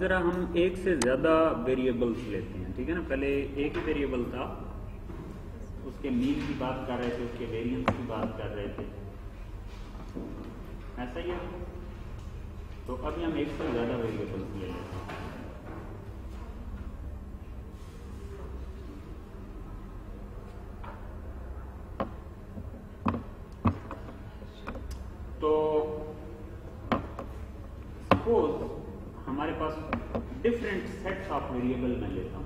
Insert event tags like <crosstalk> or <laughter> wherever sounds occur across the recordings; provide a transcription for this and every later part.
जरा हम एक से ज़्यादा वेरिएबल्स लेते हैं, ठीक है ना? पहले एक वेरिएबल था, उसके मीन की बात कर रहे थे, उसके वेरिएंस की बात कर रहे थे। ऐसा ही है? तो अभी हम एक से ज़्यादा वेरिएबल्स ले लेते हैं तो सपोज़ हमारे पास डिफरेंट सेट्स ऑफ़ वेरिएबल मैं लेता हूँ।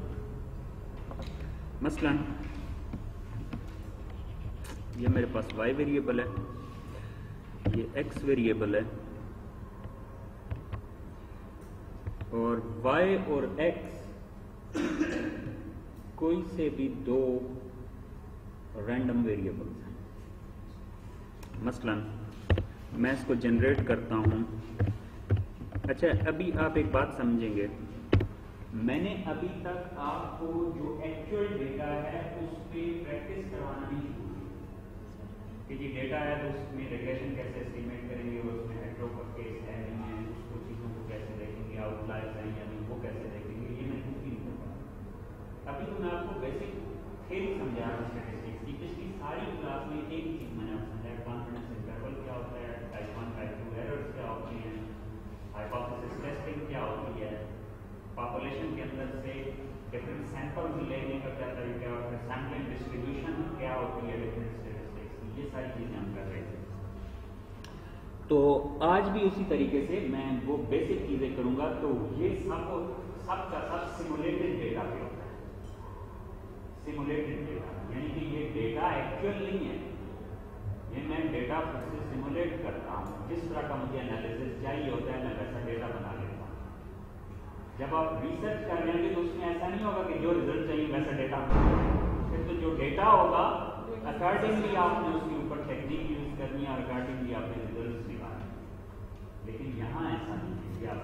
मसलन, ये मेरे पास y वेरिएबल है, ये x वेरिएबल है, और y और x कोई से भी दो रैंडम वेरिएबल्स हैं। मसलन, मैं इसको जनरेट करता हूँ। अच्छा अभी आप एक बात समझेंगे। मैंने अभी तक आपको जो एक्चुअल डेटा है, उस पर प्रैक्टिस करवाना नहीं शुरू कि जी डेटा है तो उसमें रेगुलेशन कैसे एस्टिमेट करेंगे, और उसमें केस है नहीं है, उसको चीज़ों को कैसे देखेंगे आउटलाइज है या नहीं, वो कैसे देखेंगे, ये मैं कुछ नहीं कर अभी तो मैं आपको बेसिक खेल समझा रहा हूँ स्टेटिस्टिक्स की पिछली सारी क्लास में एक ही चीज़ मैंने आपको समझाया कॉन्फिडेंस इंटरवल क्या होता है type one type two errors क्या होती हैं हाइपोथेसिस टेस्टिंग क्या होती है पॉपुलेशन के अंदर से डिफरेंट सैंपल्स लेने का क्या तरीका है फिर सैम्पलिंग डिस्ट्रीब्यूशन क्या होती है डिफरेंट स्टेटिस्टिक्स ये सारी चीज़ें हम कर रहे थे तो आज भी उसी तरीके से मैं वो बेसिक चीज़ें करूँगा तो ये सब सब का सब सिमुलेटेड डेटा पे होता है। सिमुलेटेड डेटा यानी कि ये डेटा एक्चुअल नहीं है। ये मैं डेटा फिर से सिमुलेट करता हूँ। जिस तरह का मुझे एनालिसिस चाहिए होता है, मैं वैसा डेटा बना जब आप रिसर्च कर रहे हैं तो उसमें ऐसा नहीं होगा कि जो रिज़ल्ट चाहिए वैसा डेटा फिर तो जो डेटा होगा अकॉर्डिंगली आपने उसके ऊपर टेक्निक यूज़ करनी है और अकॉर्डिंगली आपने रिज़ल्ट निकालने लेकिन यहाँ ऐसा नहीं है, ये आप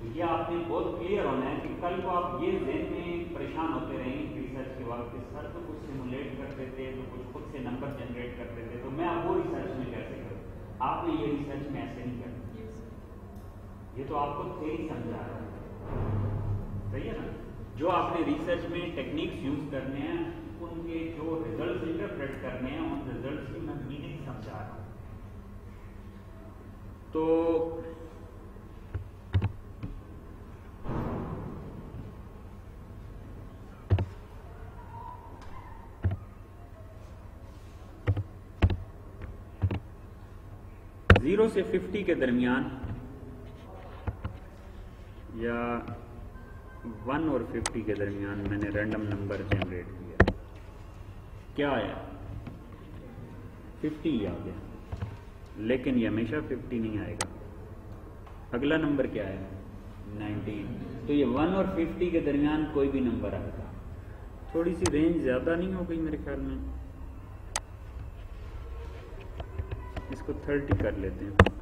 तो ये आपने बहुत क्लियर होना है कि कल को आप ये जहन में परेशान होते रहेंगे रिसर्च के वक्त सर तो कुछ सिमुलेट करते थे तो कुछ खुद से नंबर जनरेट करते थे। तो मैं अब वो रिसर्च में कैसे करूँ? आपने ये रिसर्च में ऐसे नहीं करना। ये तो आपको थेरी समझा रहा है। सही है ना? जो आपने रिसर्च में टेक्निक्स यूज़ करने हैं, उनके जो रिजल्ट्स इंटरप्रेट करने हैं, उन रिजल्ट्स की मैं मीनिंग समझा रहा हूँ। तो ज़ीरो से फिफ्टी के दरमियान या वन और फिफ्टी के दरमियान मैंने रैंडम नंबर जनरेट किया। क्या आया? फिफ्टी आ गया। लेकिन ये हमेशा फिफ्टी नहीं आएगा। अगला नंबर क्या है? नाइनटीन तो ये वन और फिफ्टी के दरमियान कोई भी नंबर आएगा। थोड़ी सी रेंज ज़्यादा नहीं हो गई मेरे ख्याल में। इसको थर्टी कर लेते हैं।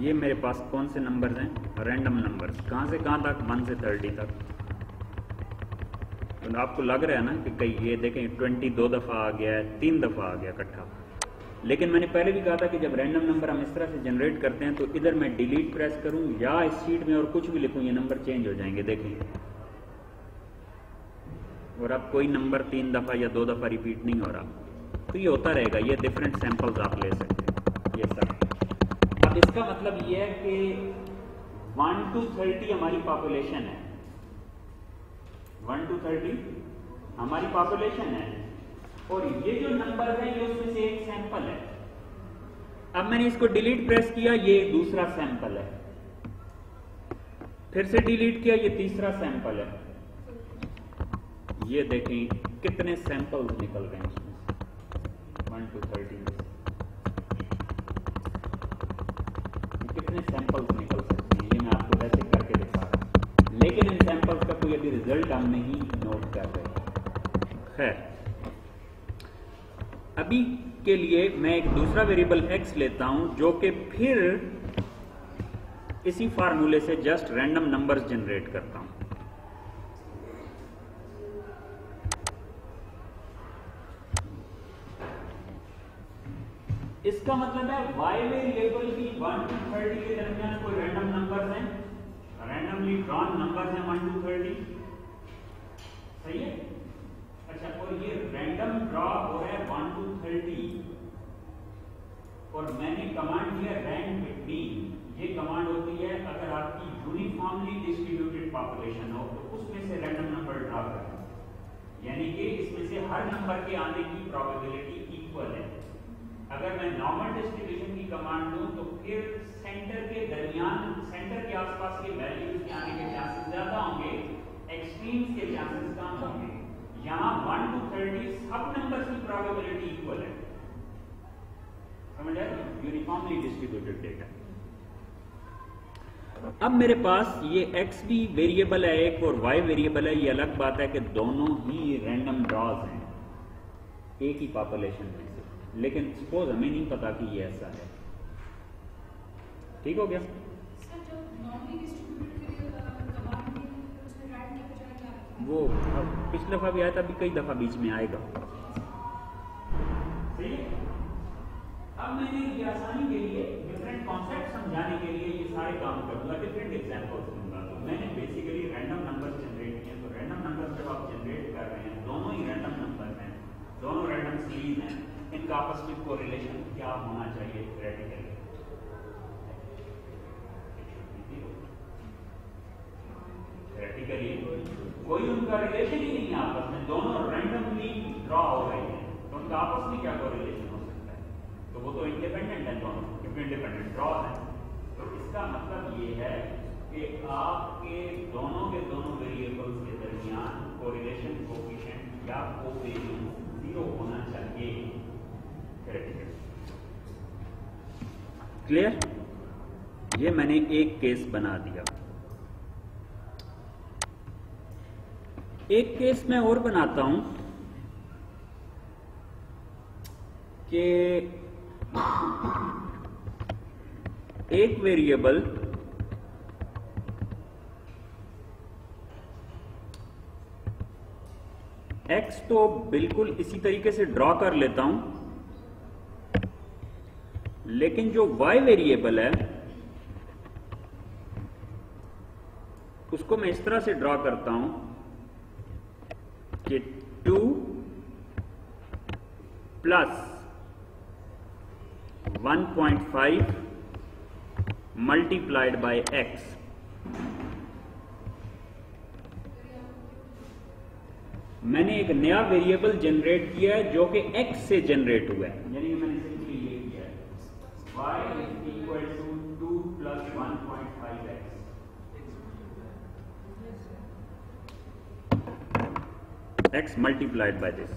ये मेरे पास कौन से नंबर्स हैं? रैंडम नंबर्स कहाँ से कहाँ तक? वन से थर्टी तक। तो आपको लग रहा है ना कि कहीं ये देखें ट्वेंटी दो दफ़ा आ गया है, तीन दफ़ा आ गया इकट्ठा। लेकिन मैंने पहले भी कहा था कि जब रैंडम नंबर हम इस तरह से जनरेट करते हैं तो इधर मैं डिलीट प्रेस करूँ या इस शीट में और कुछ भी लिखूं, ये नंबर चेंज हो जाएँगे, देखें। और अब कोई नंबर तीन दफ़ा या दो दफ़ा रिपीट नहीं हो रहा। तो ये होता रहेगा, ये डिफरेंट सैंपल्स आप ले सकते हैं। ये सब। इसका मतलब यह है कि वन टू थर्टी हमारी पॉपुलेशन है। वन टू थर्टी हमारी पॉपुलेशन है। और ये जो नंबर है, ये उसमें से एक सैंपल है। अब मैंने इसको डिलीट प्रेस किया, ये दूसरा सैंपल है। फिर से डिलीट किया, ये तीसरा सैंपल है। ये देखें, कितने सैंपल्स निकल रहे हैं इसमें। वन टू थर्टी कितने सैंपल्स निकल सकते हैं, ये मैं आपको वैसे करके दिखा रहा हूँ। लेकिन इन सैंपल्स का कोई अभी रिज़ल्ट हम नहीं नोट कर रहे खैर। अभी के लिए मैं एक दूसरा वेरिएबल एक्स लेता हूँ, जो कि फिर इसी फार्मूले से जस्ट रैंडम नंबर्स जनरेट करता हूँ। इसका मतलब है y वेरिएबल की 1 टू 30 के दरमियान कोई रैंडम नंबर्स हैं? रैंडमली ड्रॉन नंबर्स हैं 1 टू 30 सही है? अच्छा और ये रैंडम ड्रॉ हो रहा है 1 टू 30 और मैंने कमांड दिया रैंक बिटवीन ये कमांड होती है अगर आपकी यूनिफॉर्मली डिस्ट्रीब्यूटेड पॉपुलेशन हो तो उसमें से रैंडम नंबर ड्रॉ करें। यानी कि इसमें से हर नंबर के आने की प्रोबेबिलिटी इक्वल है। अगर मैं नॉर्मल डिस्ट्रीब्यूशन की कमांड दूँ तो फिर सेंटर के दरमियान सेंटर के आसपास के वैल्यूज़ के आने के चांसेस ज़्यादा होंगे एक्सट्रीम्स के चांसेस कम होंगे। यहाँ 1 टू 30 सब नंबर्स की प्रोबेबिलिटी इक्वल है। समझ आया यूनिफॉर्मली डिस्ट्रीब्यूटेड डेटा अब मेरे पास ये x भी वेरिएबल है, एक और y वेरिएबल है, ये अलग बात है कि दोनों ही रैंडम ड्रॉज हैं। एक ही पॉपुलेशन में। लेकिन सपोज़ हमें नहीं पता कि ये ऐसा है। ठीक हो गया? वो अब पिछले दफ़ा भी आया था अभी कई दफ़ा बीच में आएगा। अब मैंने ये आसानी के लिए डिफरेंट कॉन्सेप्ट समझाने के लिए ये सारे काम करूँगा डिफरेंट एग्जांपल्स दूँगा तो मैंने बेसिकली रैंडम नंबर जनरेट किए तो रैंडम नंबर जब आप जनरेट कर रहे हैं दोनों ही रैंडम नंबर हैं दोनों रैंडम सीरीज़ हैं इनका आपस में कोरिलेशन क्या होना चाहिए थ्योरेटिकली थ्योरेटिकली कोई उनका रिलेशन ही नहीं है आपस में, दोनों रैंडमली ड्रॉ हो रहे हैं तो उनका आपस में क्या कोरिलेशन हो सकता है? तो वो तो इंडिपेंडेंट है दोनों इंडिपेंडेंट ड्रॉ है। तो इसका मतलब ये है कि आपके दोनों के दोनों वेरिएबल्स के दरमियान कोरिलेशन कोफिशिएंट या कोवेरियंस ज़ीरो होना चाहिए। क्लियर ये मैंने एक केस बना दिया। एक केस मैं और बनाता हूँ कि एक वेरिएबल एक्स तो बिल्कुल इसी तरीके से ड्रॉ कर लेता हूँ। लेकिन जो y वेरिएबल है, उसको मैं इस तरह से ड्रॉ करता हूँ कि 2 प्लस 1.5 मल्टीप्लाइड बाय x. मैंने एक नया वेरिएबल जनरेट किया है जो कि x से जनरेट हुआ है। यानी मैंने y is equal to 2 plus 1.5x. x multiplied by this.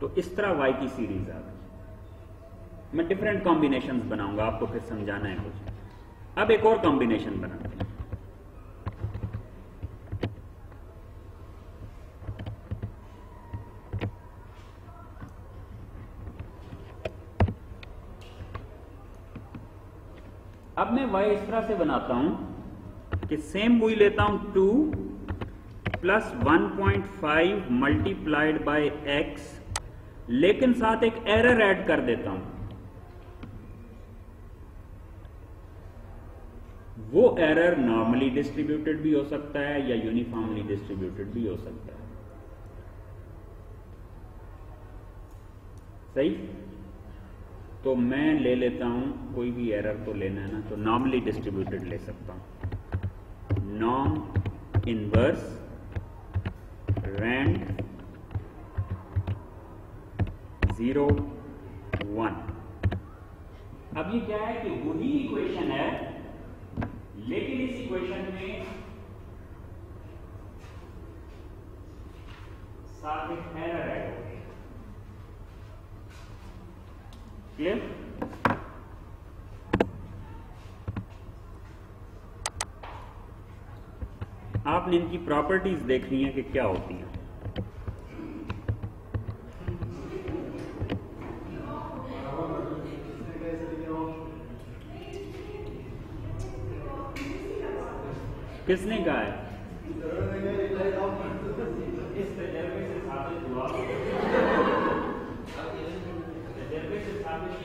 तो इस तरह y की सीरीज़ आ गई मैं डिफरेंट कॉम्बिनेशन बनाऊँगा, आपको फिर समझाना है कुछ अब एक और कॉम्बिनेशन बनाते हैं अब मैं y इस तरह से बनाता हूँ कि सेम बुई लेता हूँ two plus one point five multiplied by X लेकिन साथ एक एरर ऐड कर देता हूँ। वो एरर नॉर्मली डिस्ट्रीब्यूटेड भी हो सकता है या यूनिफॉर्मली डिस्ट्रीब्यूटेड भी हो सकता है। सही? तो मैं ले लेता हूँ, कोई भी एरर तो लेना है ना तो नॉर्मली डिस्ट्रीब्यूटेड ले सकता हूँ। Non inverse rand zero one अब ये क्या है कि वही इक्वेशन है, लेकिन इस इक्वेशन में साथ एक एरर ऐड हो क्लियर आपने इनकी प्रॉपर्टीज़ देखनी है कि क्या होती है। किसने कहा है?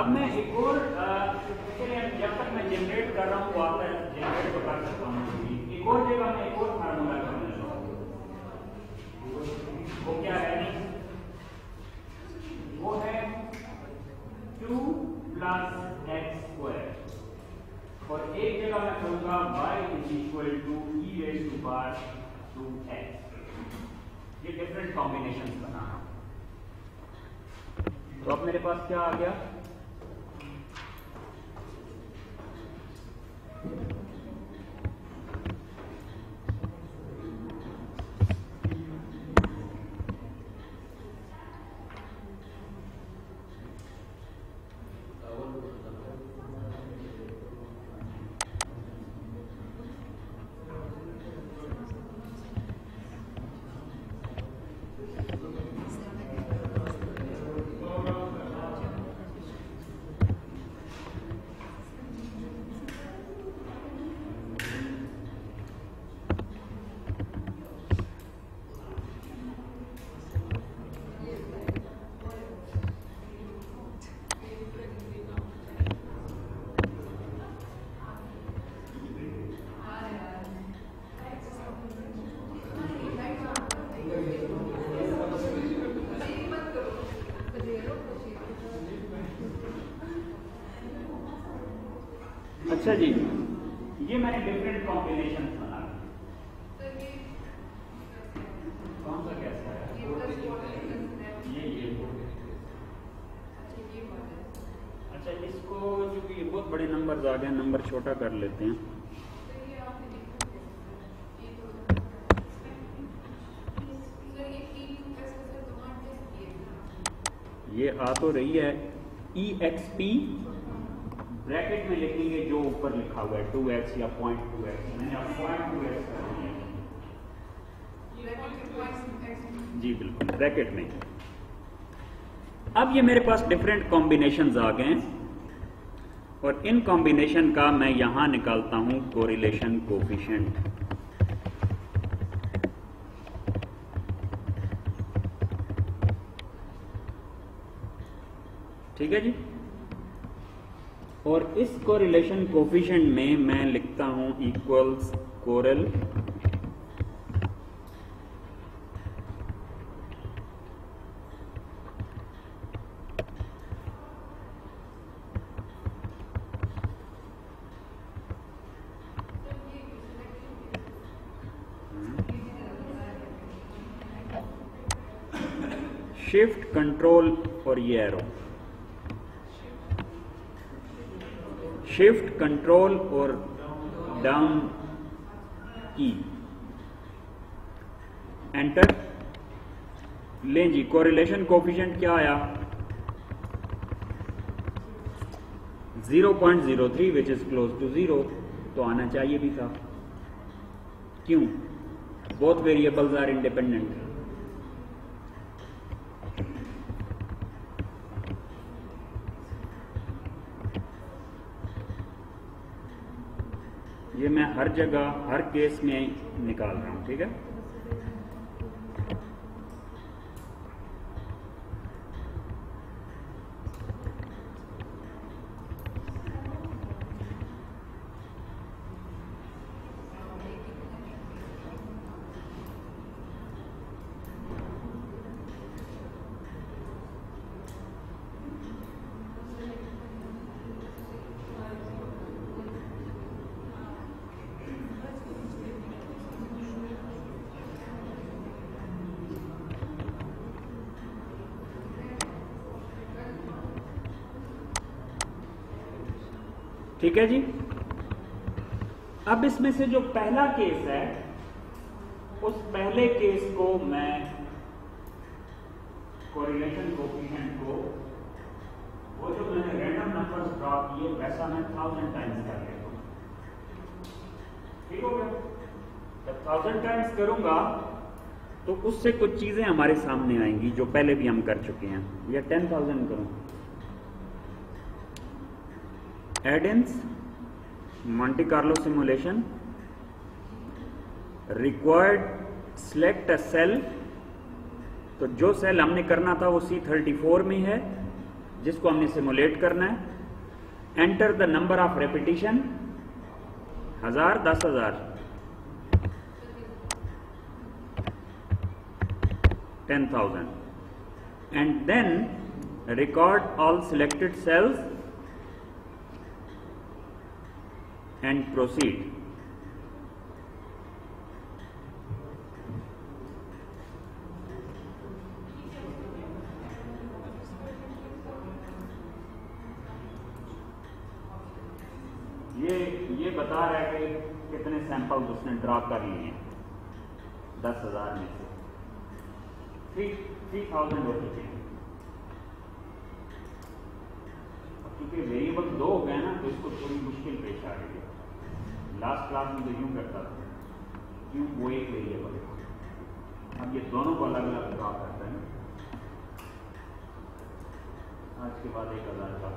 अब मैं एक और अच्छा जी। ये मैंने डिफरेंट कॉम्बिनेशन बना कौन सा कैसा है? ये ये अच्छा इसको क्योंकि बहुत बड़े नंबर आ गए नंबर छोटा कर लेते हैं। ये आ तो रही है ई एक्स पी ब्रैकेट में लिखेंगे जो ऊपर लिखा हुआ है टू एक्स या point two X point two X जी, बिल्कुल, ब्रैकेट में। अब ये मेरे पास डिफरेंट कॉम्बिनेशन आ गए और इन कॉम्बिनेशन का मैं यहाँ निकालता हूँ कोरिलेशन कोफिशिएंट ठीक है जी? और इस कोरिलेशन कोफिशिएंट में मैं लिखता हूँ इक्वल्स कोरल शिफ्ट कंट्रोल और ये एरो कंट्रोल और डाउन की एंटर लें जी कोरिलेशन कोफिशिएंट क्या आया? 0.03 which is close to zero तो आना चाहिए भी था। क्यों? बोथ वेरिएबल्स आर इंडिपेंडेंट हर जगह हर केस में निकाल रहा हूँ ठीक है? ठीक है जी? अब इसमें से जो पहला केस है, उस पहले केस को मैं कोरिलेशन कोफिशिएंट को, वो जो मैंने रैंडम नंबर्स ड्रॉ किए, वैसा मैं थाउज़ेंड टाइम्स कर लेता हूँ। ठीक हो गया? जब थाउज़ेंड टाइम्स करूँगा तो उससे कुछ चीज़ें हमारे सामने आएँगी, जो पहले भी हम कर चुके हैं। या टेन थाउज़ेंड करूँ। एडेंस Monte Carlo simulation. Required select a cell. तो जो सेल हमने करना था वो C34 में है जिसको हमने सिमुलेट करना है. Enter the number of repetition हज़ार, दस हज़ार. Ten thousand and then record all selected cells and proceed. ये ये बता रहा है कि कितने सैंपल उसने ड्रा कर लिए हैं। दस हज़ार में से। थ्री थ्री थाउज़ेंड हो चुके हैं। क्योंकि वेरिएबल दो हो गए ना तो इसको थोड़ी मुश्किल पेश आ रही है। लास्ट क्लास में तो यूँ करता था। क्यों? वो एक वेरिएबल अब ये दोनों को अलग अलग ड्रॉ करते हैं आज के बाद एक हज़ार का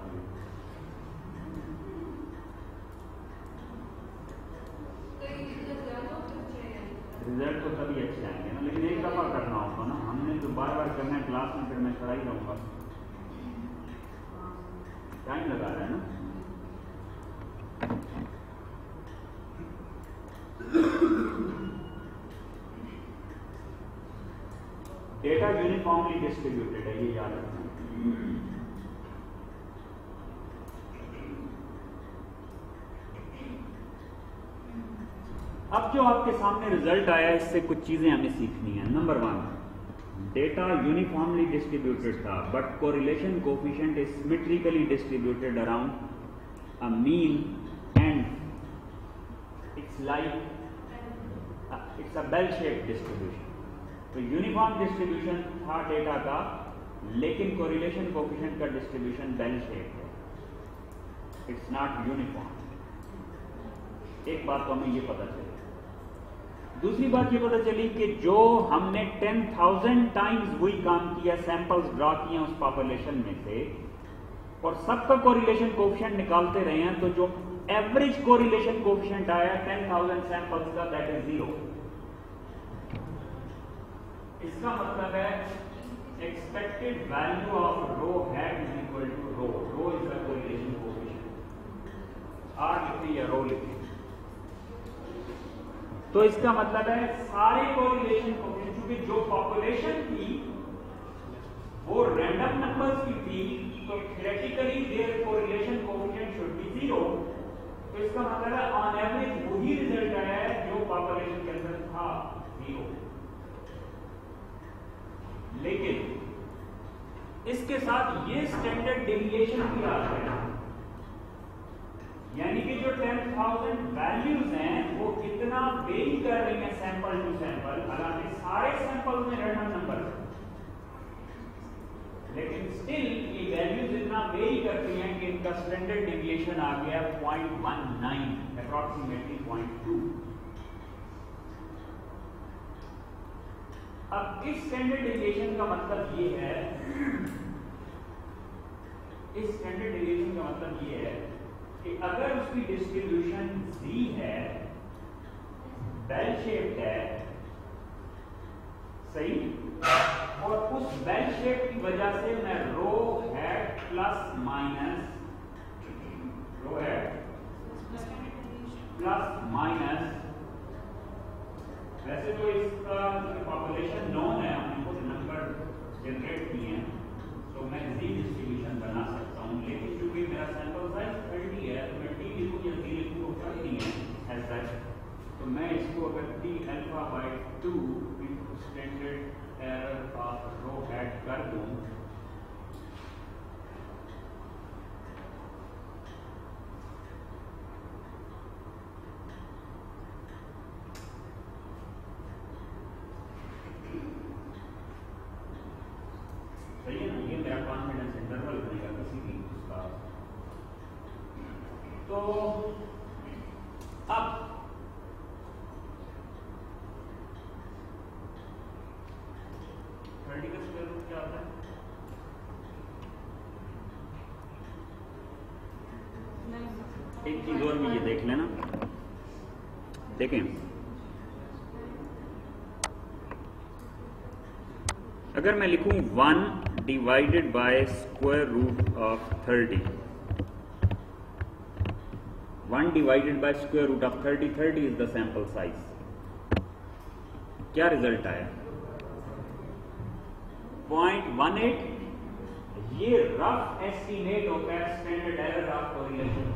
रिज़ल्ट तो तभी अच्छे आएँगे ना लेकिन एक दफ़ा करना होगा ना। हमने तो बार बार करना है क्लास में फिर मैं करा ही रहूँगा। टाइम लगा रहा है ना। डेटा यूनिफॉर्मली डिस्ट्रीब्यूटेड है ये याद रखना अब जो आपके सामने रिज़ल्ट आया, इससे कुछ चीज़ें हमें सीखनी है। Number one data uniformly distributed था but correlation coefficient is symmetrically distributed around a mean and it's like it's a bell shape distribution तो यूनिफॉर्म डिस्ट्रीब्यूशन था डेटा का लेकिन कोरिलेशन कोफिशिएंट का डिस्ट्रीब्यूशन बेल शेप है। इट्स नॉट यूनिफॉर्म एक बात तो हमें ये पता चली। दूसरी बात ये पता चली कि जो हमने 10,000 टाइम्स वही काम किया सैंपल्स ड्रॉ किए उस पॉपुलेशन में से और सबका कोरिलेशन कोफिशिएंट निकालते रहे हैं तो जो एवरेज कोरिलेशन कोफिशिएंट आया 10,000 सैंपल्स का दैट इज़ ज़ीरो इसका मतलब है expected value of rho hat is equal to rho rho is the correlation coefficient R लिखते या रो लिखते तो इसका मतलब है सारे कोरिलेशन कोएफिशिएंट क्योंकि जो पॉपुलेशन थी वो रैंडम नंबर्स की थी तो theoretically their correlation coefficient should be zero तो इसका मतलब है ऑन एवरेज वही रिज़ल्ट है जो पॉपुलेशन के अंदर था ज़ीरो लेकिन इसके साथ ये स्टैंडर्ड डेविएशन भी आ गया यानी कि जो 10,000 वैल्यूज़ हैं वो कितना वेरी कर रही हैं सैंपल टू सैंपल हालाँकि सारे सैंपल में रैंडम नंबर लेकिन स्टिल ये वैल्यूज़ इतना वेरी करती हैं कि इनका स्टैंडर्ड डेविएशन आ गया 0.19 अप्रोक्सीमेटली 0.2 अब इस स्टैंडर्ड डेविएशन का मतलब ये है इस स्टैंडर्ड डेविएशन का मतलब ये है कि अगर उसकी डिस्ट्रीब्यूशन z है बेल शेप्ड है सही? और उस बेल शेप की वजह से मैं रो है प्लस माइनस रो है प्लस माइनस वैसे तो इसका पॉपुलेशन नॉन है हमने कुछ नंबर जनरेट किए हैं तो मैं जी डिस्ट्रीब्यूशन बना सकता हूँ। लेकिन चूँकि मेरा सैंपल साइज़ थर्टी है तो मैं टी लिखूँ या डी लिखूँ फ़र्क नहीं है ऐसा तो मैं इसको अगर t alpha by two standard error of rho add कर दूँ एक चीज़ और भी ये देख लेना देखें अगर मैं लिखूं one divided by square root of thirty, one divided by square root of thirty thirty is the sample size. क्या रिज़ल्ट आया? पॉइंट वन एट, ये रफ एस्टिमेट होता है स्टैंडर्ड एरर ऑफ़ कोरिलेशन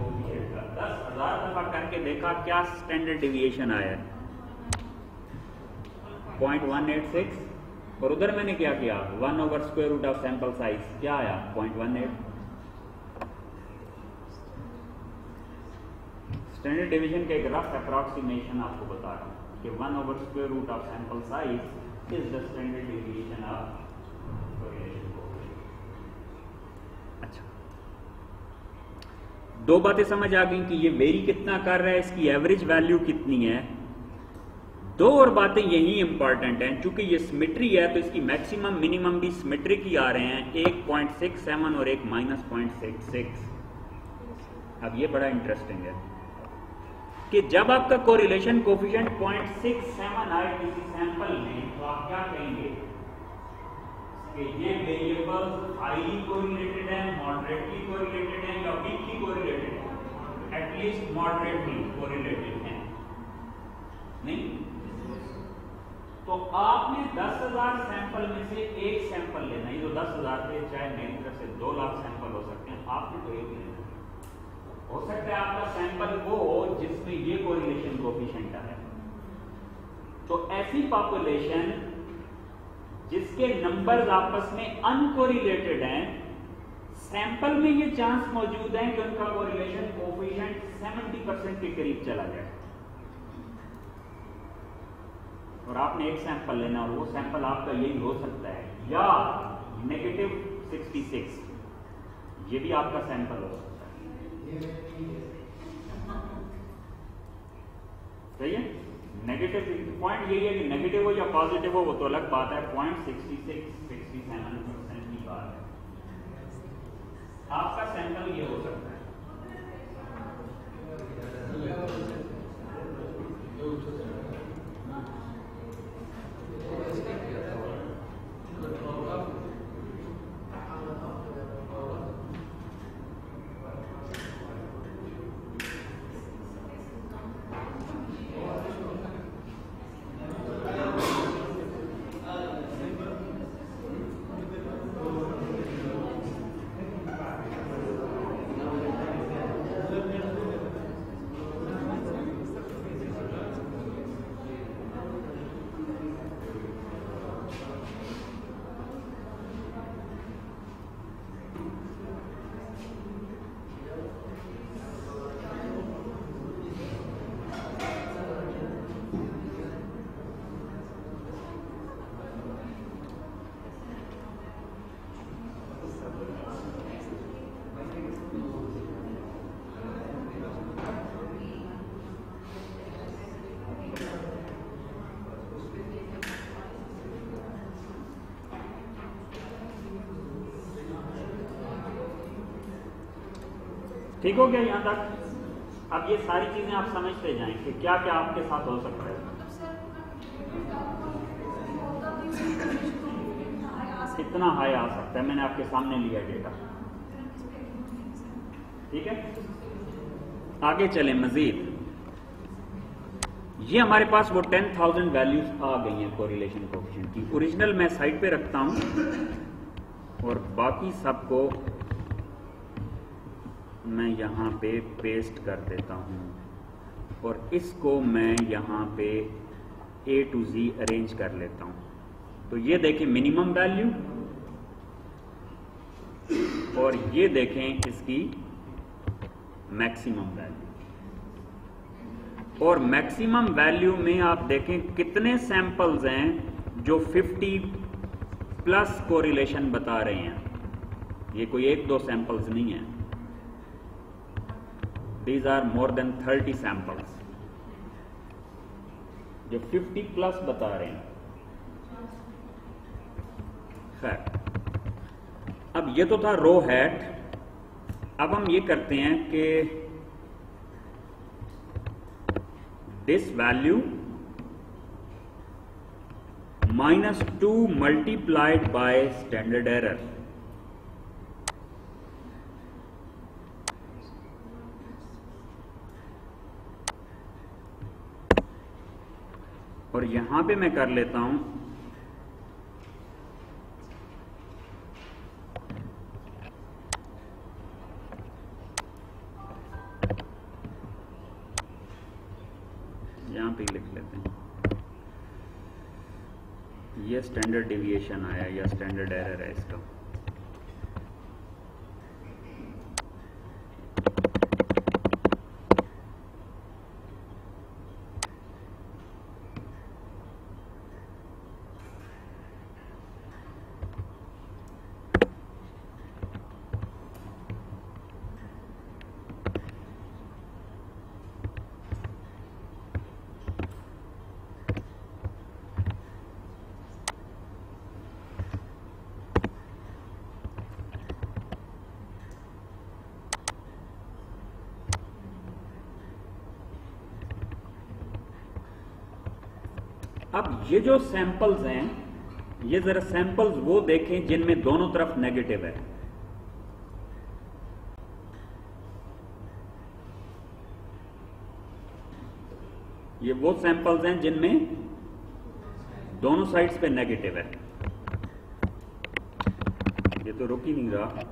हज़ार दफ़ा करके देखा क्या स्टैंडर्ड डिविएशन आया पॉइंट वन एट सिक्स और उधर मैंने क्या किया? One over square root of sample size क्या आया? Point one eight standard division का एक रफ अप्रॉक्सीमेशन आपको बता रहा हूँ कि one over square root of sample size is the standard deviation of अच्छा दो बातें समझ आ गई कि ये वेरी कितना कर रहा है, इसकी एवरेज वैल्यू कितनी है। दो और बातें यही इंपॉर्टेंट हैं, चूँकि ये सिमेट्री है तो इसकी मैक्सिमम मिनिमम भी सिमेट्रिक ही आ रहे हैं, एक पॉइंट सिक्स सेवन और एक माइनस पॉइंट सिक्स सिक्स अब ये बड़ा इंटरेस्टिंग है कि जब आपका correlation coefficient point six seven आए किसी सैंपल में तो आप क्या कहेंगे? कि ये वेरिएबल्स हाईली कोरिलेटेड है मॉडरेटली कोरिलेटेड है या वीकली कोरिलेटेड है एटलीस्ट मॉडरेटली कोरिलेटेड है। नहीं? तो आपने 10000 सैंपल में से एक सैंपल लेना ये जो 10000 थे, चाहे मेरी तरफ़ से 2 लाख सैंपल हो सकते हैं। आपने तो एक लेना हो। सकता है आपका सैंपल वो हो जिसमें ये कोरिलेशन कोफिशिएंट है। तो ऐसी पॉपुलेशन जिसके नंबर्स आपस में अनकोरिलेटेड हैं सैंपल में ये चांस मौजूद है कि उनका कोरिलेशन कोफिशिएंट 70 परसेंट के करीब चला जाए। और आपने एक सैंपल लेना और वो सैंपल आपका यही हो सकता है। या नेगेटिव 66 ये भी आपका सैंपल हो सकता है। सही है? नेगेटिव पॉइंट यही है कि नेगेटिव हो या पॉजिटिव हो, वो तो अलग बात है। Point sixty six sixty seven percent की बात है। आपका सैंपल ये हो सकता है। ठीक हो गया यहाँ तक? अब ये सारी चीज़ें आप समझते जाएँ कि क्या क्या आपके साथ हो सकता है? कितना हाई आ सकता है? मैंने आपके सामने लिया डेटा ठीक है? आगे चले मजीद। ये हमारे पास वो 10,000 वैल्यूज़ आ गई हैं कोरिलेशन कोफिशिएंट की। ओरिजिनल मैं साइड पे रखता हूँ और बाकी सबको मैं यहाँ पे पेस्ट कर देता हूँ। और इसको मैं यहाँ पे ए टू जी अरेंज कर लेता हूँ। तो ये देखें मिनिमम वैल्यू और ये देखें इसकी मैक्सिमम वैल्यू और मैक्सिमम वैल्यू में आप देखें कितने सैंपल्स हैं जो 50 प्लस कोरिलेशन बता रहे हैं। ये कोई एक दो सैंपल्स नहीं है। These are more than 30 samples जो 50 प्लस बता रहे हैं खैर अब ये तो था रो हैट अब हम ये करते हैं कि this value minus 2 multiplied by standard error और यहाँ पे मैं कर लेता हूँ। यहाँ पे लिख लेते हैं। ये स्टैंडर्ड डिविएशन आया, या स्टैंडर्ड एरर है इसका अब ये जो सैंपल्स हैं, ये जरा सैंपल्स वो देखें जिनमें दोनों तरफ़ नेगेटिव है। ये वो सैंपल्स हैं जिनमें दोनों साइड्स पे नेगेटिव है। ये तो रुक ही नहीं रहा।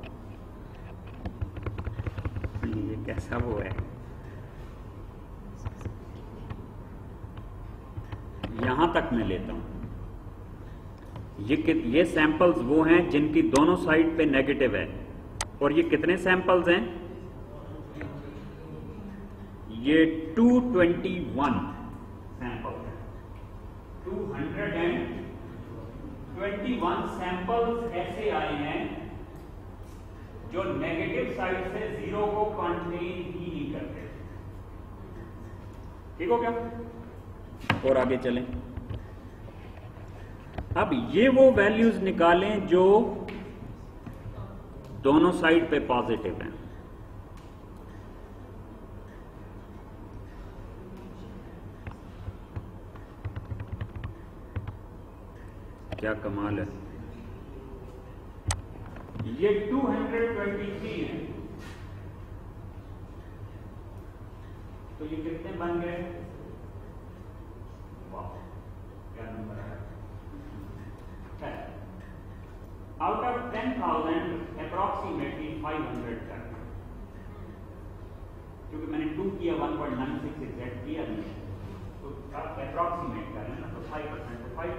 ये कैसा वो है? यहाँ तक मैं लेता हूँ। ये ये सैंपल्स वो हैं जिनकी दोनों साइड पे नेगेटिव है। और ये कितने सैंपल्स हैं? ये 221 सैंपल है। 221 सैंपल्स ऐसे आए हैं जो नेगेटिव साइड से ज़ीरो को कंटेन ही नहीं करते। ठीक हो क्या और आगे चलें। अब ये वो वैल्यूज़ निकालें जो दोनों साइड पे पॉजिटिव हैं। क्या कमाल है। ये 223 है। तो ये कितने बन गए? 10,000 अप्रोक्सीमेटली 500 टन क्योंकि मैंने टू किया 1.96 एग्जैक्ट किया नहीं। तो आप अप्रोक्सीमेट कर तो 5 परसेंट तो 5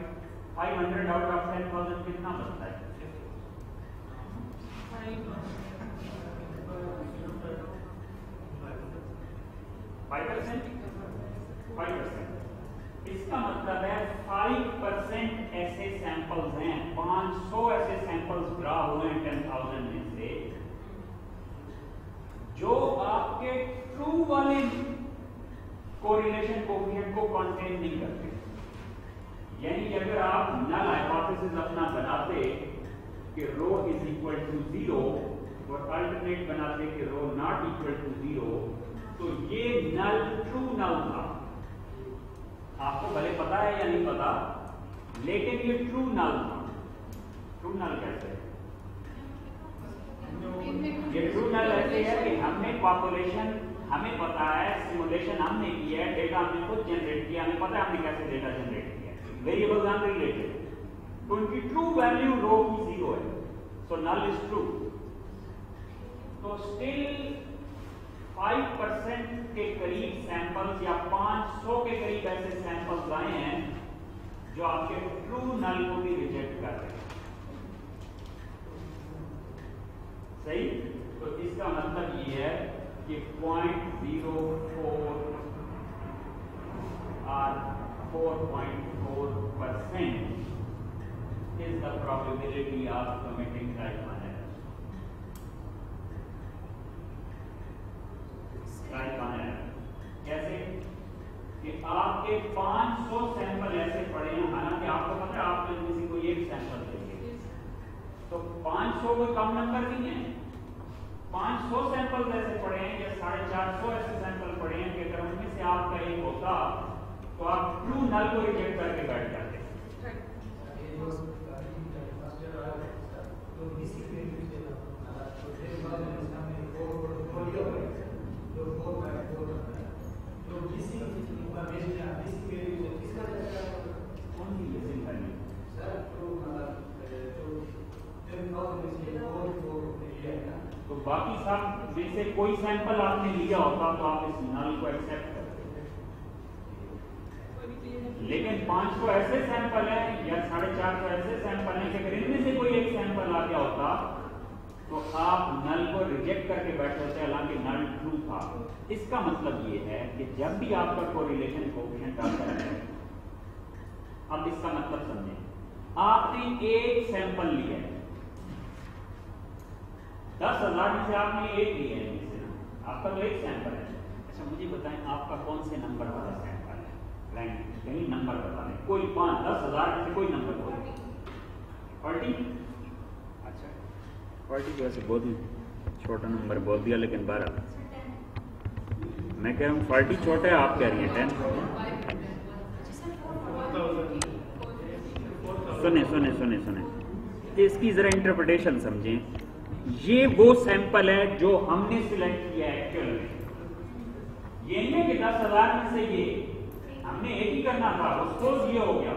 500 आउट ऑफ़ 10,000 कितना बनता है? फाइव परसेंट फाइव परसेंट इसका मतलब है फाइव परसेंट ऐसे सैंपल्स हैं, पाँच सौ ऐसे सैंपल्स ड्रा हुए हैं टेन थाउज़ेंड में से, जो आपके ट्रू वाले कोरिलेशन कोफिशिएंट को कंटेन नहीं करते। यानी अगर आप नल हाइपोथेसिस अपना बनाते कि rho is equal to zero और अल्टरनेट बनाते कि rho not equal to zero तो ये नल ट्रू नल था। आपको भले पता है या नहीं पता, लेकिन ये ट्रू नल ट्रू नल कैसे ये ट्रू नल ऐसे है कि हमने पॉपुलेशन हमें पता है सिमुलेशन हमने किया है डेटा हमने खुद जनरेट किया, हमें पता है हमने कैसे डेटा जनरेट किया वेरिएबल्स रिलेटेड तो उनकी ट्रू वैल्यू रो की ज़ीरो है। सो नल इज़ ट्रू तो स्टिल 5 परसेंट के करीब सैंपल्स या 500 के करीब ऐसे सैंपल्स आए हैं जो आपके ट्रू नल को भी रिजेक्ट कर रहे हैं। सही? तो इसका मतलब ये है कि point zero four or four point four percent is the probability of committing type type one कैसे कि आपके 500 सैंपल ऐसे पड़े हैं हालाँकि आपको पता है आपने किसी को एक सैंपल देंगे तो 500 कोई कम नंबर नहीं है। पाँच सौ सैंपल ऐसे पड़े हैं या साढ़े चार सौ ऐसे सैंपल पड़े हैं कि अगर उनमें से आपका एक होता तो आप ट्रू नल को रिजेक्ट करके बैठ जाते? तो बाकी सब में से कोई सैंपल आपने लिया होता तो आप इस नल को एक्सेप्ट करते। लेकिन 500 ऐसे सैंपल हैं या साढ़े चार सौ ऐसे सैंपल हैं कि अगर इनमें से कोई एक सैंपल आ गया होता तो आप नल को रिजेक्ट करके बैठे होते हालाँकि नल ट्रू था। इसका मतलब ये है कि जब भी आपका कोरिलेशन कोएफिशिएंट आता है, अब इसका मतलब समझें। आपने एक सैंपल लिया है। दस हज़ार में से आपने एक लिया है। आपका तो एक सैंपल है। अच्छा मुझे बताएँ, आपका कौन से नंबर वाला सैंपल है? रैंक कहीं नंबर बता दें। कोई पाँच, दस हज़ार में से कोई नंबर बोले। फोर्टी वैसे बहुत ही छोटा नंबर बोल दिया, लेकिन बारह। मैं कह रहा हूँ फोर्टी छोटा है, आप कह रही हैं, टेन। सुने सुने सुने सुने। इसकी जरा इंटरप्रिटेशन समझें। ये वो सैंपल है जो हमने सिलेक्ट किया है एक्चुअल ये नहीं कि दस हज़ार में से ये। हमने एक ही करना था सपोज़ ये हो गया।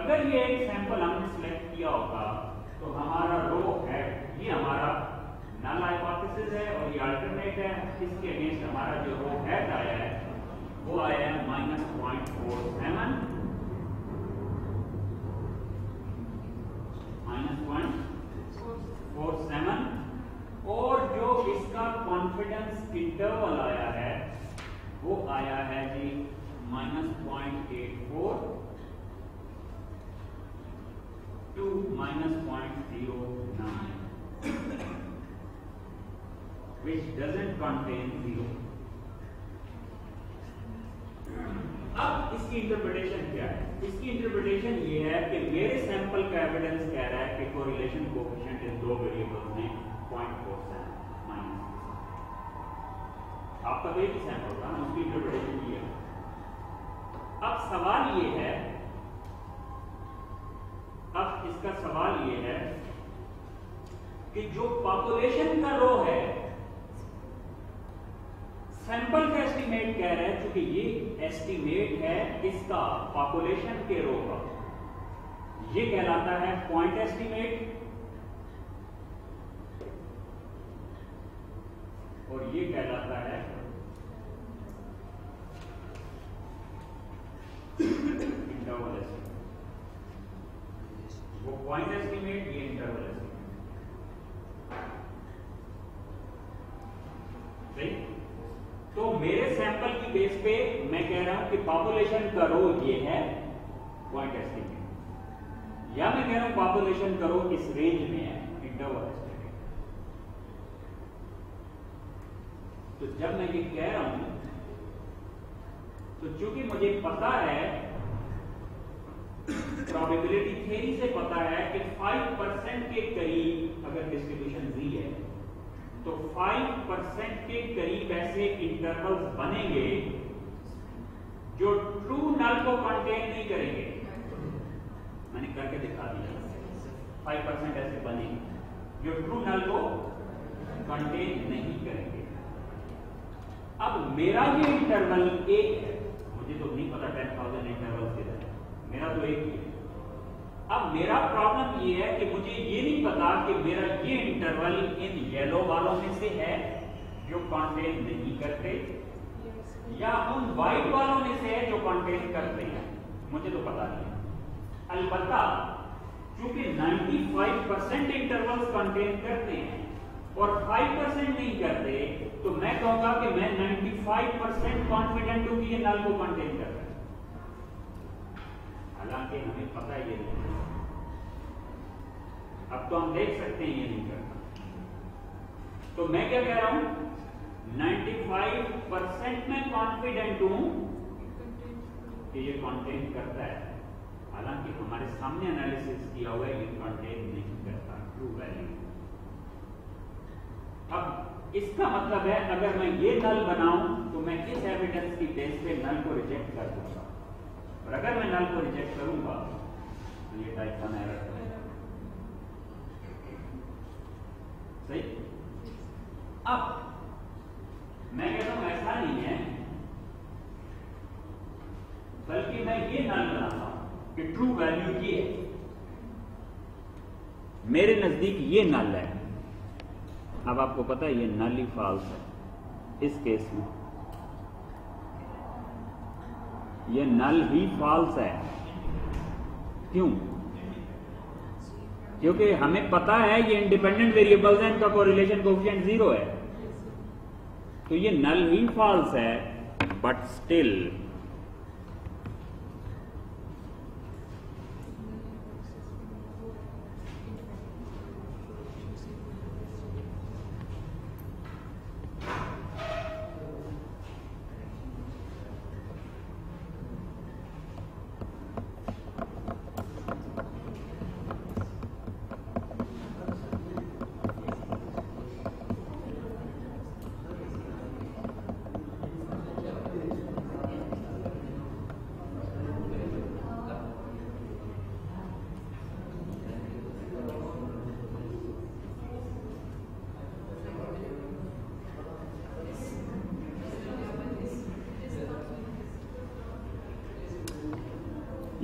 अगर ये एक सैंपल हमने सिलेक्ट किया होगा तो हमारा रो है, ये हमारा नल हाइपोथेसिस है और ये अल्टरनेट है, इसके अगेंस्ट हमारा जो रो है डाय वो आया है minus point four seven minus point four seven और जो इसका कॉन्फिडेंस इंटरवल आया है वो आया है जी minus point eight four zero nine which doesn't contain zero. अब इसकी इंटरप्रिटेशन क्या है? इसकी इंटरप्रिटेशन ये है कि मेरे सैंपल का एविडेंस कह रहा है कि कोरिलेशन कोएफिशिएंट इन दो वेरिएबल्स में 0.47 माइनस आपका एक ही सैंपल था, उसकी इंटरप्रिटेशन ये है। अब सवाल ये है अब इसका सवाल ये है कि जो पॉपुलेशन का रो है सैंपल का एस्टीमेट कह रहे हैं क्योंकि ये एस्टीमेट है इसका पॉपुलेशन के रो का। ये कहलाता है पॉइंट एस्टीमेट और ये कहलाता है इंटरवल एस्टीमेट वो पॉइंट एस्टीमेट ये इंटरवल एस्टीमेट सही तो मेरे सैंपल की बेस पे मैं कह रहा हूँ कि पॉपुलेशन का रो ये है पॉइंट एस्टिमेट या मैं कह रहा हूँ पॉपुलेशन का रो इस रेंज में है इंटरवल तो जब मैं ये कह रहा हूँ तो चूँकि मुझे पता है प्रोबेबिलिटी थ्योरी से पता है कि 5 परसेंट के करीब अगर डिस्ट्रीब्यूशन जी है तो 5 परसेंट के करीब ऐसे इंटरवल्स बनेंगे जो ट्रू नल को कंटेन नहीं करेंगे। मैंने करके दिखा दिया। 5 परसेंट ऐसे बनेंगे जो ट्रू नल को कंटेन नहीं करेंगे। अब मेरा ये इंटरवल एक है। मुझे तो नहीं पता टेन थाउज़ेंड किधर मेरा तो एक ही अब मेरा प्रॉब्लम ये है कि मुझे ये नहीं पता कि मेरा ये इंटरवल इन येलो वालों में से है जो कंटेन नहीं करते, या उन व्हाइट वालों में से है जो कंटेन करते हैं। मुझे तो पता नहीं अलबत्ता क्योंकि 95 परसेंट इंटरवल्स कंटेन करते हैं और 5 परसेंट नहीं करते तो मैं कहूँगा कि मैं 95 परसेंट कॉन्फिडेंट हूँ कि ये नल को कंटेन करता हालाँकि हमें पता ये नहीं अब तो हम देख सकते हैं ये नहीं करता तो मैं क्या कह रहा हूँ? 95 परसेंट में कॉन्फिडेंट हूँ कि ये कंटेन करता है। हालाँकि हमारे सामने एनालिसिस किया हुआ है, ये कंटेन नहीं करता। ट्रू वैल्यू अब इसका मतलब है, अगर मैं ये नल बनाऊँ तो मैं इस एविडेंस की बेस पे नल को रिजेक्ट कर दूँगा? और अगर मैं नल को रिजेक्ट करूँगा तो ये टाइप वन एरर सही? अब, मैं कहता हूँ ऐसा नहीं है, बल्कि मैं ये नल बनाता हूँ कि ट्रू वैल्यू ये है। मेरे नज़दीक ये नल है। अब आपको पता है ये नल ही फॉल्स है। इस केस में। ये नल ही फॉल्स है। क्यों? क्योंकि हमें पता है ये इंडिपेंडेंट वेरिएबल्स हैं, इनका कोरिलेशन कोफिशिएंट ज़ीरो है। तो ये नल ही फॉल्स है बट स्टिल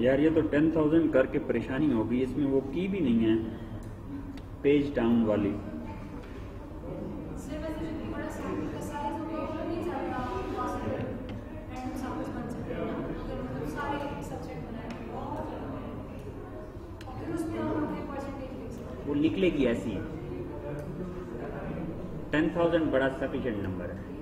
यार, ये तो टेन थाउज़ेंड करके परेशानी होगी इसमें वो की भी नहीं है। पेज डाउन वाली। वो निकलेगी ऐसी। टेन थाउज़ेंड बड़ा सफिशिएंट नंबर है।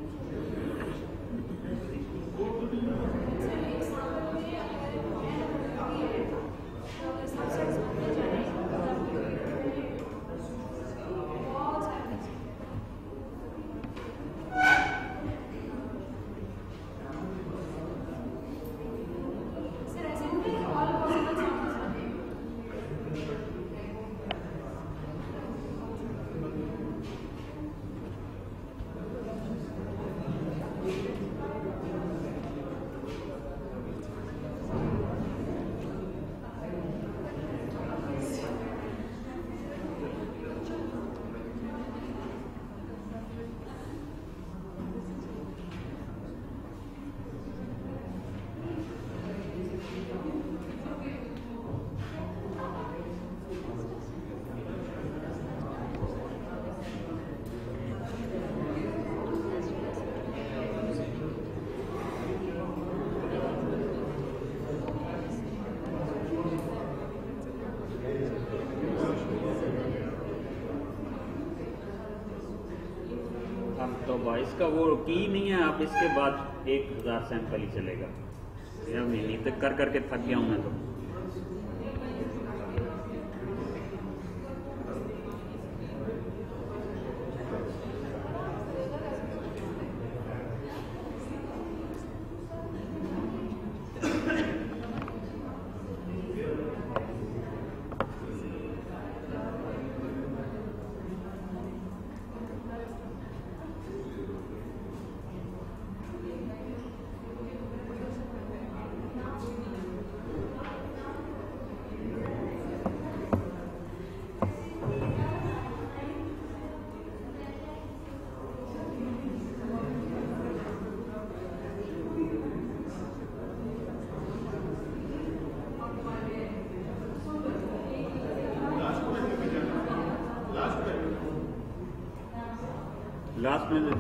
इसका वो की नहीं है, आप इसके बाद एक हज़ार सैंपल ही चलेगा। नहीं तो कर करके थक गया हूँ मैं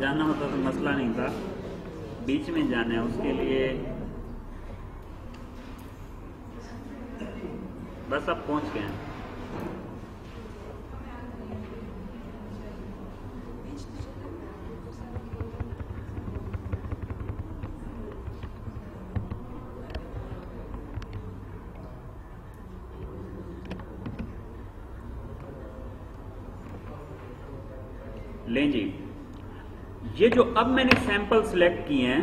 जाना होता तो मसला नहीं था। बीच में जाना है, उसके लिए बस अब पहुँच गए हैं लें जी ये जो अब मैंने सैंपल सिलेक्ट किए हैं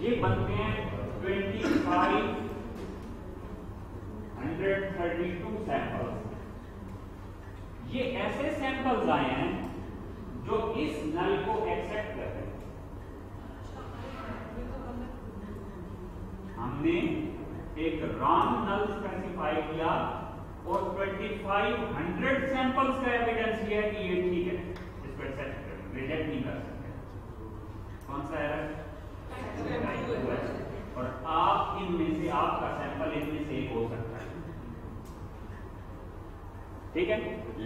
ये बनते हैं twenty five hundred thirty two sample ये ऐसे सैंपल्स आए हैं जो इस नल को एक्सेप्ट कर रहे हैं हमने एक रॉन्ग नल स्पेसिफाई किया और 2500 सैंपल्स का एविडेंस लिया कि ये ठीक है इस पर एक्सेप्ट कर रिजेक्ट नहीं कर सकते कौन सा एरर और आप इनमें से आपका सैंपल इनमें से एक हो सकता है ठीक है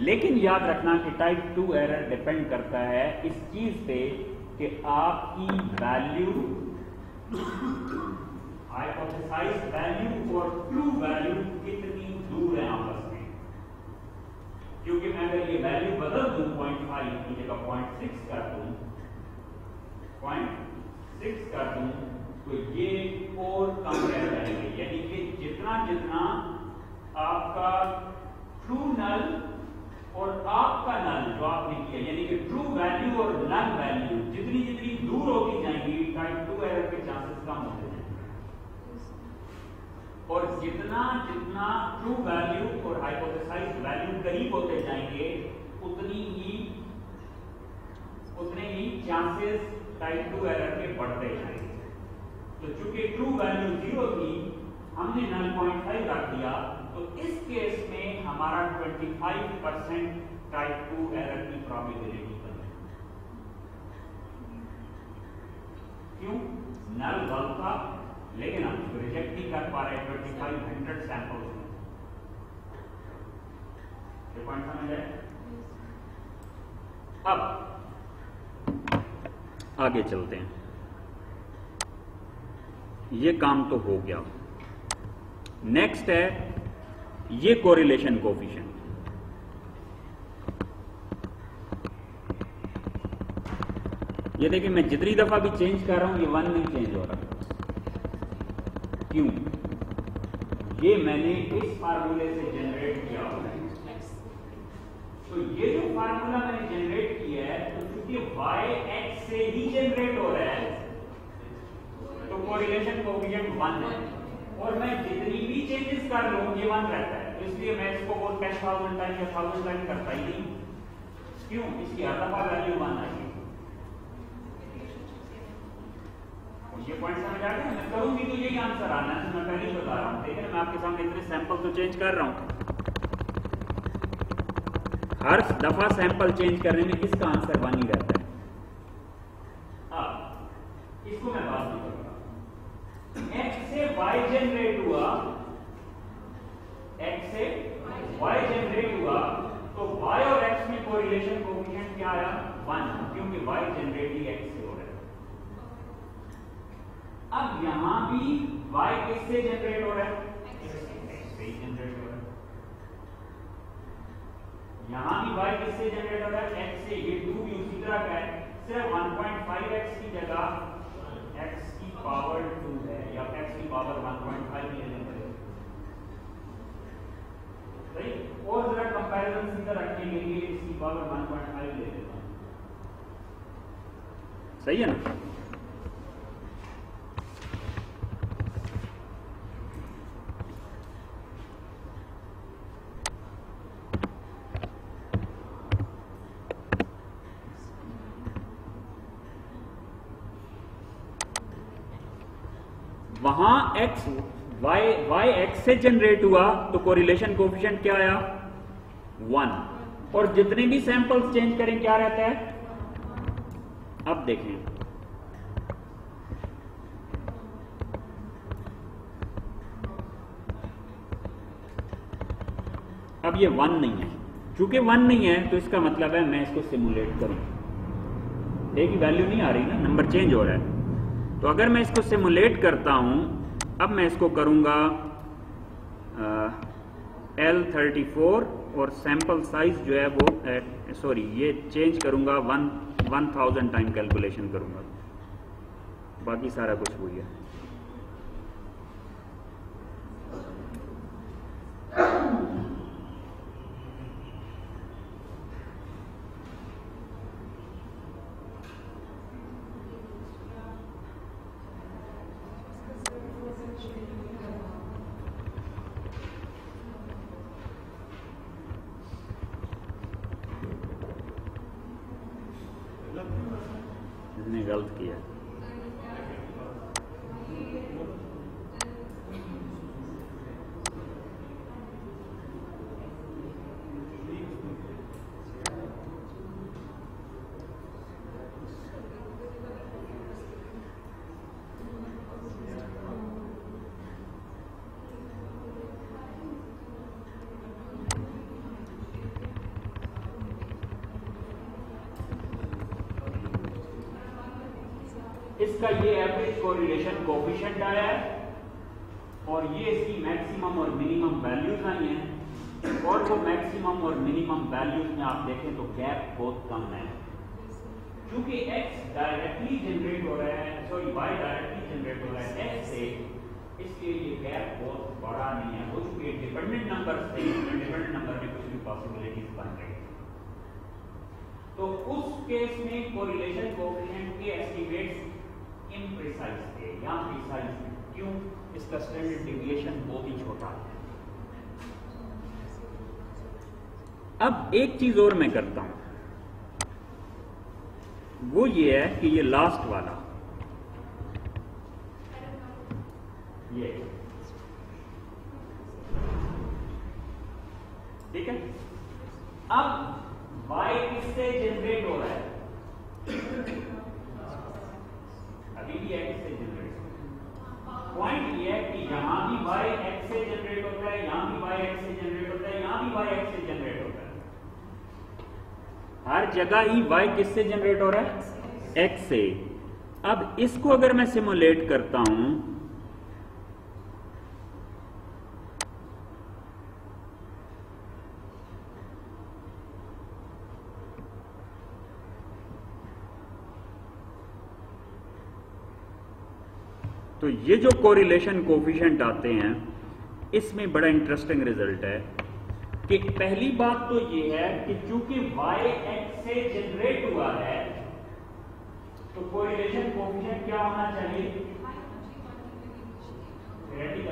लेकिन याद रखना कि टाइप टू एरर डिपेंड करता है इस चीज़ पे कि आपकी वैल्यू, हाइपोथेसाइज वैल्यू और ट्रू वैल्यू कितनी दूर है आपस में। क्योंकि मैं अगर ये वैल्यू बदल दू पॉइंट फाइव की जगह पॉइंट सिक्स कर दूँ पॉइंट सिक्स कर दूँ तो ये और कम रह जाएँगे यानी कि जितना जितना आपका ट्रू नल और आपका नल जो आपने किया यानी कि ट्रू वैल्यू और नल वैल्यू जितनी जितनी दूर होती जाएँगी टाइप टू एरर के चांसेस कम होते जाएँगे और जितना जितना ट्रू वैल्यू और हाइपोथेसाइज वैल्यू करीब होते जाएँगे, उतनी ही, उतने ही चांसेस टाइप टू एरर के बढ़ते जाएँगे। तो चूँकि ट्रू वैल्यू ज़ीरो थी, हमने नल पॉइंट फाइव रख दिया तो इस केस में हमारा 25 परसेंट टाइप टू एरर की प्रोबेबिलिटी बन क्यों? नल बल्ब था, लेकिन हम रिजेक्ट नहीं कर पा रहे twenty five hundred sample point समझ आए अब आगे चलते हैं। ये काम तो हो गया। नेक्स्ट है, ये कोरिलेशन कोफिशिएंट ये देखिए, मैं जितनी दफ़ा भी चेंज कर रहा हूँ, ये वन नहीं चेंज हो रहा क्यों? ये मैंने इस फार्मूले से जनरेट किया हुआ है। तो ये जो फार्मूला मैंने जनरेट किया है तो चूँकि y x से ही जनरेट हो रहा है तो कोरिलेशन कोफिशिएंट वन है। और मैं जितनी भी चेंजेस कर लूँ ये वन रहता है। तो इसलिए मैं इसको वो टेन थाउज़ेंड टाइम या थाउज़ेंड टाइम करता ही नहीं। क्यों? इसकी हर दफ़ा वैल्यू वन आएगी ये पॉइंट समझ आ गया? मैं करूँगी तो यही आंसर आना है मैं पहले बता रहा हूँ। ठीक है? मैं आपके सामने इतने सैंपल तो चेंज कर रहा हूँ। हर दफ़ा सैंपल चेंज करने में इसका आंसर वन ही रहता है? अब इसको मैं बात नहीं करूँगा। एक्स से वाई जनरेट हुआ एक्स से वाई जनरेट हुआ तो वाई और एक्स में कोरिलेशन कोफिशिएंट क्या आया? वन क्योंकि वाई जनरेट ही एक्स से हो रहा है। अब यहाँ भी वाई किससे जनरेट हो रहा है एक्स से ही जनरेट हो रहा है यहाँ भी y किससे जनरेट हो रहा है? x से। ये 2 भी उसी तरह का है। सिर्फ़ 1.5x की जगह x की पावर 2 है। या x की पावर 1.5 लेने पड़ेगा और जरा कंपैरिजन सीधा रखने के लिए इसकी पावर 1.5 ले लेता हूँ। सही है ना? वहाँ x, y y x से जनरेट हुआ तो कोरिलेशन कोफिशिएंट क्या आया? वन और जितने भी सैंपल्स चेंज करें, क्या रहता है? अब देखें। अब ये वन नहीं है। चूँकि वन नहीं है तो इसका मतलब है मैं इसको सिमुलेट करूँ। एक ही वैल्यू नहीं आ रही ना नंबर चेंज हो रहा है। तो अगर मैं इसको सिमुलेट करता हूँ, अब मैं इसको करूँगा एल थर्टी फोर और सैंपल साइज़ जो है वो सॉरी ये चेंज करूँगा one one thousand time calculation करूँगा बाकी सारा कुछ हुई है Thank you. इसका ये एवरेज कोरिलेशन कोफिशिएंट आया है और ये इसकी मैक्सिमम और मिनिमम वैल्यूज़ आई हैं। और वो मैक्सिमम और मिनिमम वैल्यूज़ में आप देखें तो गैप बहुत कम है। क्योंकि x डायरेक्टली जनरेट हो रहा है सॉरी y डायरेक्टली जनरेट हो रहा है x से इसलिए ये गैप बहुत बड़ा नहीं है। वो चूँकि डिपेंडेंट नंबर से डिपेंडेंट नंबर में कुछ भी पॉसिबिलिटीज बन रही तो उस केस में कोरिलेशन कोएफिशिएंट के एस्टिमेट्स इम्प्रिसाइज थे या प्रिसाइज थे क्यों इसका स्टैंडर्ड डिविएशन बहुत ही छोटा है? अब एक चीज़ और मैं करता हूँ। वो ये है कि ये लास्ट वाला। ये। ठीक है? अब y किससे जनरेट हो रहा है? अभी भी एक्स से जनरेट पॉइंट ये है कि यहाँ भी y x से जनरेट होता है, यहाँ भी y x से जनरेट होता है, यहाँ भी y x से जनरेट होता है। हर जगह ही y किससे जनरेट हो रहा है? एक्स से। अब इसको अगर मैं सिमुलेट करता हूँ तो ये जो कोरिलेशन कोफिशिएंट आते हैं, इसमें बड़ा इंटरेस्टिंग रिज़ल्ट है कि पहली बात तो ये है कि चूँकि y x से जनरेट हुआ है तो कोरिलेशन कोफिशिएंट क्या होना चाहिए? वैल्यू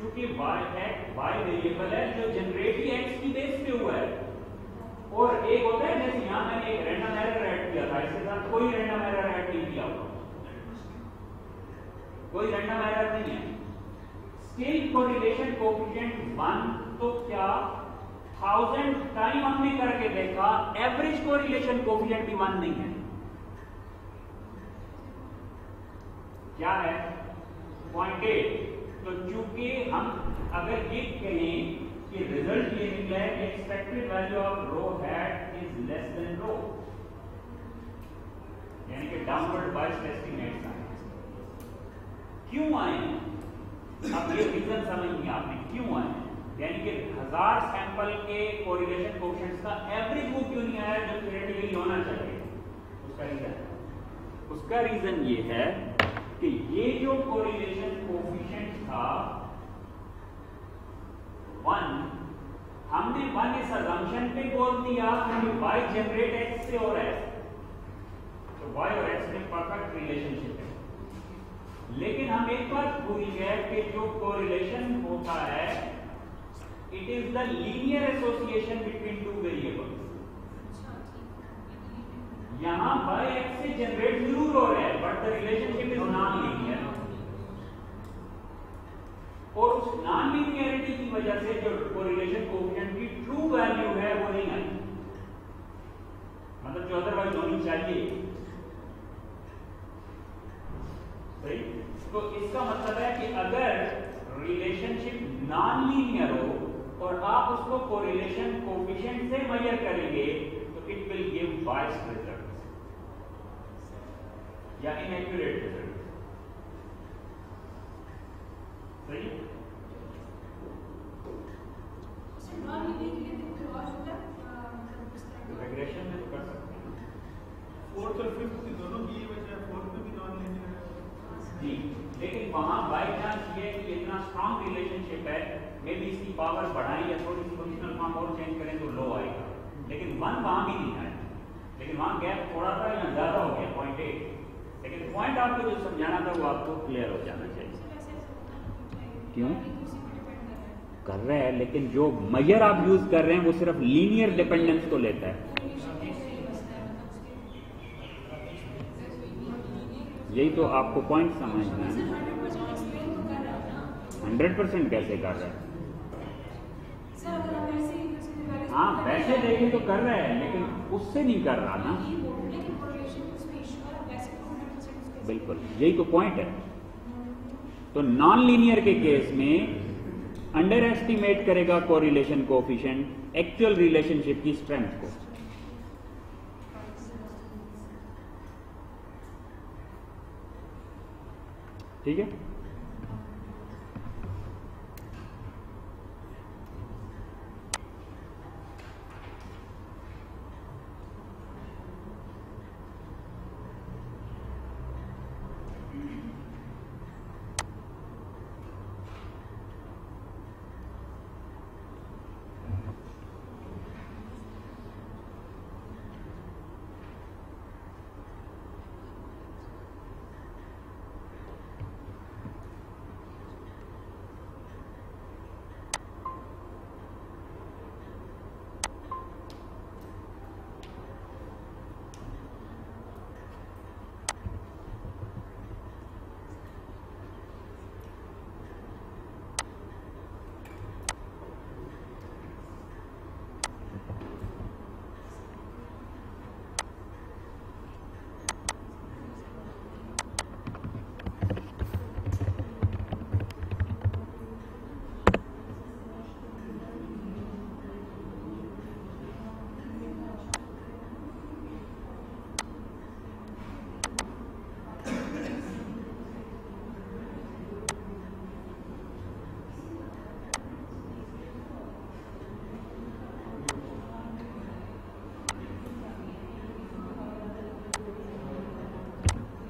चूँकि y x, y वेरिएबल है, जो जनरेट ही x की बेस पे हुआ है। और एक होता है, जैसे यहाँ मैंने एक रैंडम एरर ऐड किया था, इसके साथ कोई रैंडम एरर ऐड नहीं किया होगा। कोई रैंडम एरर नहीं है। स्केल कोरिलेशन कोफिशिएंट 1 तो क्या थाउज़ेंड टाइम हमने करके देखा एवरेज कोरिलेशन कोफिशिएंट भी 1 नहीं है। क्या है? पॉइंट एट तो चूँकि हम अगर ये कहें कि रिज़ल्ट ये निकला है expected value of rho hat is less than rho यानी कि डाउनवर्ड बायस एस्टिमेट्स आए क्यों आए अब ये रीजन समझिए आपने क्यों आए यानी कि हज़ार सैंपल के कोरिलेशन कोएफिशिएंट्स का एवरेज वो क्यों नहीं आया जो थ्योरेटिकली होना चाहिए? उसका रीजन उसका रीजन ये है कि ये जो कोरिलेशन कोएफिशिएंट था वन हमने वन इस अजम्पशन पे बोल दिया कि y जनरेट x से और है तो y और x में परफेक्ट रिलेशनशिप लेकिन हम एक बात भूल गए कि जो कोरिलेशन होता है it is the linear association between two variables यहाँ y x से जनरेट ज़रूर हो रहा है but the relationship is non linear और उस नॉन लीनियरिटी की वजह से जो कोरिलेशन कोएफिशिएंट की ट्रू वैल्यू है, वो नहीं आई। मतलब जो अदरवाइज़ होनी चाहिए। सही? तो इसका मतलब है कि अगर रिलेशनशिप नॉन लीनियर हो और आप उसको कोरिलेशन कोएफिशिएंट से मेजर करेंगे तो it will give biased result या इनएक्यूरेट रिज़ल्ट सही? रेग्रेशन में तो कर सकते हैं। फोर्थ और फिफ्थ दोनों की वजह फोर्थ जी लेकिन वहाँ बाई चांस ये कि इतना स्ट्रांग रिलेशनशिप है मे बी इसकी पावर बढ़ाएँ या थोड़ी सी पोजिशनल फॉर्म और चेंज करें तो लो आएगा। लेकिन वन वहाँ भी नहीं आया। लेकिन वहाँ गैप थोड़ा सा या ज़्यादा हो गया पॉइंट एट लेकिन पॉइंट आपको जो समझाना था वो आपको क्लियर हो जाना चाहिए। क्यों? कर रहे हैं। लेकिन जो मेजर आप यूज़ कर रहे हैं वो सिर्फ़ लीनियर डिपेंडेंस को लेता है। यही तो आपको पॉइंट समझना है। हंड्रेड परसेंट कैसे कर रहा है? ही, वैसे देखे तो कर रहा है, लेकिन उससे नहीं कर रहा ना। बिल्कुल, यही तो पॉइंट है। तो नॉन लीनियर के केस में अंडर एस्टिमेट करेगा कोरिलेशन कोफिशिएंट एक्चुअल रिलेशनशिप की स्ट्रेंथ को। ठीक है?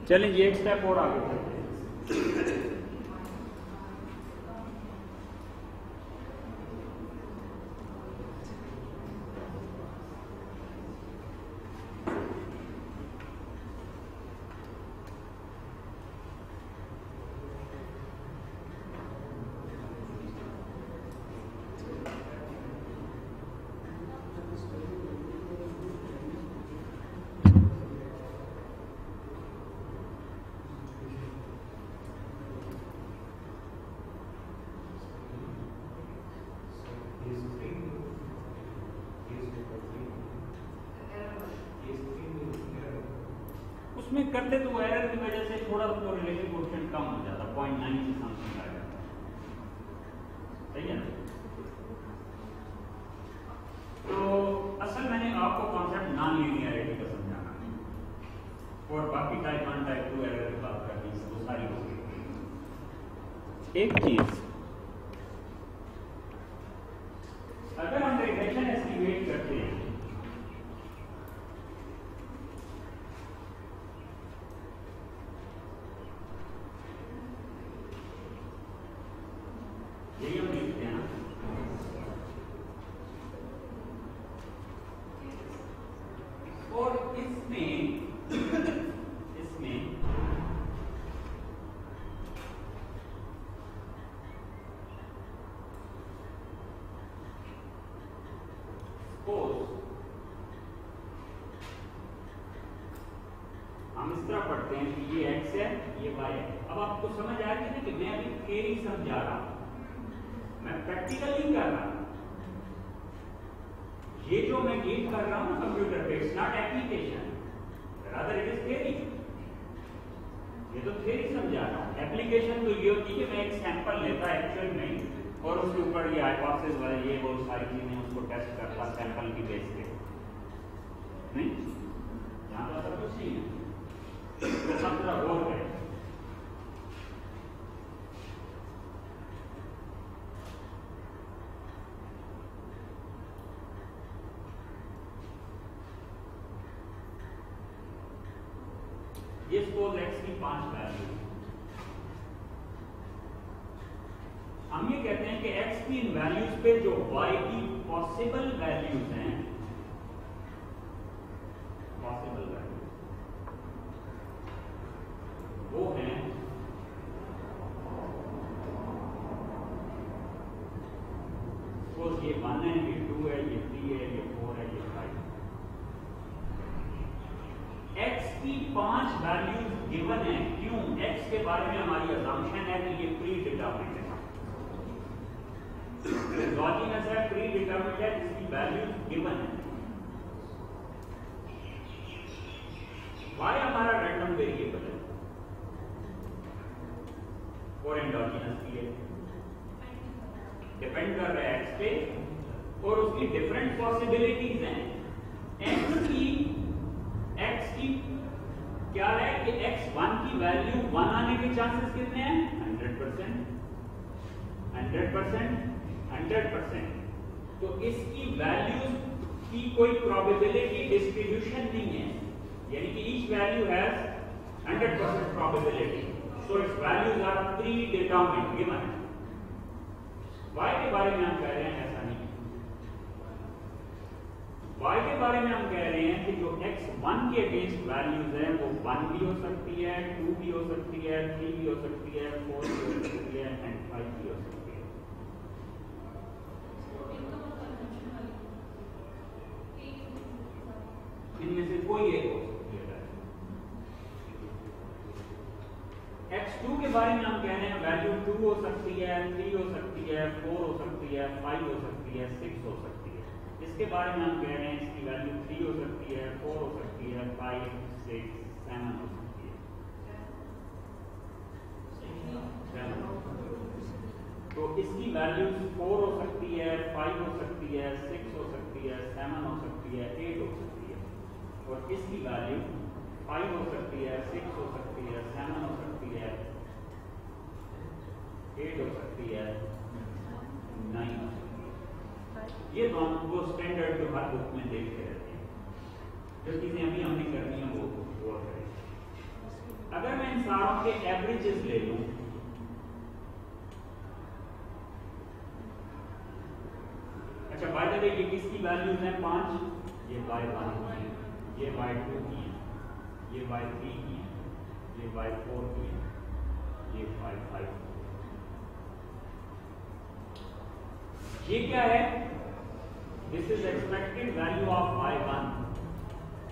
चलें ये एक स्टेप और आगे बढ़ते हैं। उसमें करते तो एरर की वजह से थोड़ा तो रिलेटिव कोएफिशिएंट कम हो जाता पॉइंट नाइन से समथिंग आ जाता सही है ना तो असल मैंने आपको कॉन्सेप्ट नॉन लीनियरिटी का समझाना है और बाकी type one type two error की बात करनी है वो सारी हो गई एक चीज़ अगर हम रिग्रेशन एस्टिमेट करते हैं यही हम लिखते हैं ना और इसमें इसमें suppose हम इस तरह पढ़ते हैं कि ये x है ये y है अब आपको समझ आ रही है कि मैं अभी थ्योरी समझा रहा हूँ। मैं प्रैक्टिकल कर रहा ये जो मैं गेट कर रहा हूँ कंप्यूटर पे it's not application rather it is theory ये तो थ्योरी समझा रहा हूँ। एप्लीकेशन तो ये होती है कि मैं एक सैंपल लेता एक्चुअल में, और उसके ऊपर ये हाइपोथेसिस वाले, ये वो सारी चीज़ें उसको टेस्ट करता सैंपल की बेस पे। नहीं यहाँ तो ऐसा कुछ नहीं है तो सब तरह गौर करें ये लेट्स की पाँच वैल्यू हम ये कहते हैं कि x की इन वैल्यूज़ पे जो y की पॉसिबल वैल्यूज़ हैं पॉसिबल वैल्यूज़ वो हैं सपोज़ ये वन है ये टू है ये थ्री है ये फोर है ये फाइव एक्स की पाँच वैल्यूज़ गिवन है क्यों x के बारे में हमारी अजम्पशन है कि ये प्री डिटरमिनेट है एग्जोजिनस है प्री डिटरमिनेट है इसकी वैल्यू गिवन है y हमारा रैंडम वेरिएबल है और एंडोजिनस भी है डिपेंड कर रहा है x पे और उसकी डिफरेंट पॉसिबिलिटीज हैं x की x की क्या है कि x वन की वैल्यू वन आने के चांसेस कितने हैं hundred percent hundred percent hundred percent तो इसकी वैल्यूज़ की कोई प्रोबेबिलिटी डिस्ट्रीब्यूशन नहीं है यानी hundred percent probability so its values are predetermined given y के बारे में हम कह रहे हैं ऐसा नहीं? Y के बारे में हम कह रहे हैं कि जो x1 के अगेंस्ट वैल्यूज़ है, वो 1 भी हो सकती है 2 भी हो सकती है 3 भी हो सकती है 4 भी हो सकती है एंड 5 भी हो सकती है. इनमें से कोई एक है x2 के बारे में हम कह रहे हैं वैल्यू टू हो सकती है थ्री हो सकती है फोर हो सकती है फाइव हो सकती है सिक्स हो सकती है इसके बारे में हम कह रहे हैं इसकी वैल्यू थ्री हो सकती है फोर हो सकती है 5 6 7 हो सकती है 7 तो इसकी वैल्यू फोर हो सकती है फाइव हो सकती है सिक्स हो सकती है सेवन हो सकती है एट हो सकती है और इसकी वैल्यू फाइव हो सकती है सिक्स हो सकती है सेवन हो सकती है 8 हो सकती है 9 हो सकती है ये दोनों वो स्टैंडर्ड जो हर बुक में देखते रहते हैं। जो चीज़ें अभी हमने करनी है, वो वो करें अगर मैं इन सारों के एवरेजेस ले लूँ अच्छा बाय द वे ये किसकी वैल्यूज़ हैं? पाँच? ये बाय वन की है। ये बाय टू की है। ये बाय थ्री की है। ये बाय फोर की है। ये बाय फाइव ये क्या है? This is expected value of i one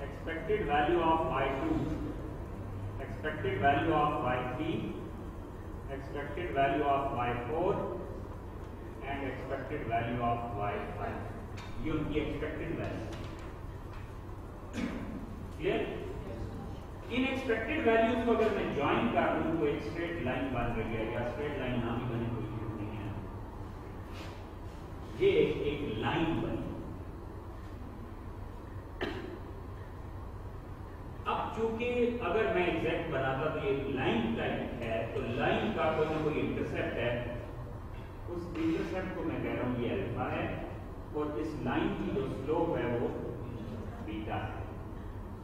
expected value of i two expected value of y three expected value of y four and expected value of y five ये उनकी expected value clear इन expected values को अगर मैं join कर दूँ तो एक स्ट्रेट लाइन बन रही है या स्ट्रेट लाइन ना भी बने कोई ज़रूरत नहीं है ये एक लाइन बनी। अब चूँकि अगर मैं एग्जैक्ट बनाता तो ये लाइन टाइप है तो लाइन का कोई ना कोई इंटरसेप्ट है। उस इंटरसेप्ट को मैं कह रहा हूँ ये अल्फ़ा है और इस लाइन की जो स्लोप है वो बीटा है।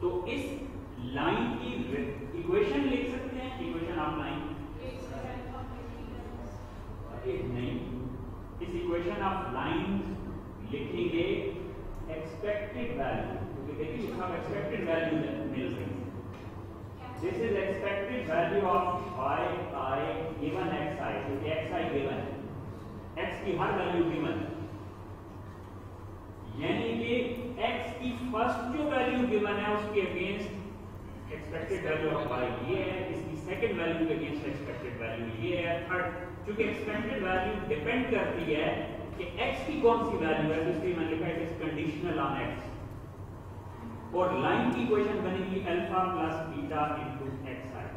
तो इस लाइन की इक्वेशन लिख सकते हैं? इक्वेशन आप लाइन एक नहीं। इस इक्वेशन ऑफ़ लाइन लिखेंगे एक्सपेक्टेड वैल्यू क्योंकि देखिए इसका एक्सपेक्टेड वैल्यू मिल रही this is expected value of y i given x i, क्योंकि x i given है। x की हर वैल्यू गिवन यानी कि x की फ़र्स्ट जो वैल्यू गिवन है, उसके against expected value of y ये है, इसकी सेकंड वैल्यू के अगेंस्ट एक्सपेक्टेड वैल्यू ये है थर्ड क्योंकि एक्सपेक्टेड वैल्यू डिपेंड करती है कि x की कौन सी वैल्यू है इसलिए मैंने लिखा it is conditional on x और लाइन की इक्वेशन बनेगी alpha plus beta into x i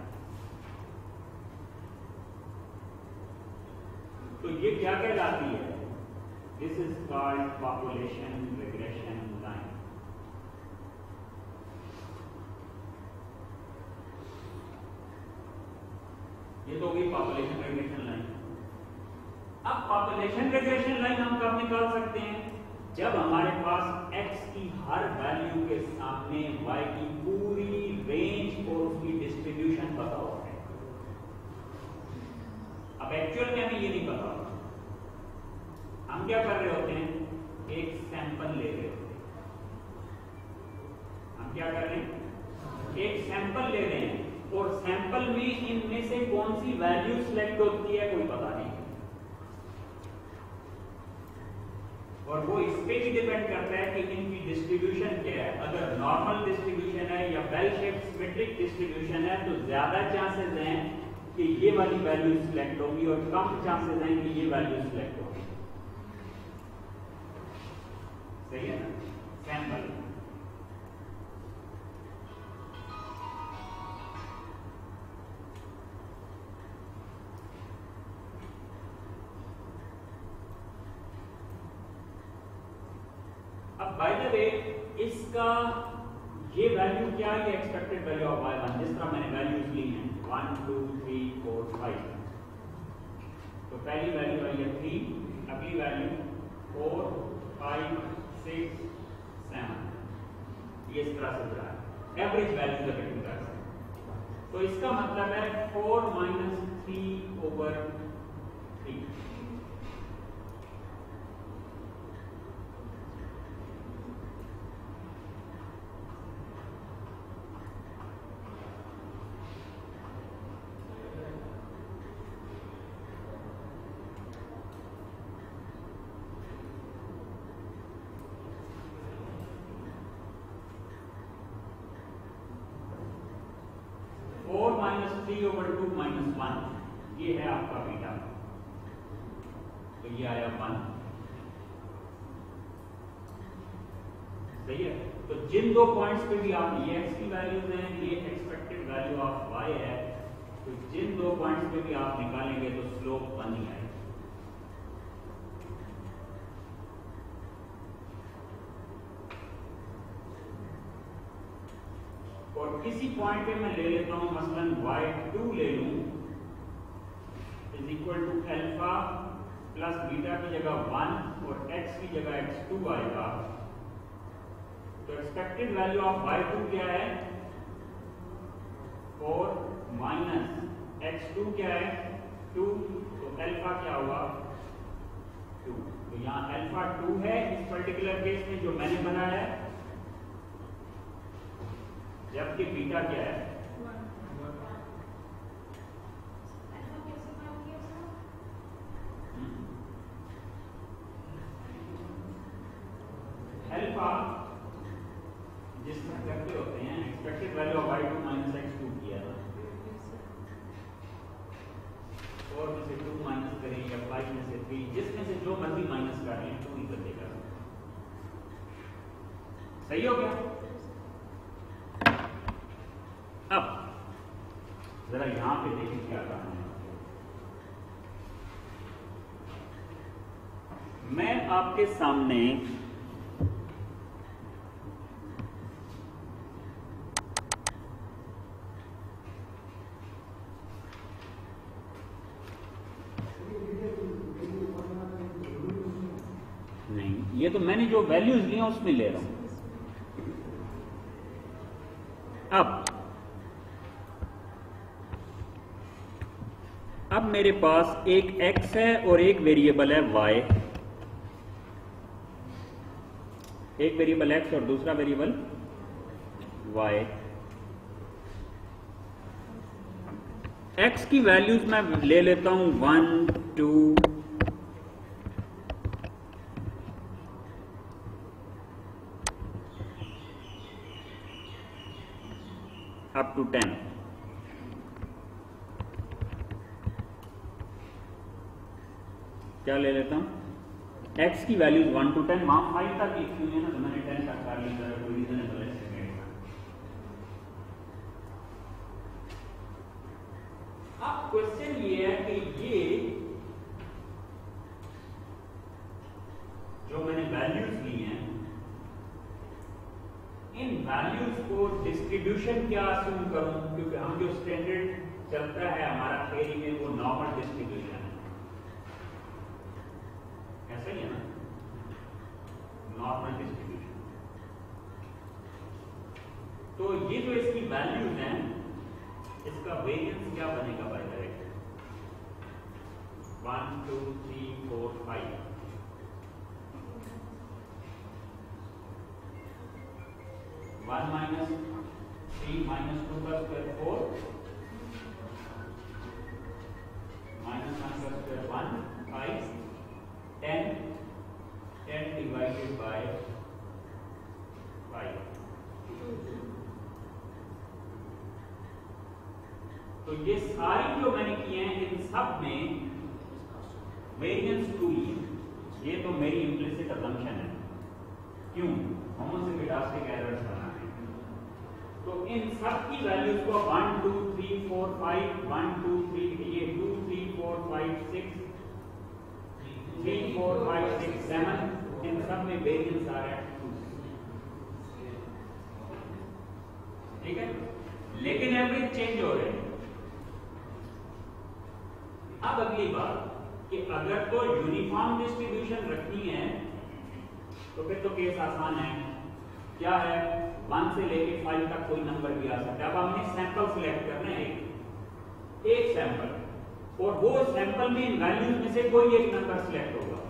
तो ये क्या कहलाती है? This is called population regression line ये तो होगी पॉपुलेशन रिग्रेशन लाइन अब पॉपुलेशन रिग्रेशन लाइन हम कब निकाल सकते हैं? जब हमारे पास x की हर वैल्यू के सामने y की पूरी रेंज और उसकी डिस्ट्रीब्यूशन पता हो अब एक्चुअल में हमें ये नहीं पता। होता हम क्या कर रहे होते हैं? एक सैंपल ले रहे होते हैं। हम क्या कर रहे हैं? एक सैंपल ले रहे हैं। और सैंपल में इनमें से कौन सी वैल्यू सिलेक्ट होती है कोई पता नहीं। और वो इस पे भी डिपेंड करता है कि इनकी डिस्ट्रीब्यूशन क्या है। अगर नॉर्मल डिस्ट्रीब्यूशन है या बेल शेप सिमेट्रिक डिस्ट्रीब्यूशन है तो ज़्यादा चांसेस हैं कि ये वाली वैल्यू सिलेक्ट होगी और कम चांसेस हैं कि ये वैल्यू सिलेक्ट होगी। सही है ना? सैंपल बाय द वे इसका ये वैल्यू क्या है? Expected value of y one जिस तरह मैंने वैल्यूज़ ली हैं one two three four five तो पहली वैल्यू आई है थ्री अगली value four five six seven ये इस तरह से जुड़ा है। एवरेज वैल्यू का तो इसका मतलब है four minus three over three four minus three over two minus one ये है आपका बीटा तो ये आया वन सही है तो जिन दो पॉइंट्स पे भी आप ये एक्स की वैल्यूज़ हैं, ये एक्सपेक्टेड वैल्यू ऑफ़ वाई है तो जिन दो पॉइंट्स पे भी आप निकालेंगे तो स्लोप वन ही आएगा और किसी पॉइंट पे मैं ले लेता हूँ, मसलन y2 ले लूँ is equal to alpha plus beta की जगह 1 और x की जगह x2 आएगा। तो एक्सपेक्टेड वैल्यू ऑफ़ y2 क्या है? 4 माइनस x2 क्या है? 2 तो अल्फ़ा क्या हुआ 2 तो यहाँ अल्फ़ा 2 है, इस पर्टिकुलर केस में जो मैंने बनाया है, जबकि बीटा क्या है? अल्फ़ा होते हैं expected value of y2 minus x2 किया था और में से 2 माइनस करें या 5 में से 3 जिसमें से जो मर्ज़ी माइनस कर रहे 2 ही बचेगा सही हो गया? अब, जरा यहाँ पे देखें क्या करना है। मैं आपके सामने नहीं ये तो मैंने जो वैल्यूज़ ली हैं उसमें ले रहा हूँ। अब अब मेरे पास एक एक्स है और एक वेरिएबल है वाई एक वेरिएबल एक्स और दूसरा वेरिएबल वाई एक्स की वैल्यूज़ मैं ले लेता हूँ वन टू टू टेन क्या ले लेता हूँ? X की वैल्यूज़ वन टू टेन वहाँ फाइव तक लिखी हुई है ना तो मैंने टेन तक कर लिया, कोई रीजनेबल एस्टिमेट अब क्वेश्चन ये है कि ये जो मैंने वैल्यूज़ ली हैं इन वैल्यूज़ को डिस्ट्रीब्यूशन क्या असूम करूँ? क्योंकि हम जो स्टैंडर्ड चलता है हमारा थ्योरी में वो नॉर्मल डिस्ट्रीब्यूशन है। ऐसा ही है ना? नॉर्मल डिस्ट्रीब्यूशन तो ये जो इसकी वैल्यूज़ हैं, इसका वेरियंस क्या बनेगा the way one two three four five one minus three minus two का स्क्वायर फोर माइनस वन का square one five ten ten divided by five तो ये सारी जो मैंने किए हैं, इन सब में वेरिएंस टू ये तो मेरी इम्प्लिसिट असम्पशन है। क्यों? होमोसिमिडास्टिक एरर्स बना। तो इन सब की वैल्यूज़ को one two three four five one two three ये two three four five six three four five six seven इन सब में वेरियंस आ रहा है। ठीक है? लेकिन एवरेज चेंज हो रहे हैं। अब अगली बात कि अगर तो यूनिफॉर्म डिस्ट्रीब्यूशन रखनी है तो फिर तो केस आसान है। क्या है? वन से लेके फाइव तक कोई नंबर भी आ सकता है। अब हमने सैंपल सिलेक्ट करना है एक। एक सैंपल और वो सैंपल में वैल्यूज़ में से कोई एक नंबर सिलेक्ट होगा।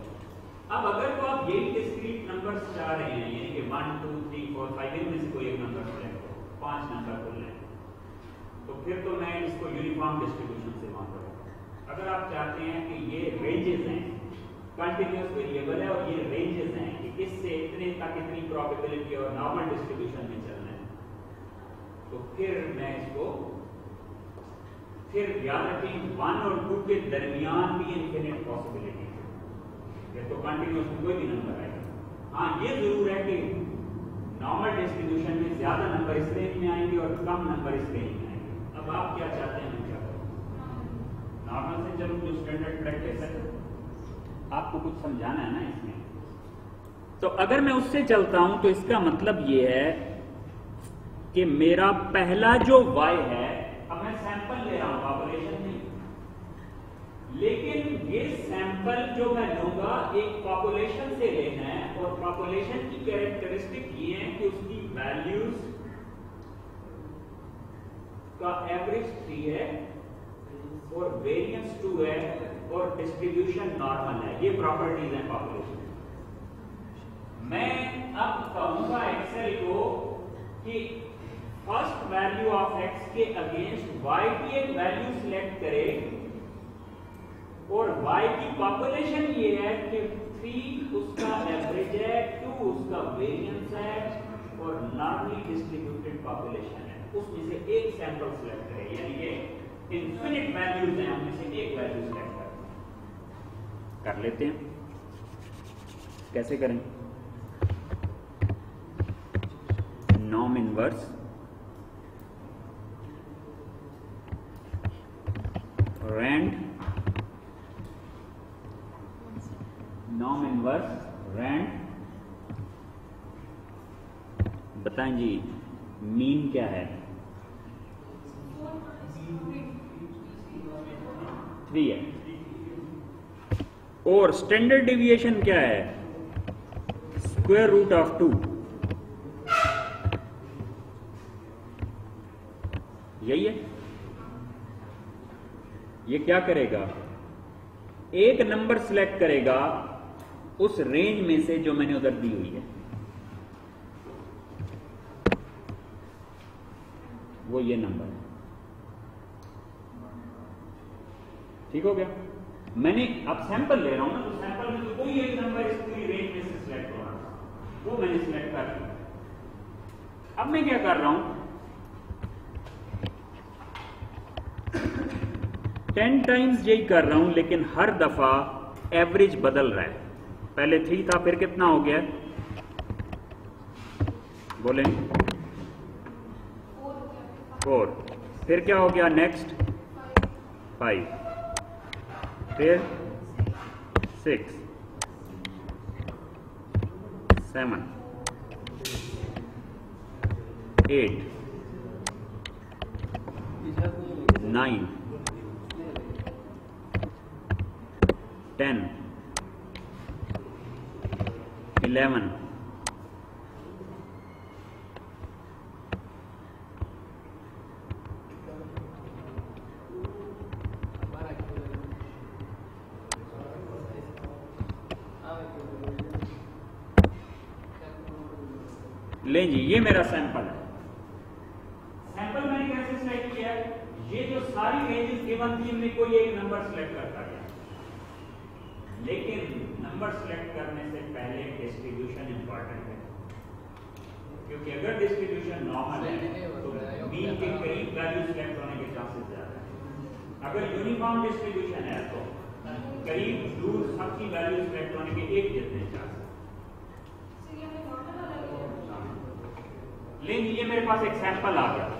अब अगर तो आप यही डिस्क्रीट नंबर चाह रहे हैं, यानी कि one two three four five इनमें से कोई एक नंबर सिलेक्ट हो, पाँच नंबर बोल रहे तो फिर तो मैं इसको यूनिफॉर्म डिस्ट्रीब्यूशन से मान करूँगा अगर आप चाहते हैं कि ये रेंजेस हैं कंटिन्यूस वेरिएबल है और ये रेंजेस हैं कि इससे इतने तक इतनी प्रोबेबिलिटी और नॉर्मल डिस्ट्रीब्यूशन में चलना है। तो फिर मैं इसको फिर याद रखें वन और टू के दरमियान भी इन्फिनिट पॉसिबिलिटी है। फिर तो कंटिन्यूस में कोई भी नंबर आएगा। हाँ ये ज़रूर है कि नॉर्मल डिस्ट्रीब्यूशन में ज़्यादा नंबर इस रेंज में आएँगे और कम नंबर इस रेंज में आएँगे। अब आप क्या चाहते हैं नॉर्मल से चलो जो स्टैंडर्ड प्रैक्टिस है। आपको कुछ समझाना है ना इसमें? तो अगर मैं उससे चलता हूँ तो इसका मतलब यह है कि मेरा पहला जो y है, अब मैं सैंपल ले रहा हूँ पॉपुलेशन नहीं लेकिन ये सैंपल जो मैं लूँगा, एक पॉपुलेशन से लेना है, और पॉपुलेशन की कैरेक्टरिस्टिक ये है कि उसकी वैल्यूज़ का एवरेज थ्री है, और वेरियंस टू है और डिस्ट्रीब्यूशन नॉर्मल है। ये प्रॉपर्टीज़ हैं पॉपुलेशन मैं अब कहूँगा एक्सेल को कि फ़र्स्ट वैल्यू ऑफ़ एक्स के अगेंस्ट वाई की एक वैल्यू सिलेक्ट करे और वाई की पॉपुलेशन ये है कि थ्री उसका एवरेज है टू उसका वेरियंस है और नॉर्मली डिस्ट्रीब्यूटेड पॉपुलेशन है। उसमें से एक सैंपल सिलेक्ट करे। यानी कि इन्फिनिट वैल्यूज़ हैं, उनमें से एक वैल्यू सिलेक्ट कर लेते हैं। कैसे करें? नॉम इनवर्स रैंड नॉम इनवर्स रैंड बताएँ जी मीन क्या है? थ्री है। और स्टैंडर्ड डिविएशन क्या है? स्क्वायर रूट ऑफ़ टू यही है। ये क्या करेगा? एक नंबर सिलेक्ट करेगा उस रेंज में से जो मैंने उधर दी हुई है। वो ये नंबर है। ठीक हो गया? मैंने अब सैंपल ले रहा हूँ ना तो सैंपल में तो कोई एक नंबर इस पूरी रेंज में से सिलेक्ट हो रहा वो मैंने सिलेक्ट कर लिया अब मैं क्या कर रहा हूँ? टेन टाइम्स यही कर रहा हूँ, लेकिन हर दफ़ा एवरेज बदल रहा है। पहले थ्री था, फिर कितना हो गया? बोले। फोर फिर क्या हो गया? नेक्स्ट फाइव फिर six seven eight nine ten eleven ले जी ये मेरा सैंपल है। सैंपल मैंने कैसे सिलेक्ट किया ये जो सारी रेंजेस गिवन थी इनमें कोई एक नंबर सिलेक्ट करता गया लेकिन नंबर सिलेक्ट करने से पहले डिस्ट्रीब्यूशन इंपॉर्टेंट है। क्योंकि अगर डिस्ट्रीब्यूशन नॉर्मल है तो मीन के करीब वैल्यू सेलेक्ट होने के चांसेस ज़्यादा है। अगर यूनिफॉर्म डिस्ट्रीब्यूशन है तो करीब दूर सबकी वैल्यू सिलेक्ट होने के एक जितने चांसेस So ये हमें नॉर्मल वाला है लेकिन ये मेरे पास एक सैंपल आ गया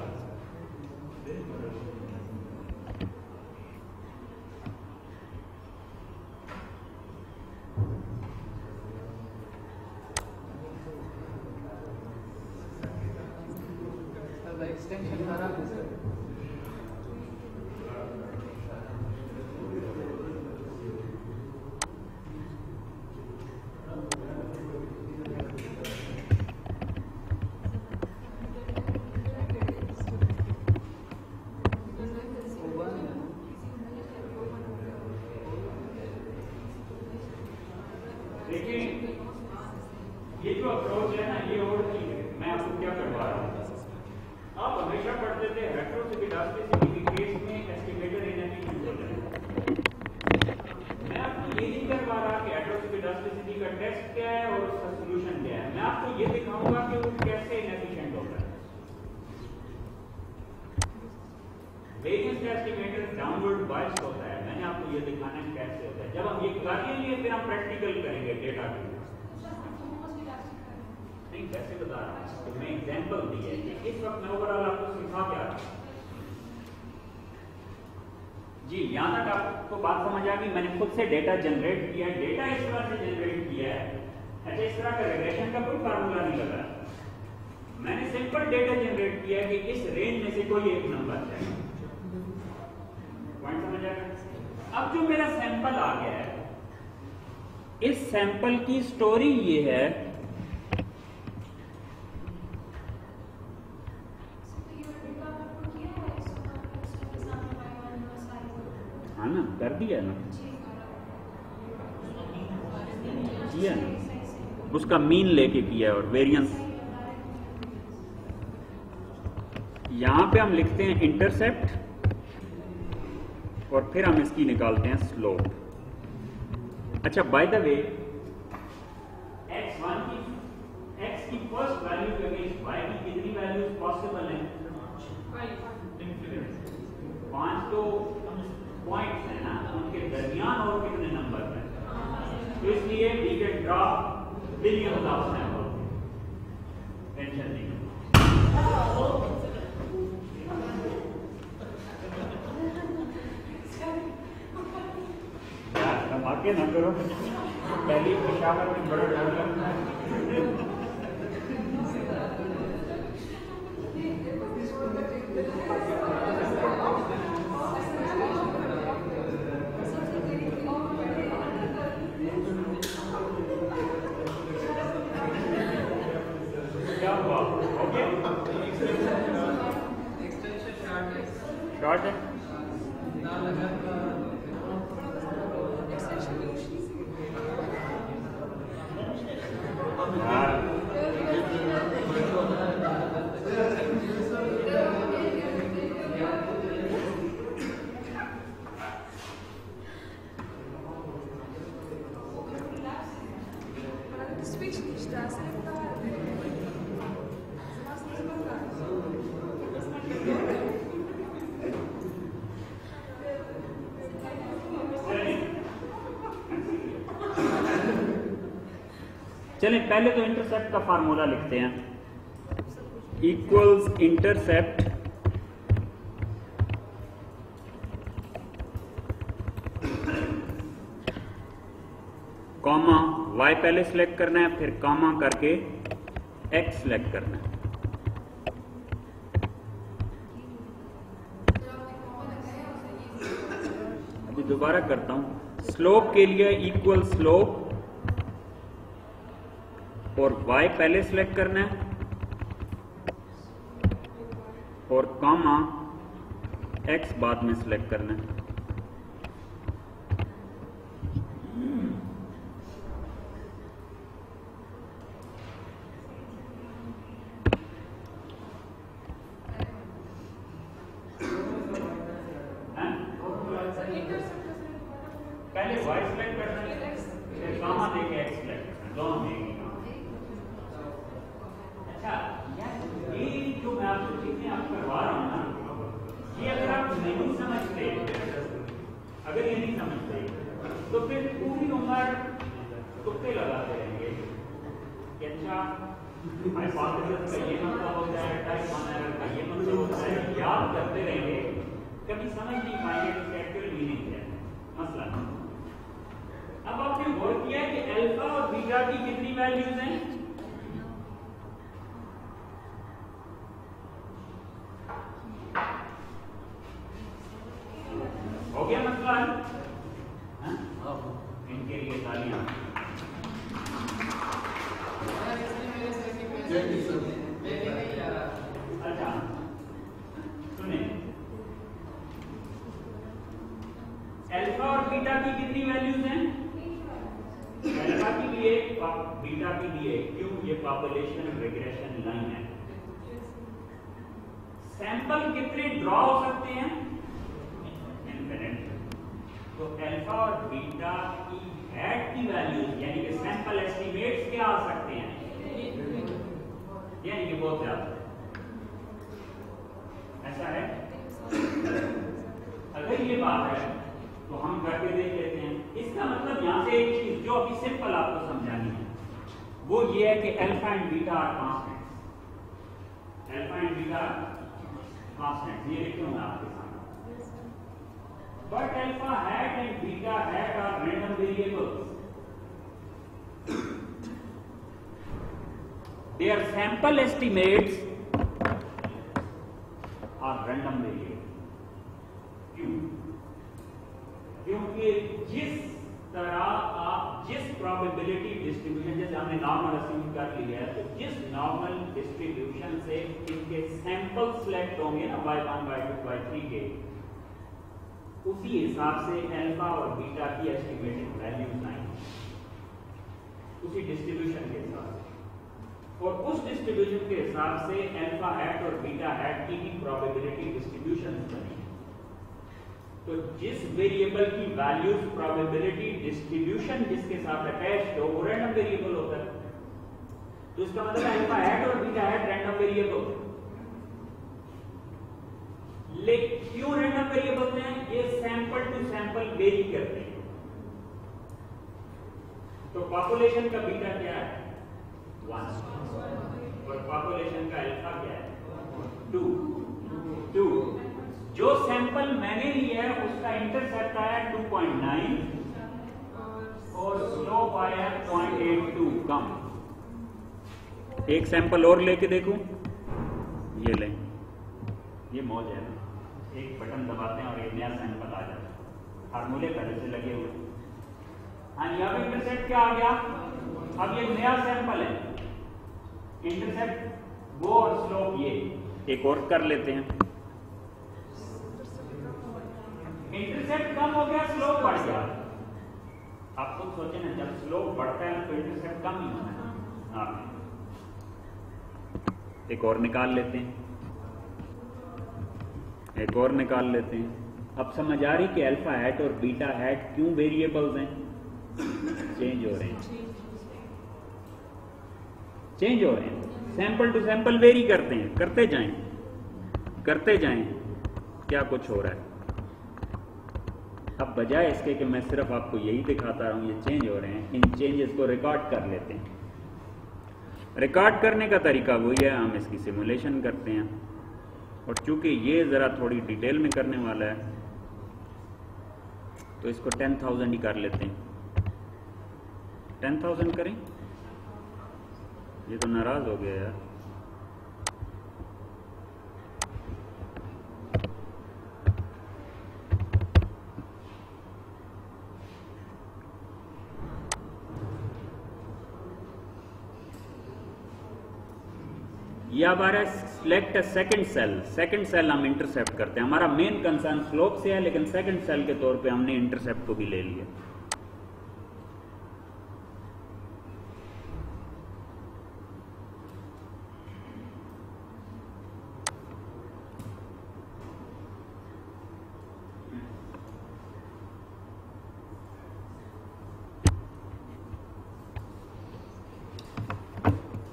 एक्सटेंशन खराब है सर देखिए ये जो अप्रोच है ना ये और चीज़ है मैं आपको क्या करवा रहा हूँ आप हमेशा पढ़ते थे रेट्रोसिपिडास्टिसिटी के केस में एस्टिमेटेड एनर्जी कंट्रोल है मैं आपको ये नहीं करवा रहा कि रेट्रोसिपिडास्टिसिटी का टेस्ट क्या है और उसका सॉल्यूशन क्या है मैं आपको ये दिखाऊँगा कि वो कैसे इनएफिशिएंट होता है वेरियंस का एस्टिमेटर डाउनवर्ड बायस्ड होता है मैंने आपको ये दिखाना है कैसे होता है जब हम ये कर लेंगे फिर हम प्रैक्टिकल करेंगे डेटा के अच्छा हम मोमोज भी डाल सकते हैं नहीं कैसे बता रहा हूँ तो मैं एग्जांपल दी है कि इस वक्त मैं ओवरऑल आपको सिखा क्या रहा हूँ। जी यहाँ तक आपको बात समझ आ गई मैंने खुद से डेटा जनरेट किया डेटा इस तरह से जनरेट किया है। अच्छा इस तरह का रिग्रेशन का कोई फार्मूला नहीं लगा मैंने सिंपल डेटा जनरेट किया कि इस रेंज में से कोई एक नंबर है। अब जो मेरा सैंपल आ गया है, इस सैंपल की स्टोरी ये है। So ये डेटा आपको किया इसको इसको के साथ y1 plus i1 हाँ ना, कर दिया ना? किया। ना उसका मीन लेके किया है और वेरियंस यहाँ पे हम लिखते हैं इंटरसेप्ट और फिर हम इसकी निकालते हैं स्लोप अच्छा बाय द वे x1 की, x की फ़र्स्ट वैल्यू के अगेंस्ट y की कितनी वैल्यूज़ पॉसिबल हैं? पाँच तो पॉइंट्स हैं ना, उनके दरमियान और कितने नंबर हैं? तो इसलिए we can draw billions of sample tension नहीं यार धमाके ना करो पहली पेशावर में बड़ा डर लगता है क्या हुआ हो गया एक्सटेंशन शार्ट है शॉर्ट है ना लगा यार Switch die Straße चलिए पहले तो इंटरसेप्ट का फार्मूला लिखते हैं। इक्वल्स इंटरसेप्ट कॉमा y पहले सिलेक्ट करना है, फिर कॉमा करके x सिलेक्ट करना है। अभी दोबारा करता हूँ। स्लोप के लिए इक्वल स्लोप और y पहले सिलेक्ट करना है। और कॉमा x बाद में सिलेक्ट करना है हैं? पहले y सिलेक्ट करना है फिर कॉमा हमेशा हाइपोथेसिस का ये मतलब होता है टाइप वन एरर का ये मतलब होता है याद करते रहेंगे कभी समझ नहीं पाएँगे कि इसका एक्चुअल मीनिंग क्या है मसला अब आपने गौर किया कि अल्फ़ा और बीटा की कितनी वैल्यूज़ हैं हो गया मसला हाँ? इनके लिए तालियाँ यार इसने मेरे सर की पेंसिल लेके नहीं जा रहा अच्छा सुने अल्फ़ा और बीटा की कितनी वैल्यूज़ हैं अल्फ़ा के लिए बीटा के लिए क्यों ये पॉपुलेशन रिग्रेशन लाइन है सैंपल कितने ड्रॉ हो सकते हैं इनफिनिट तो अल्फ़ा और बीटा की हैट की वैल्यूज़ यानी कि सैंपल एस्टीमेट्स क्या आ सकते हैं यानी कि बहुत ज़्यादा ऐसा है अगर ये बात है तो हम करके देख लेते हैं। इसका मतलब यहाँ से एक चीज़ जो अभी सिंपल आपको समझानी है, वो ये है कि alpha and beta are constants alpha and beta constants ये लिखूं मैं आपके सामने। But alpha hat and beta hat are random variables their sample estimates are random variable क्यों? क्योंकि जिस तरह आप, जिस प्रोबेबिलिटी डिस्ट्रीब्यूशन जैसे हमने नॉर्मल अज्यूम कर लिया है तो जिस नॉर्मल डिस्ट्रीब्यूशन से इनके सैंपल सिलेक्ट होंगे ना by one by two by three के, उसी हिसाब से अल्फ़ा और बीटा की एस्टिमेटेड वैल्यूज़ आएँगी। उसी डिस्ट्रीब्यूशन के हिसाब से। और उस डिस्ट्रीब्यूशन के हिसाब से अल्फ़ा हैट और बीटा हैट की भी प्रोबेबिलिटी डिस्ट्रीब्यूशन बनी तो जिस वेरिएबल की वैल्यूज़ प्रोबेबिलिटी डिस्ट्रीब्यूशन जिसके साथ अटैच्ड हो, वो रैंडम वेरिएबल होता है। तो इसका मतलब अल्फ़ा हैट और बीटा हैट रैंडम वेरिएबल लेकिन क्यों रैंडम वेरिएबल हैं? ये सैंपल टू सैंपल वेरी करते हैं। तो पॉपुलेशन का बीटा क्या है? वन और पॉपुलेशन का अल्फ़ा क्या है? टू टू जो सैंपल मैंने लिया है, उसका इंटरसेप्ट आया 2.9 और स्लोप आया 0.82 कम। एक सैंपल और लेके देखूँ। ये ले। ये मौज है। ना एक बटन दबाते हैं और एक नया सैंपल आ जाता है। फार्मूले पहले से लगे हुए हाँ। यहाँ पे इंटरसेप्ट क्या आ गया? अब ये नया सैंपल है। इंटरसेप्ट वो और स्लोप ये एक और कर लेते हैं। इंटरसेप्ट कम हो गया स्लोप बढ़ गया। आप खुद सोचे ना, जब स्लोप बढ़ता है तो इंटरसेप्ट कम ही होना है। हाँ। एक और निकाल लेते हैं। एक और निकाल लेते हैं। अब समझ आ रही कि अल्फ़ा हैट और बीटा हैट क्यों वेरिएबल्स हैं? चेंज हो रहे हैं। चेंज हो रहे हैं। सैंपल टू सैंपल वेरी करते हैं। करते जाएँ। करते जाएँ। क्या कुछ हो रहा है? अब बजाय इसके कि मैं सिर्फ़ आपको यही दिखाता रहूँ, ये चेंज हो रहे हैं। इन चेंजेस को रिकॉर्ड कर लेते हैं। रिकॉर्ड करने का तरीका वही है हम इसकी सिमुलेशन करते हैं। और चूँकि ये ज़रा थोड़ी डिटेल में करने वाला है तो इसको टेन थाउज़ेंड ही कर लेते हैं। टेन थाउज़ेंड करें? ये तो नाराज़ हो गया यार। ये हमारा select second cell second cell हम इंटरसेप्ट करते हैं। हमारा मेन कंसर्न स्लोप से है, लेकिन सेकंड सेल के तौर पे हमने इंटरसेप्ट को भी ले लिया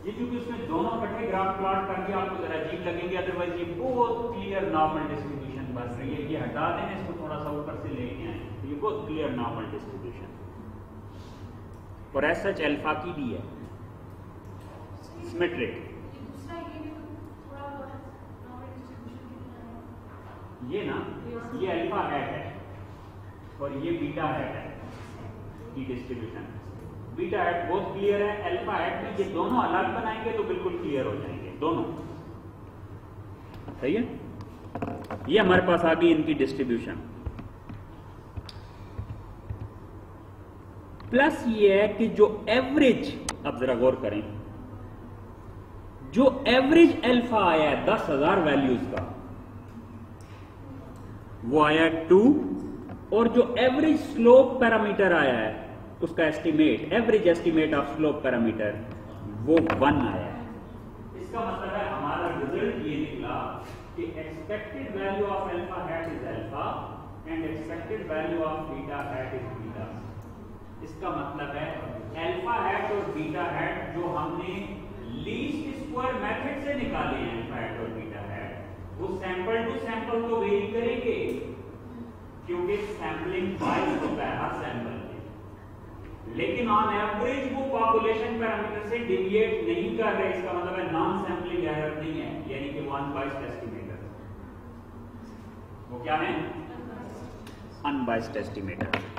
ये क्योंकि उसमें दोनों इकट्ठे ग्राफ प्लॉट करके आपको जरा अजीब लगेंगे अदरवाइज़ ये बहुत क्लियर नॉर्मल डिस्ट्रीब्यूशन बन रही है ये हटा दें इसको थोड़ा सा ऊपर से लेके आए क्लियर नॉर्मल डिस्ट्रीब्यूशन और एस सच एल्फा की भी है। सिमेट्रिक ये भी ना, ये अल्फ़ा हैट है। और ये बीटा हैट है की डिस्ट्रीब्यूशन बीटा हैट बहुत क्लियर है अल्फ़ा हैट में ये दोनों अलग बनाएँगे तो बिल्कुल क्लियर हो जाएँगे, दोनों। सही है? ये हमारे पास आ गई इनकी डिस्ट्रीब्यूशन प्लस ये है कि जो एवरेज अब जरा गौर करें, जो एवरेज अल्फ़ा आया है, दस हज़ार वैल्यूज़ का, वो आया टू और जो एवरेज स्लोप पैरामीटर आया है, उसका estimate average estimate of slope parameter वो वन आया है। इसका मतलब है हमारा रिज़ल्ट ये निकला कि expected value of alpha hat is alpha and expected value of beta hat is इसका मतलब है अल्फ़ा हैट और बीटा हैट जो हमने लीस्ट स्क्वायर मेथड से निकाले हैं अल्फ़ा हैट और बीटा हैट वो सैंपल टू सैंपल तो वेरी करेंगे क्योंकि सैंपलिंग बाइस होता है हर सैंपल में लेकिन ऑन एवरेज वो पॉपुलेशन पैरामीटर से डिविएट नहीं कर रहे इसका मतलब है नॉन सैंपलिंग एरर नहीं है यानी कि वन बाइस्ड एस्टिमेटर वो क्या है? अनबाइस्ड एस्टिमेटर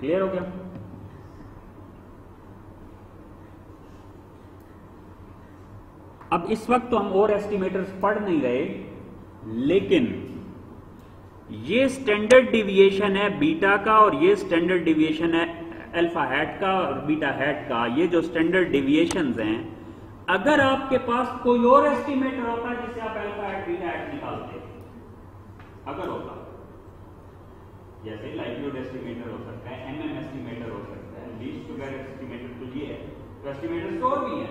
क्लियर हो गया अब इस वक्त तो हम और एस्टिमेटर्स पढ़ नहीं रहे, लेकिन ये स्टैंडर्ड डिविएशन है बीटा का और ये स्टैंडर्ड डिविएशन है अल्फ़ा हैट का और बीटा हैट का। ये जो स्टैंडर्ड डिविएशंस हैं, अगर आपके पास कोई और एस्टिमेटर होता जिसे आप अल्फ़ा हैट बीटा हैट निकालते, अगर होता जैसे लाइवलीहुड एस्टिमेटर हो सकता है एमएम एस्टिमेटर हो सकता है लीस्ट टू एस्टिमेटर तो ये है तो एस्टिमेटर और भी है।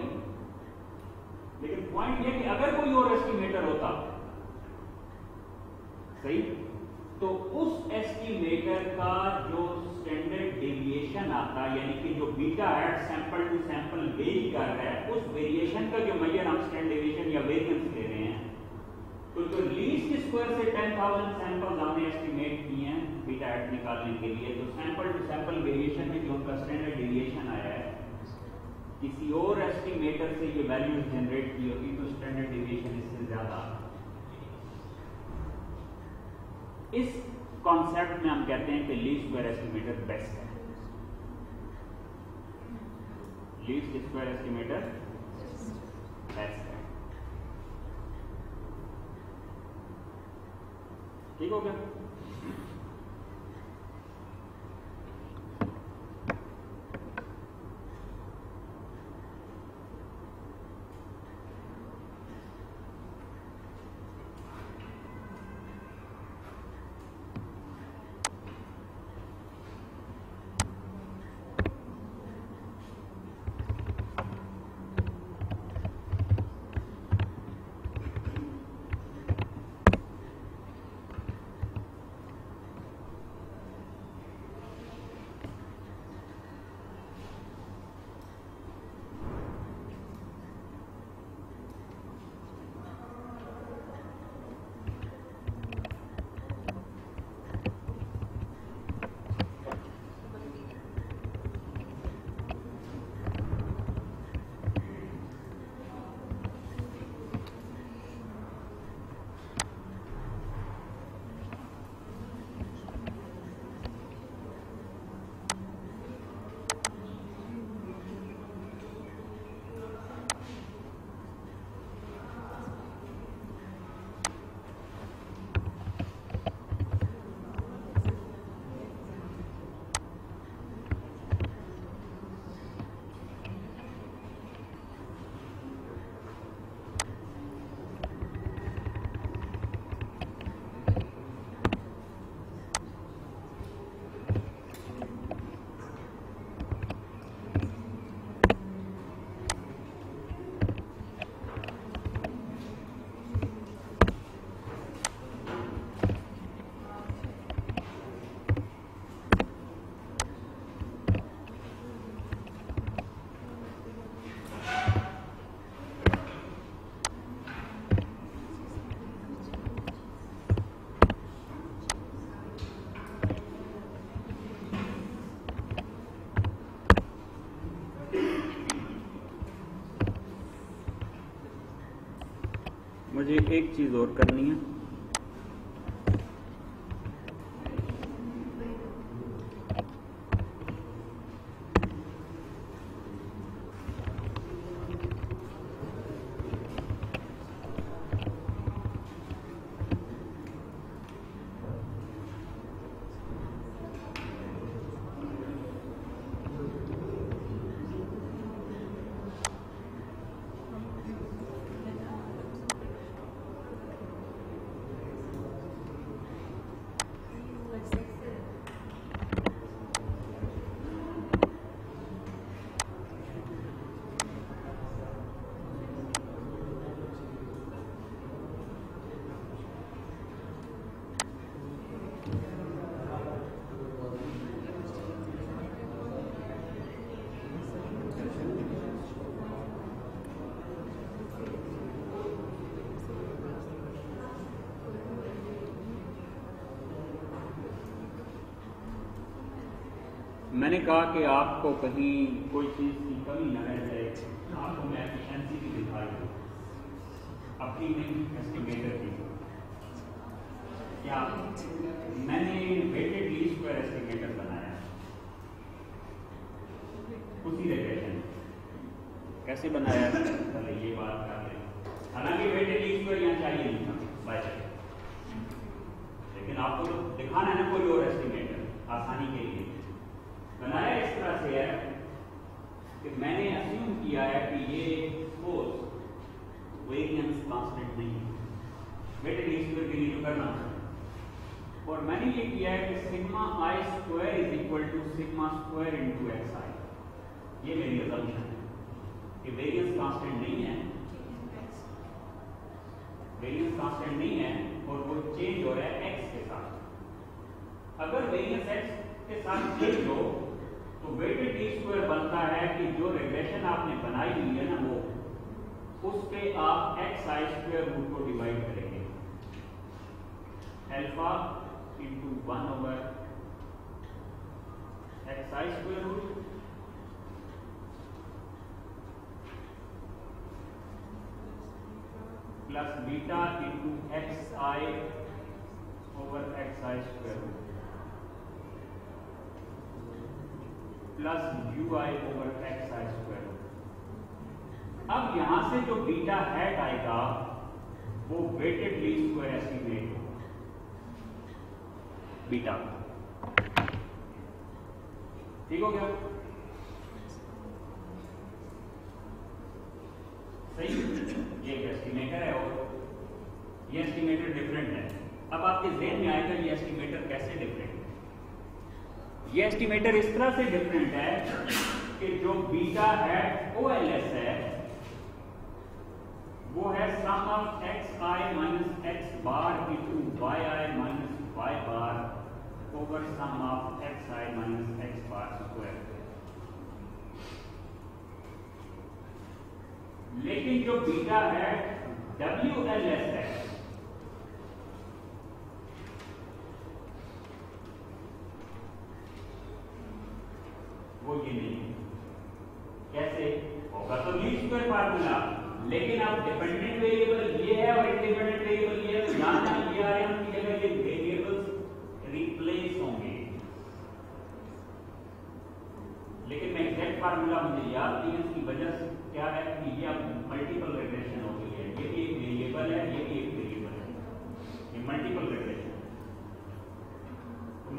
लेकिन पॉइंट ये कि अगर कोई और एस्टिमेटर होता, सही? तो उस एस्टिमेटर का जो स्टैंडर्ड डेविएशन आता, यानी कि जो beta hat sample to sample vary कर रहा है, उस वेरिएशन का जो मैयर हम स्टैंडर्ड डेविएशन या वेरिएंस ले रहे हैं तो जो लीस्ट स्क्वायर से 10000 सैंपल हमने एस्टिमेट किए हैं। बीटा हैट निकालने के लिए। तो सैंपल टू सैंपल वेरिएशन में जो उनका स्टैंडर्ड डेविएशन आया है, किसी और एस्टिमेटर से ये वैल्यूज़ जनरेट की होती तो स्टैंडर्ड डेविएशन इससे ज़्यादा। इस कॉन्सेप्ट में हम कहते हैं कि लीस्ट स्क्वायर एस्टिमेटर बेस्ट है। लीस्ट स्क्वायर एस्टिमेटर बेस्ट है। ठीक हो गया? मुझे एक चीज़ और करनी है। कहा कि आपको कहीं कोई चीज़ की कमी न रह जाए, आपको मैं एफिशिएंसी भी दिखाई दूँ। अपनी नहीं एस्टिमेटर की। क्या? मैंने वेटेड लीज पर एस्टिमेटर बनाया। उसी रिलेशन कैसे बनाया पहले ये बात कर लें हालाँकि वेटेड लीस्ट स्क्वायर यहाँ चाहिए नहीं था बाय लेकिन आपको तो दिखाना है ना कोई और एस्टिमेटर आसानी के लिए बनाया इस तरह से है कि मैंने अस्यूम किया है कि ये फोर्स वेरिएंस कांस्टेंट नहीं है वेटेड लीस्ट स्क्वायर के लिए जो करना और मैंने ये किया है कि sigma i square is equal to sigma square into x i ये मेरी है। कि वेरिएंस कांस्टेंट नहीं है। वेरिएंस कांस्टेंट नहीं है और वो चेंज हो रहा है एक्स के साथ। अगर वेरिएंस एक्स के साथ चेंज हो तो वेटेड टी स्क्वायर बनता है कि जो रिलेशन आपने बनाई हुई है ना वो उस पे आप एक्स आई स्क्वायर रूट को डिवाइड करेंगे। Alpha into one over x i square root plus beta into x i over x i square plus u i over x i square अब यहाँ से जो बीटा हैट आएगा, वो weighted least square estimate beta ठीक हो गया? सही ये एस्टिमेटर है और ये एस्टिमेटर डिफरेंट है। अब आपके जहन में आएगा ये एस्टिमेटर कैसे डिफरेंट है? ये एस्टिमेटर इस तरह से डिफरेंट है कि जो बीटा है ओ एल एस है, वो है sum of x i minus x bar into y i minus y bar over sum of x i minus x bar square लेकिन जो बीटा है डब्ल्यू एल एस है। वो ये नहीं। कैसे? होगा तो लीस्ट स्क्वायर फार्मूला लेकिन आप डिपेंडेंट वेरिएबल ये है और इंडिपेंडेंट वेरिएबल ये है तो यहाँ जहाँ ये उनकी जगह ये वेरिएबल्स रिप्लेस होंगे। लेकिन मैं एग्जैक्ट फार्मूला मुझे याद नहीं है, इसकी वजह से क्या है कि ये मल्टीपल रिग्रेशन हो गई है। ये भी एक वेरिएबल है, ये भी एक वेरिएबल है। ये मल्टीपल रिग्रेशन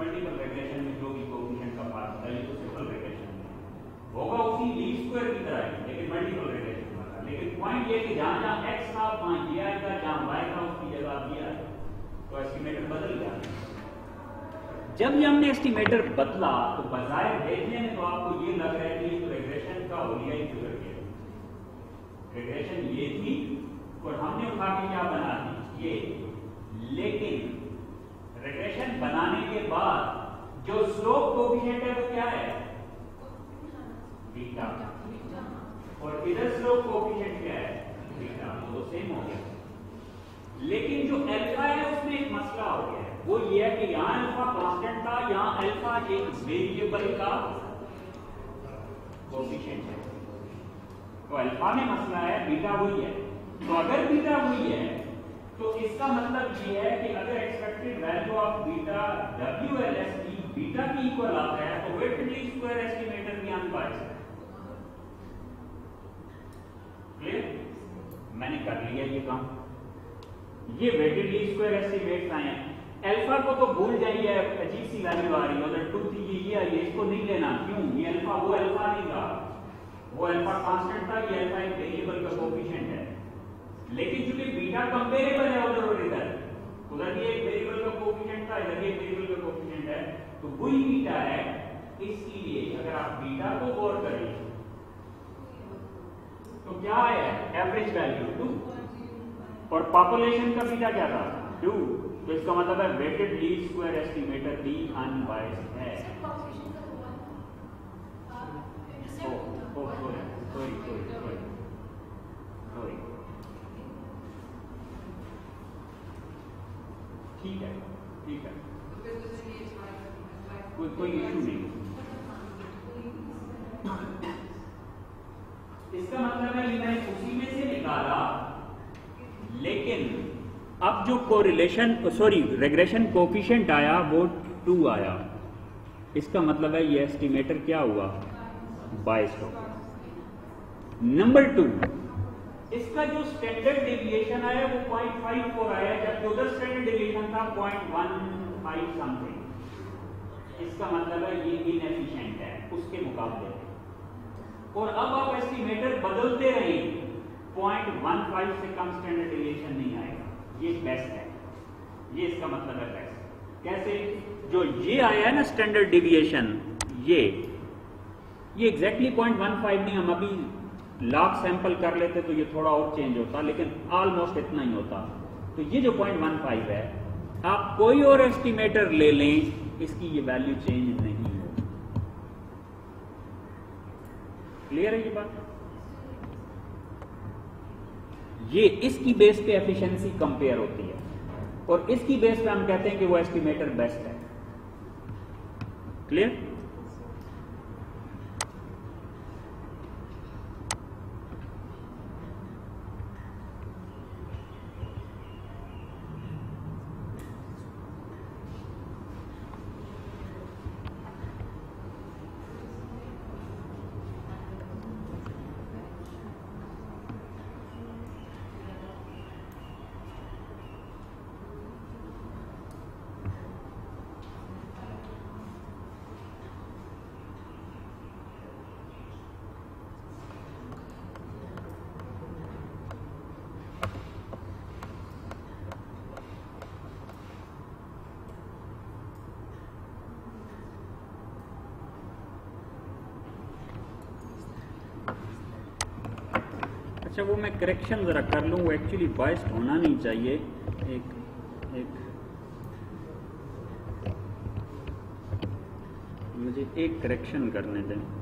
मल्टीपल रिग्रेशन में जो भी कोएफिशिएंट का फार्मूला ये तो सिंपल रिग्रेशन होगा उसी लीस्ट स्क्वायर की तरह ही, लेकिन मल्टीपल रिग्रेशन वाला लेकिन पॉइंट ये कि जहाँ जहाँ x था वहाँ ये आएगा जहाँ y था उसकी जगह ये आएगा तो एस्टिमेटर बदल गया। जब ये हमने एस्टिमेटर बदला तो बजाय देखने में तो आपको ये लग रहा है कि तो रिग्रेशन का ही गया रिग्रेशन ये थी और हमने उठा के क्या बना दी? ये। लेकिन रिग्रेशन बनाने के बाद जो स्लोप कोफिशिएंट है वो क्या है? बीटा और इधर स्लोप कोफिशिएंट क्या है? बीटा तो सेम हो गया। लेकिन जो अल्फ़ा है, उसमें एक मसला हो गया है। वो ये है कि यहाँ अल्फ़ा कांस्टेंट था, यहाँ अल्फ़ा एक वेरिएबल का कोफिशिएंट है। तो अल्फ़ा में मसला है, बीटा वही है। तो अगर बीटा वही है तो इसका मतलब ये है कि अगर expected value of beta W L S की बीटा की इक्वल आता है तो वेटेड लीस्ट स्क्वायर एस्टिमेटर भी अनबाइस्ड है। क्लियर मैंने कर लिया ये काम। ये वेटेड लीस्ट स्क्वायर एस्टिमेट्स आए अल्फ़ा को तो भूल जाइए, अजीब सी वैल्यू आ रही है। उधर टू थी ये ये इसको नहीं लेना। क्यों? ये अल्फ़ा, वो अल्फ़ा नहीं था। वो अल्फ़ा कांस्टेंट था, ये अल्फ़ा एक वेरिएबल का कोएफिशिएंट है। लेकिन चूँकि बीटा कंपेरेबल है उधर और इधर, उधर भी एक वेरिएबल का कोएफिशिएंट था, इधर भी एक वेरिएबल का कोएफिशिएंट है तो वही बीटा है। इसलिए अगर आप बीटा को गौर करें तो क्या है? एवरेज वैल्यू टू और पॉपुलेशन का बीटा क्या था? टू तो इसका मतलब है वेटेड लीस्ट स्क्वायर एस्टिमेटर भी अनबाइस्ड है oh oh sorry sorry sorry sorry ठीक है ठीक है कोई कोई नहीं इसका मतलब है मैंने उसी में से निकाला लेकिन अब जो कोरिलेशन सॉरी रेग्रेशन कोफिशिएंट आया वो टू आया इसका मतलब है ये एस्टिमेटर क्या हुआ? बाईस हो नंबर टू इसका जो स्टैंडर्ड डेविएशन आया, वो पॉइंट फाइव फोर आया जबकि उधर स्टैंडर्ड डेविएशन था पॉइंट वन फाइव समथिंग इसका मतलब है ये इनएफिशिएंट है, उसके मुकाबले। और अब आप एस्टिमेटर बदलते रहे पॉइंट वन फाइव से कम स्टैंडर्ड डेविएशन नहीं आएगा। ये बेस्ट है। ये इसका मतलब है बेस्ट कैसे? जो ये आया है ना स्टैंडर्ड डिविएशन ये। ये एग्जैक्टली पॉइंट वन फाइव नहीं, हम अभी लाख सैंपल कर लेते तो ये थोड़ा और चेंज होता, लेकिन ऑलमोस्ट इतना ही होता। तो ये जो पॉइंट वन फाइव है, आप कोई और एस्टिमेटर ले लें, इसकी ये वैल्यू चेंज नहीं होगी क्लियर है ये बात? ये इसकी बेस पे एफिशिएंसी कंपेयर होती है। और इसकी बेस पे हम कहते हैं कि वो एस्टिमेटर बेस्ट है। क्लियर मैं करेक्शन ज़रा कर लूँ, वो एक्चुअली बाइस्ड होना नहीं चाहिए। एक एक। मुझे एक करेक्शन करने दें।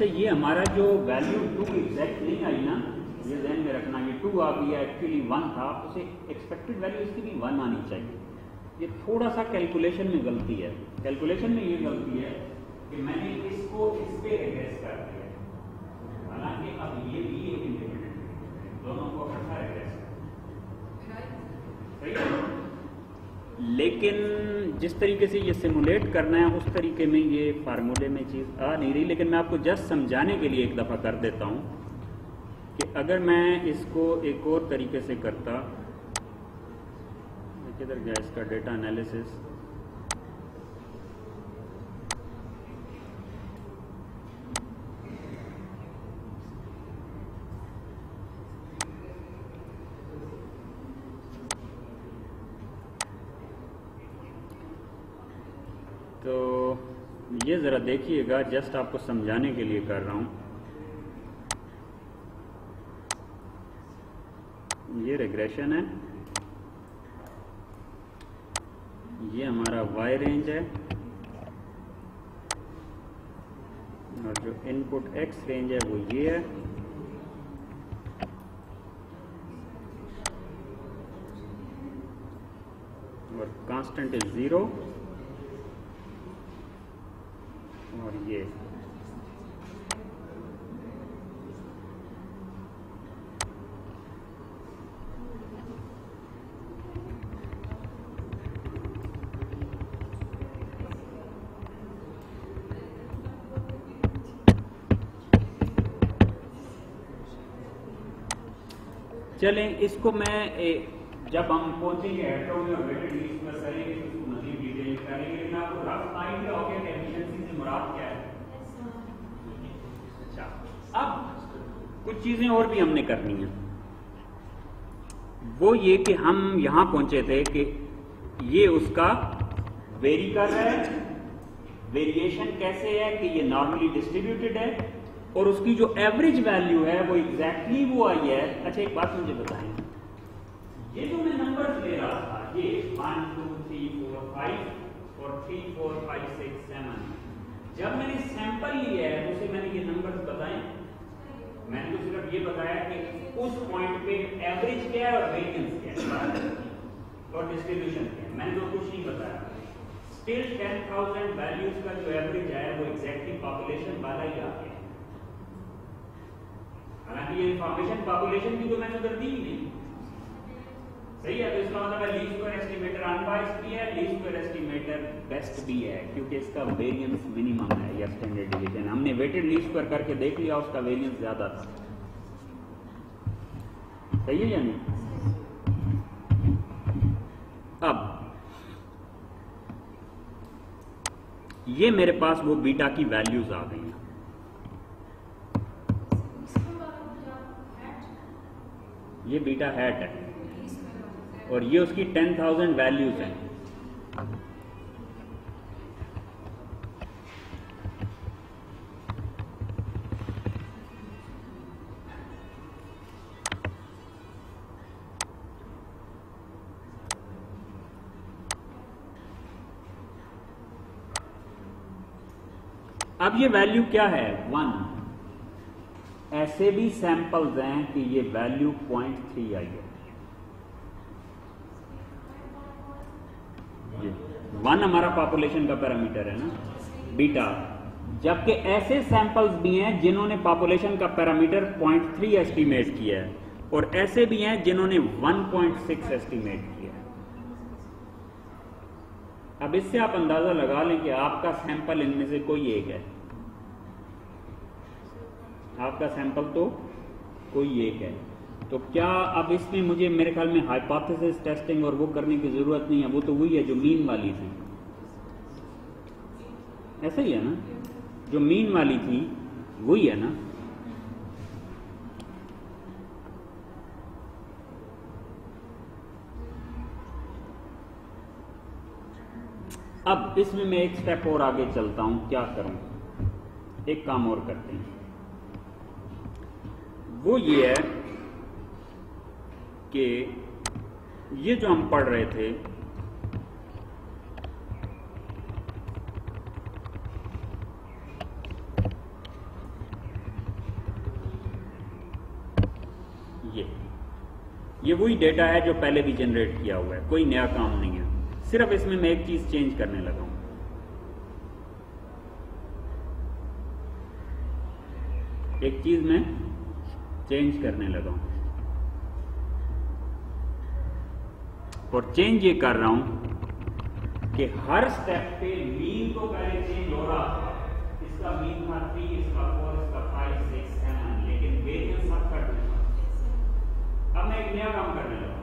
अच्छा ये हमारा जो वैल्यू टू एग्जैक्ट नहीं आई ना, ये जहन में रखना, ये टू आ गया एक्चुअली वन था, उसे एक्सपेक्टेड वैल्यू इसकी भी वन आनी चाहिए। ये थोड़ा सा कैलकुलेशन में गलती है। कैलकुलेशन में ये गलती है कि मैंने इसको इस पर एड्रेस कर दिया हालाँकि अब ये भी एक इंडिपेंडेंट दोनों को इकट्ठा एड्रेस सही है लेकिन जिस तरीके से ये सिमुलेट करना है, उस तरीके में ये फार्मूले में चीज़ आ नहीं रही। लेकिन मैं आपको जस्ट समझाने के लिए एक दफ़ा कर देता हूँ कि अगर मैं इसको एक और तरीके से करता किधर गया, इसका डेटा एनालिसिस तो ये ज़रा देखिएगा, जस्ट आपको समझाने के लिए कर रहा हूँ। ये रिग्रेशन है। ये हमारा वाई रेंज है। और जो इनपुट एक्स रेंज है वो ये है। और कांस्टेंट इज़ ज़ीरो और ये चलें इसको मैं ए, जब हम पहुँचेंगे हेट्रो में और वेटेड लिस्ट में करेंगे तो मजीद डिटेल करेंगे लेकिन आपको रफ आइडिया हो गया मुराद क्या है? अच्छा। अब कुछ चीज़ें और भी हमने करनी है। वो ये कि हम यहाँ पहुँचे थे कि ये उसका वेरी कर रहा है। वेरिएशन कैसे है कि ये नॉर्मली डिस्ट्रीब्यूटेड है? और उसकी जो एवरेज वैल्यू है वो एग्जैक्टली exactly वो आई है। अच्छा एक बात मुझे बताएँ। ये जो मैं नंबर ले रहा था ये one two three four five और three four five six seven जब मैंने सैंपल लिया है, उसे मैंने ये नंबर्स बताए। मैंने तो सिर्फ़ ये बताया कि उस पॉइंट पे एवरेज क्या है और वेरिएंस क्या है। और डिस्ट्रीब्यूशन क्या है। मैंने तो कुछ नहीं बताया। स्टिल 10000 वैल्यूज़ का जो एवरेज है वो एग्जैक्टली पॉपुलेशन वाला ही आ गया। हालाँकि ये इंफॉर्मेशन पॉपुलेशन की तो मैंने उधर दी ही नहीं। सही है तो इसका मतलब है लीस्ट स्क्वायर एस्टिमेटर अनबाइस्ड भी है, लीस्ट स्क्वायर एस्टिमेटर बेस्ट भी है, क्योंकि इसका वेरिएंस मिनिमम है, या स्टैंडर्ड डिवीज़न हमने वेटेड लीस्ट स्क्वायर करके देख लिया, उसका वेरिएंस ज़्यादा था। सही है या नहीं? अब, ये मेरे पास वो बीटा की वैल्यूज़ आ गई। हैं ये बीटा हैट है। और ये उसकी टेन थाउज़ेंड वैल्यूज़ हैं। अब ये वैल्यू क्या है? वन ऐसे भी सैंपल्स हैं कि ये वैल्यू पॉइंट थ्री आई है ये वन हमारा पॉपुलेशन का पैरामीटर है ना बीटा जबकि ऐसे सैंपल्स भी हैं जिन्होंने पॉपुलेशन का पैरामीटर पॉइंट थ्री एस्टिमेट किया है, और ऐसे भी हैं जिन्होंने 1.6 एस्टिमेट किया है। अब इससे आप अंदाज़ा लगा लें कि आपका सैंपल इनमें से कोई एक है। आपका सैंपल तो कोई एक है। तो क्या अब इसमें मुझे मेरे ख्याल में हाइपोथेसिस टेस्टिंग और वो करने की ज़रूरत नहीं है, वो तो वही है जो मीन वाली थी। ऐसा ही है ना? जो मीन वाली थी, वही है ना? अब इसमें मैं एक स्टेप और आगे चलता हूँ, क्या करूँ? एक काम और करते हैं। वो ये है कि ये जो हम पढ़ रहे थे ये वही डेटा है जो पहले भी जनरेट किया हुआ है। कोई नया काम नहीं है। सिर्फ़ इसमें मैं एक चीज़ चेंज करने लगा हूँ। एक चीज़ मैं चेंज करने लगा हूँ। और चेंज ये कर रहा हूँ कि हर स्टेप पे मीन तो पहले चेंज हो रहा था इसका मीन था थ्री इसका फोर इसका फाइव सिक्स सेवन लेकिन वेरियंस अब मैं एक नया काम करने लगा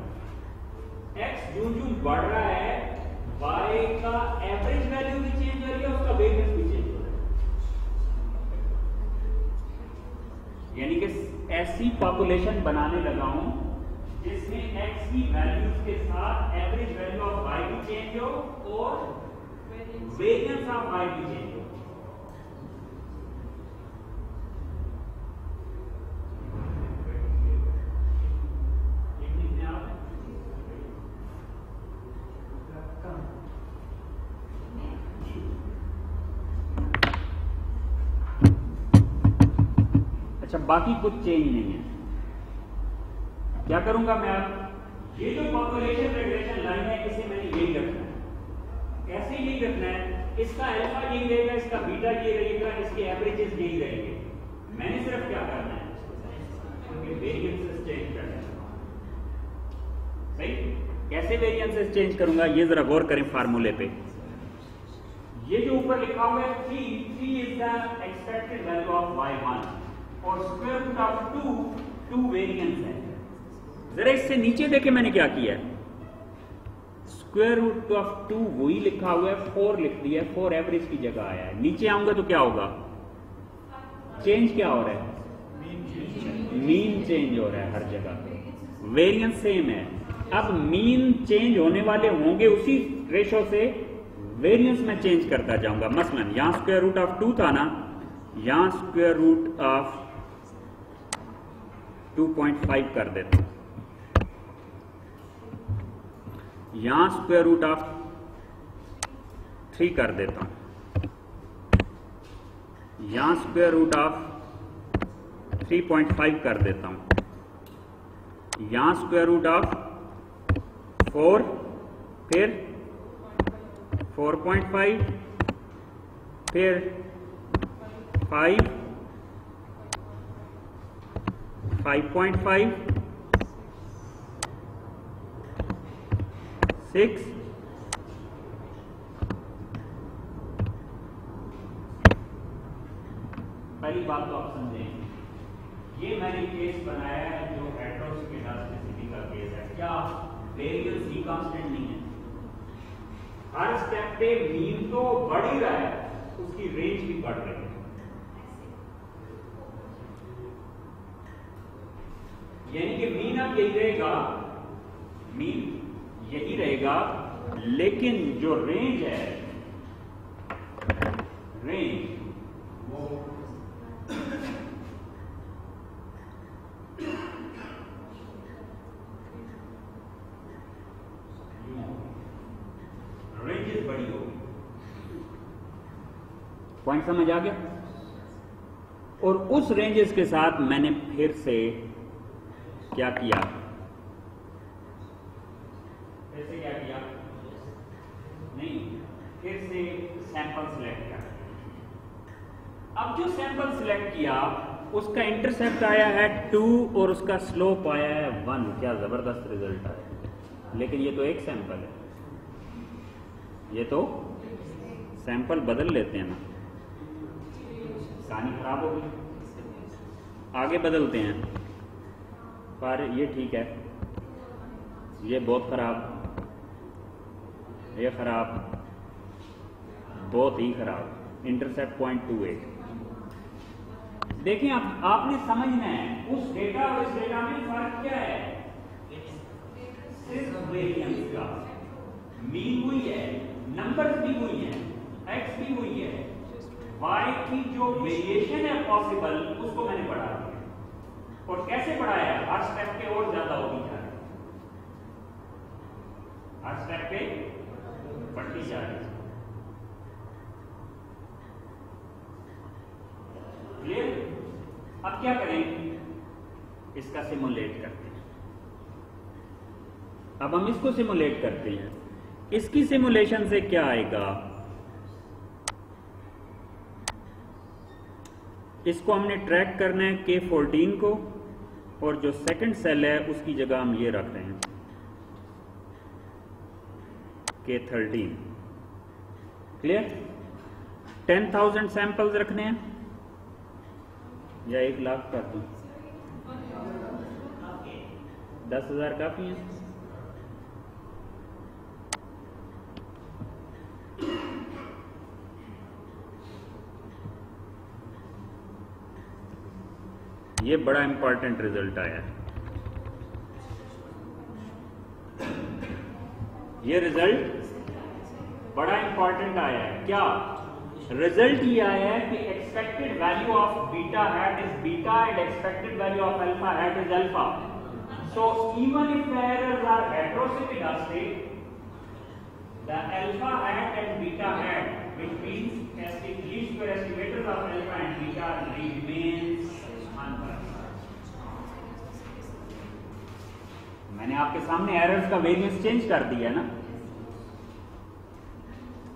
एक्स जो जो बढ़ रहा है वाई का एवरेज वैल्यू भी चेंज हो रही है उसका वेरियंस भी चेंज हो रहा है। यानी कि ऐसी पॉपुलेशन बनाने लगा हूँ जिसमें एक्स की वैल्यूज़ के साथ एवरेज वैल्यू ऑफ़ y भी चेंज हो और वेरियंस ऑफ़ y भी चेंज हो। अच्छा बाकी कुछ चेंज नहीं है। क्या करूँगा मैं अब? ये जो पॉपुलेशन रेगुलेशन लाइन है, इसे मैंने यही रखना है। कैसे यही रखना है? इसका अल्फ़ा यही रहेगा, इसका बीटा ये रहेगा, इसके एवरेजेस यही रहेंगे। मैंने सिर्फ़ क्या करना है? करना है। सही? कैसे वेरिएंसेस चेंज करूँगा? ये जरा गौर करें फार्मूले पे। ये जो ऊपर लिखा हुआ है three three is the expected value of y one और square root of two two variance है। जरा इससे नीचे देखे मैंने क्या किया है। स्क्वायर रूट ऑफ़ टू वही लिखा हुआ है फोर लिख दिया है फोर एवरेज की जगह आया है। नीचे आऊँगा तो क्या होगा? चेंज क्या हो रहा है? मीन चेंज हो रहा है। हर जगह। वेरिएंस सेम है। अब मीन चेंज होने वाले होंगे उसी रेशो से वेरिएंस में चेंज करता जाऊँगा। मसलन यहाँ स्क्वायर रूट ऑफ़ टू था ना यहाँ स्क्वायर रूट ऑफ़ 2.5 कर देते हैं। यहाँ स्क्वायर रूट ऑफ़ थ्री कर देता हूँ। यहाँ स्क्वायर रूट ऑफ़ 3.5 कर देता हूँ। यहाँ स्क्वायर रूट ऑफ़ फोर फिर 4.5 फिर 5 5.5 6 पहली बात तो आप समझें ये मैंने केस बनाया है जो हेट्रोस्केडास्टिसिटी का केस है क्या वेरिएंस ही कांस्टेंट नहीं है हर स्टेप पे मीन तो बढ़ ही रहा है उसकी रेंज भी बढ़ रही है यानी कि मीन अब यही रहेगा। मीन यही रहेगा। लेकिन जो रेंज है रेंज वो रेंजेस बड़ी होगी। पॉइंट समझ आ गया? और उस रेंजेस के साथ मैंने फिर से क्या किया? फिर से क्या किया? नहीं, फिर से सैंपल सिलेक्ट किया। अब जो सैंपल सिलेक्ट किया, उसका इंटरसेप्ट आया है टू और उसका स्लोप आया है वन क्या ज़बरदस्त रिज़ल्ट आया लेकिन ये तो एक सैंपल है। ये तो सैंपल बदल लेते हैं ना। कहानी खराब हो गई। आगे बदलते हैं। पर ये ठीक है। ये बहुत खराब। ये खराब। बहुत ही खराब। इंटरसेप्ट पॉइंट टू एट देखिए आप, आपने समझना है उस डेटा और इस डेटा में फ़र्क क्या है? सिर्फ़ वेरिएंस का। मीन हुई है नंबर्स भी हुई है एक्स भी हुई है। वाई की जो वेरिएशन है पॉसिबल उसको मैंने दिया। और कैसे बढ़ाया? हर स्टेप पे और ज़्यादा होगी जा रही हर स्टेप पे बढ़ती जा रही क्लियर अब क्या करें? इसका सिमुलेट करते हैं। अब हम इसको सिमुलेट करते हैं। इसकी सिमुलेशन से क्या आएगा? इसको हमने ट्रैक करना है के फोर्टीन को। और जो सेकंड सेल है, उसकी जगह हम ये रख रहे हैं के thirteen clear ten thousand samples रखने हैं या एक लाख कर दूँ दस हज़ार काफ़ी है। ये बड़ा इंपॉर्टेंट रिज़ल्ट आया। है ये रिज़ल्ट बड़ा इंपॉर्टेंट आया है। क्या? रिज़ल्ट ये आया है कि expected value of beta hat is beta and expected value of alpha hat is alpha so even if the errors are heteroscedastic the alpha hat and beta hat, which means estimate least square estimators of alpha and beta remains मैंने आपके सामने errors का variance change कर दिया ना।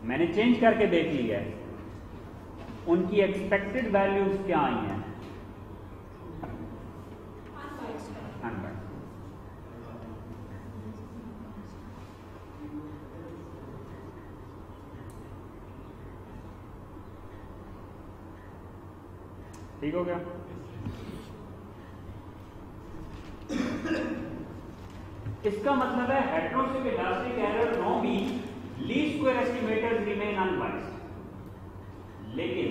मैंने change करके देख लिया है। उनकी एक्सपेक्टेड वैल्यूज़ क्या आई हैं? ठीक हो गया? इसका मतलब है heteroscedastic error no b least square estimators remain unbiased लेकिन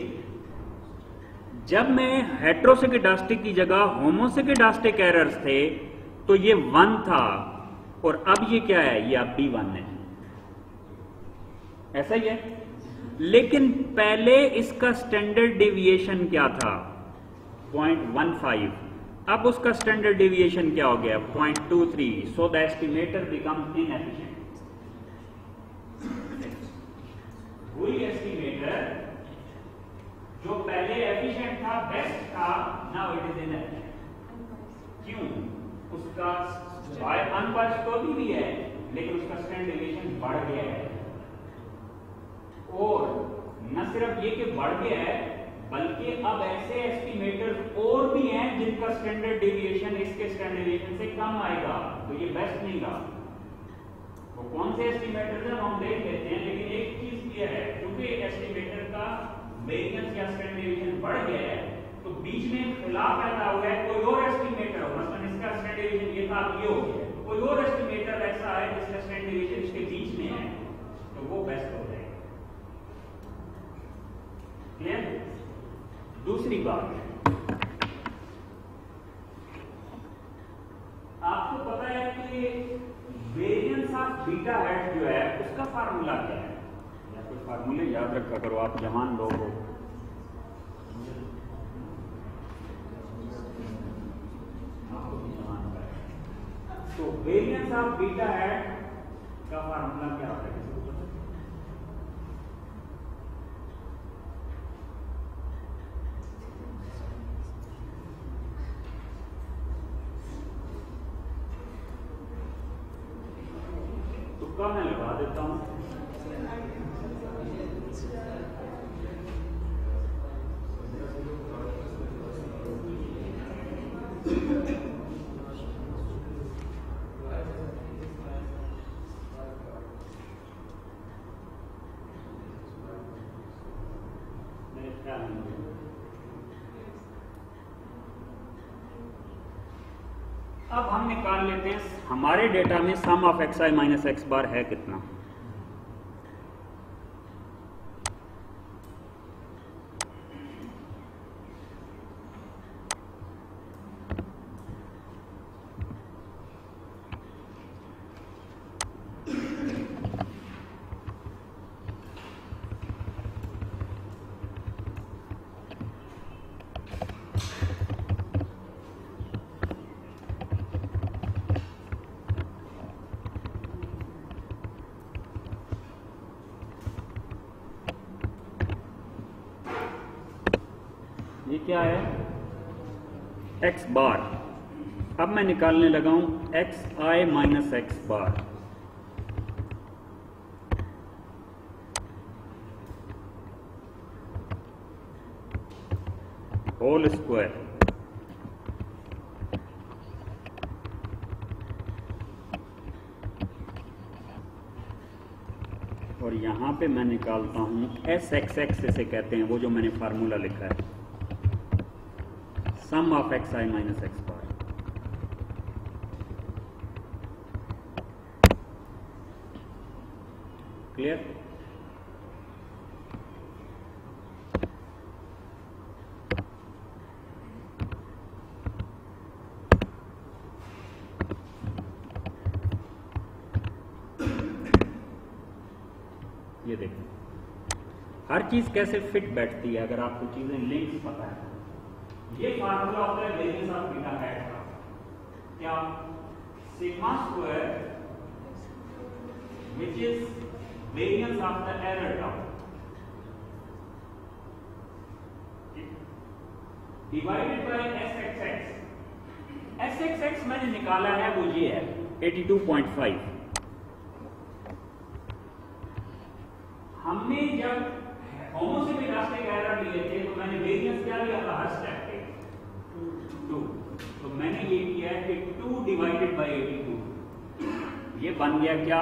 जब मैं हेट्रोसिकिडास्टिक की जगह होमोसिकिडास्टिक एरर्स थे तो ये वन था और अब ये क्या है? ये अब भी वन है। ऐसा ही है। लेकिन पहले इसका स्टैंडर्ड डेविएशन क्या था? 0.15 अब उसका स्टैंडर्ड डेविएशन क्या हो गया? 0.23 so the estimator become inefficient वही एस्टिमेटर जो पहले एफिशिएंट था बेस्ट था नाउ इट इज़ इनएफिशिएंट क्यों? उसका बाय अनबस्ट तो भी, भी है लेकिन उसका स्टैंडर्ड डेविएशन बढ़ गया है। और न सिर्फ़ ये कि बढ़ गया है बल्कि अब ऐसे एस्टिमेटर्स और भी हैं जिनका स्टैंडर्ड डेविएशन इसके स्टैंडर्ड डेविएशन से कम आएगा तो ये बेस्ट नहीं रहा। वो कौन से एस्टिमेटर्स हैं, हम देख लेते हैं, लेकिन एक चीज़ ये है क्योंकि एस्टिमेटर का वेरिएंस या स्टैंडर्ड डेविएशन बढ़ गया है तो बीच में खिलाफ पैदा हो गया कोई और एस्टिमेटर हो मतलब इसका स्टैंडर्ड डेविएशन ये था, ये हो गया कोई और एस्टिमेटर ऐसा है जिसका स्टैंडर्ड डेविएशन इसके बीच में है तो वो बेस्ट हो जाएगा। क्लियर दूसरी बात आपको पता है कि वेरियंस ऑफ़ बीटा हेड जो है, उसका फार्मूला क्या है? या कुछ फार्मूले याद रखा करो, आप जवान लोग हो। तो वेरियंस ऑफ़ बीटा हेड का फार्मूला क्या होता है किसी को पता है? तुक्का मैं लगा देता हूँ मेरे ख्याल में अब हम निकाल लेते हैं हमारे डेटा में sum of x i minus x bar है कितना ये क्या है एक्स बार अब मैं निकालने लगा हूँ x i minus x bar whole square और यहाँ पे मैं निकालता हूँ एस एक्स एक्स इसे कहते हैं, वो जो मैंने फार्मूला लिखा है। Of x i minus x bar clear ये देखो हर चीज़ कैसे फिट बैठती है, अगर आपको चीज़ें लिंक्स पता है? एक फार्मूला होता है लेजेस ऑफ़ बीटा हैट का क्या sigma square which is variance of the error term divided by s x x s x x मैंने निकाला है, वो ये है 82.5 बन गया क्या?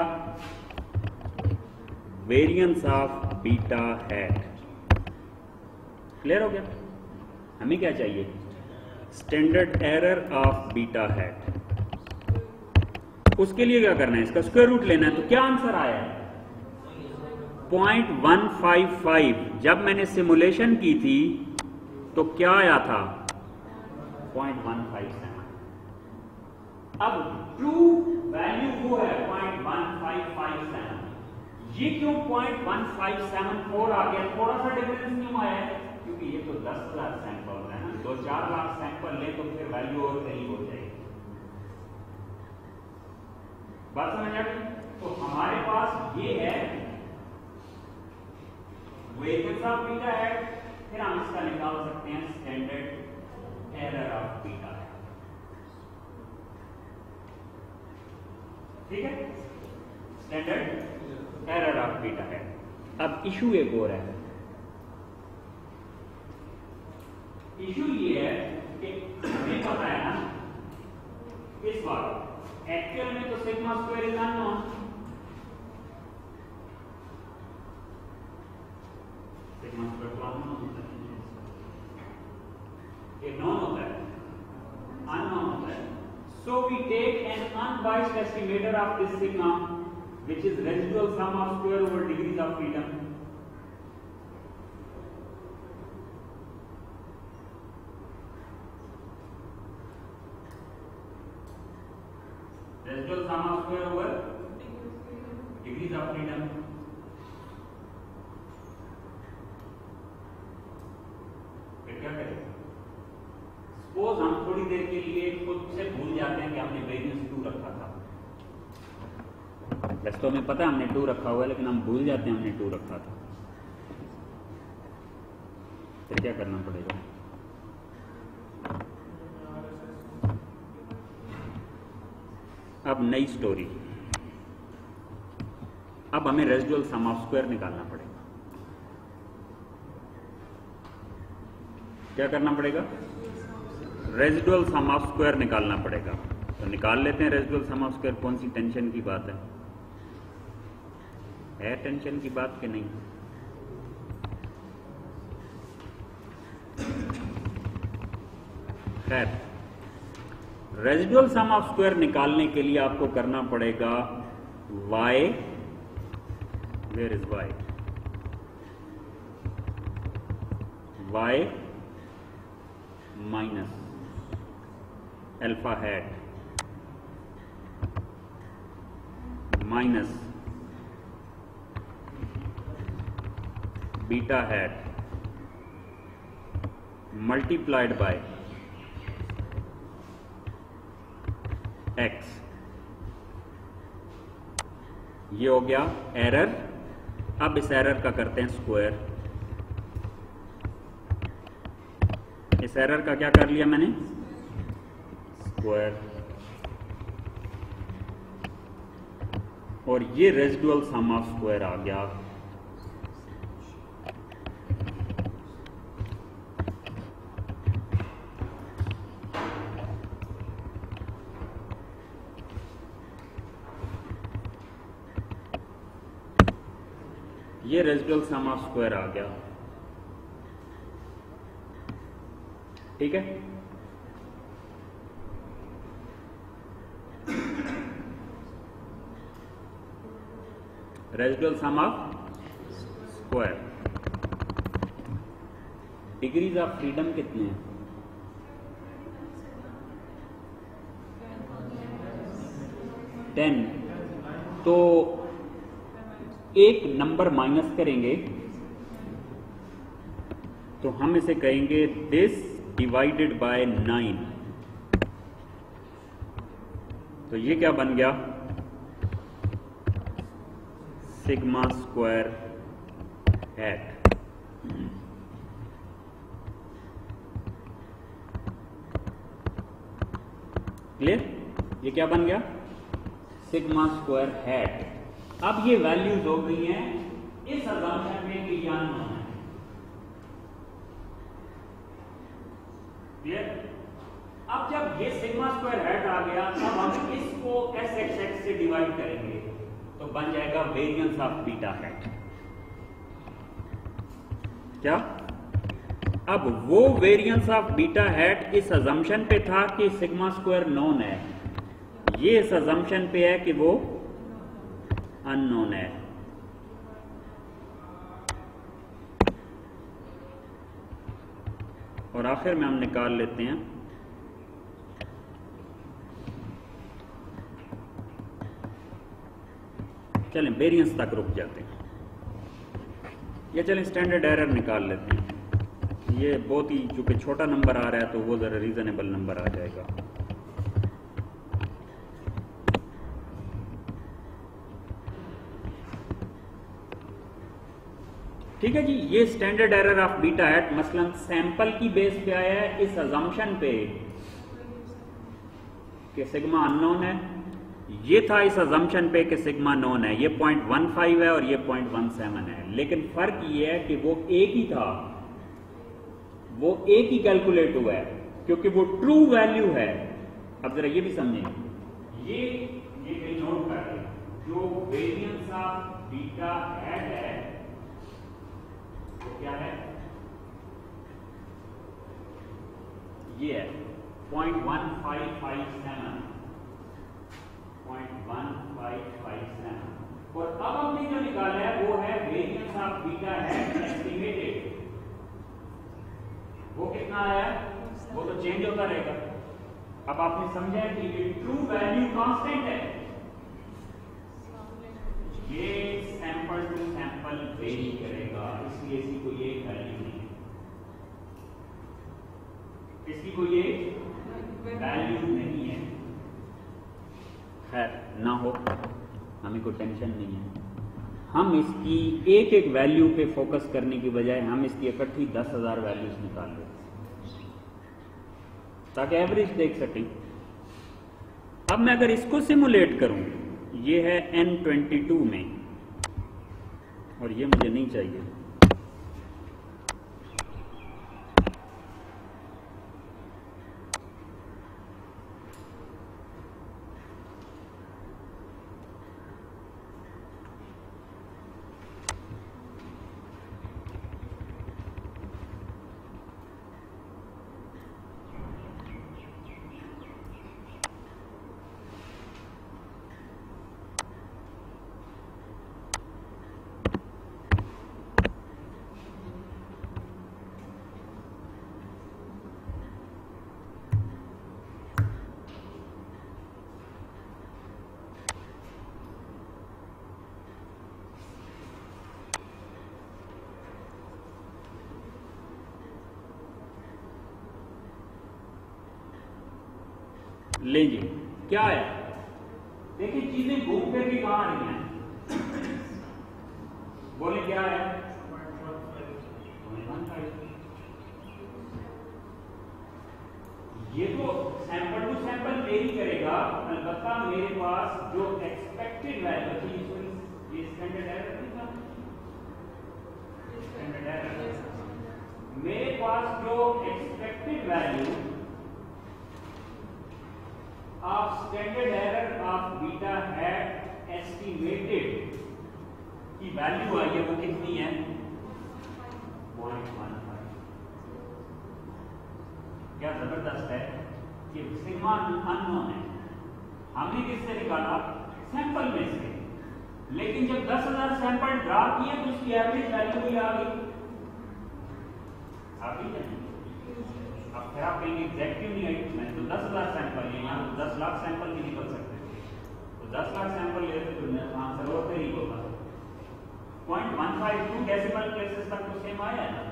Variance of beta hat clear हो गया? हमें क्या चाहिए? Standard error of beta hat उसके लिए क्या करना है? इसका स्क्वायर रूट लेना है। तो क्या आंसर आया है? 0.155 जब मैंने सिमुलेशन की थी तो क्या आया था? 0.157 अब ट्रू वैल्यू वो है 0.1557 ये क्यों 0.1574 आ गया? थोड़ा सा डिफरेंस क्यों आया है? क्योंकि ये तो 10,000 सैंपल है ना। दो चार लाख सैंपल ले तो फिर वैल्यू और करीब हो जाएगी। बात समझ आ तो हमारे पास ये है वेरिएंस ऑफ़ बीटा है फिर हम इसका निकाल सकते हैं स्टैंडर्ड एरर ऑफ़ बीटा है ठीक है? स्टैंडर्ड एरर ऑफ़ बीटा है। अब इशू एक और है। इशू ये है कि हमें पता है ना, इस बार एक्चुअल में तो सिग्मा स्क्वायर इज़ अननोन होता है। ये नॉन होता है। अननोन होता है। So we take an unbiased estimator of this sigma which is residual sum of square over degrees of freedom residual sum of square over degrees of freedom क्या करें suppose हम थोड़ी देर के लिए खुद से भूल जाते हैं कि हमने वेरियंस टू रखा था। वैसे तो हमें पता है हमने टू रखा हुआ है, लेकिन हम भूल जाते हैं हमने टू रखा था। फिर क्या करना पड़ेगा? अब नई स्टोरी अब हमें रेजिडुअल सम ऑफ़ स्क्वायर निकालना पड़ेगा। क्या करना पड़ेगा? रेजिडुअल सम ऑफ़ स्क्वायर निकालना पड़ेगा। तो निकाल लेते हैं रेजिडुअल सम ऑफ़ स्क्वायर कौन सी टेंशन की बात है? है टेंशन की बात कि नहीं? खैर रेजिडुअल सम ऑफ़ स्क्वायर निकालने के लिए आपको करना पड़ेगा y where is y? y minus alpha hat minus beta hat multiplied by x ये हो गया एरर अब इस एरर का करते हैं स्क्वायर इस एरर का क्या कर लिया मैंने? स्क्वायर और ये रेजिडुअल सम ऑफ़ स्क्वायर आ गया। ये रेजिडुअल सम ऑफ़ स्क्वायर आ गया। ठीक है? Residual sum of square degrees of freedom कितने हैं? टेन तो एक नंबर माइनस करेंगे तो हम इसे कहेंगे दिस डिवाइडेड बाय नाइन तो ये क्या बन गया? Sigma square hat clear? ये क्या बन गया? सिग्मा स्क्वायर हैट अब ये वैल्यूज़ हो गई हैं इस अजम्पशन में कि या नॉन है क्लियर अब जब ये सिग्मा स्क्वायर हैट आ गया, तब हम इसको एस एक्स एक्स से डिवाइड करेंगे। तो बन जाएगा वेरियंस ऑफ़ बीटा हैट क्या? अब वो वेरिएंस ऑफ़ बीटा हैट इस अजम्पशन पे था कि सिग्मा स्क्वायर नॉन है। ये इस अजम्पशन पे है कि वो अननोन है। और आखिर में हम निकाल लेते हैं। चलें वेरिएंस तक रुक जाते हैं। या चलें स्टैंडर्ड एरर निकाल लेते हैं। ये बहुत ही, चूँकि छोटा नंबर आ रहा है तो वो ज़रा रीज़नेबल नंबर आ जाएगा। ठीक है जी, ये standard error of beta hat मसलन सैंपल की बेस पे आया है, इस अजम्पशन पे। कि सिग्मा अननोन है। ये था इस अजम्पशन पे कि सिग्मा नॉन है। ये पॉइंट वन फाइव है और ये पॉइंट वन सेवन है। लेकिन फ़र्क ये है कि वो एक ही था। वो एक ही कैलकुलेट हुआ है, क्योंकि वो ट्रू वैल्यू है। अब जरा ये भी समझें। ये ये नोट कर जो वेरिएंस ऑफ़ बीटा एट है, वो क्या है? ये है। Point one five five seven और अब हमने जो निकाला है, वो है वेरिएंस ऑफ़ बीटा है एस्टिमेटेड वो कितना आया? वो तो चेंज होता रहेगा। अब आपने समझा है कि ये ट्रू वैल्यू कांस्टेंट है। ये सैंपल टू सैंपल वेरी करेगा, इसलिए इसकी कोई एक वैल्यू नहीं है। इसकी कोई एक वैल्यू नहीं है। खैर ना हो, हमें कोई टेंशन नहीं है। हम इसकी एक एक वैल्यू पे फोकस करने की बजाय हम इसकी इकट्ठी दस हज़ार वैल्यूज़ निकाल लेते ताकि एवरेज देख सकें। अब मैं अगर इसको सिमुलेट करूँ, ये है एन ट्वेंटी टू में, और ये मुझे नहीं चाहिए। ले जी। क्या है? देखिए, चीज़ें घूम फिर के कहाँ आ रही हैं। बोले, क्या है? ये तो सैंपल टू सैंपल वेरी करेगा। अलबत्ता मेरे पास जो एक्सपेक्टेड वैल्यू थी स्टैंडर्ड एरर स्टैंडर्ड एरर मेरे पास जो expected value of standard error of beta hat estimated की वैल्यू आई है वो कितनी है? क्या ज़बरदस्त है कि सिग्मा अननोन है। हमने किससे निकाला? सैंपल में से। लेकिन जब 10000 सैंपल ड्रा किए तो उसकी एवरेज वैल्यू भी आ गई। अब फिर आप कहेंगे एग्जैक्टिव नहीं आई? मैं तो 10000 सैंपल है यहाँ तो 10 लाख सैंपल भी निकल सकते तो 10 लाख सैंपल लेते तो आंसर और ही। होगा point one five two decimal places तक तो सेम आया ना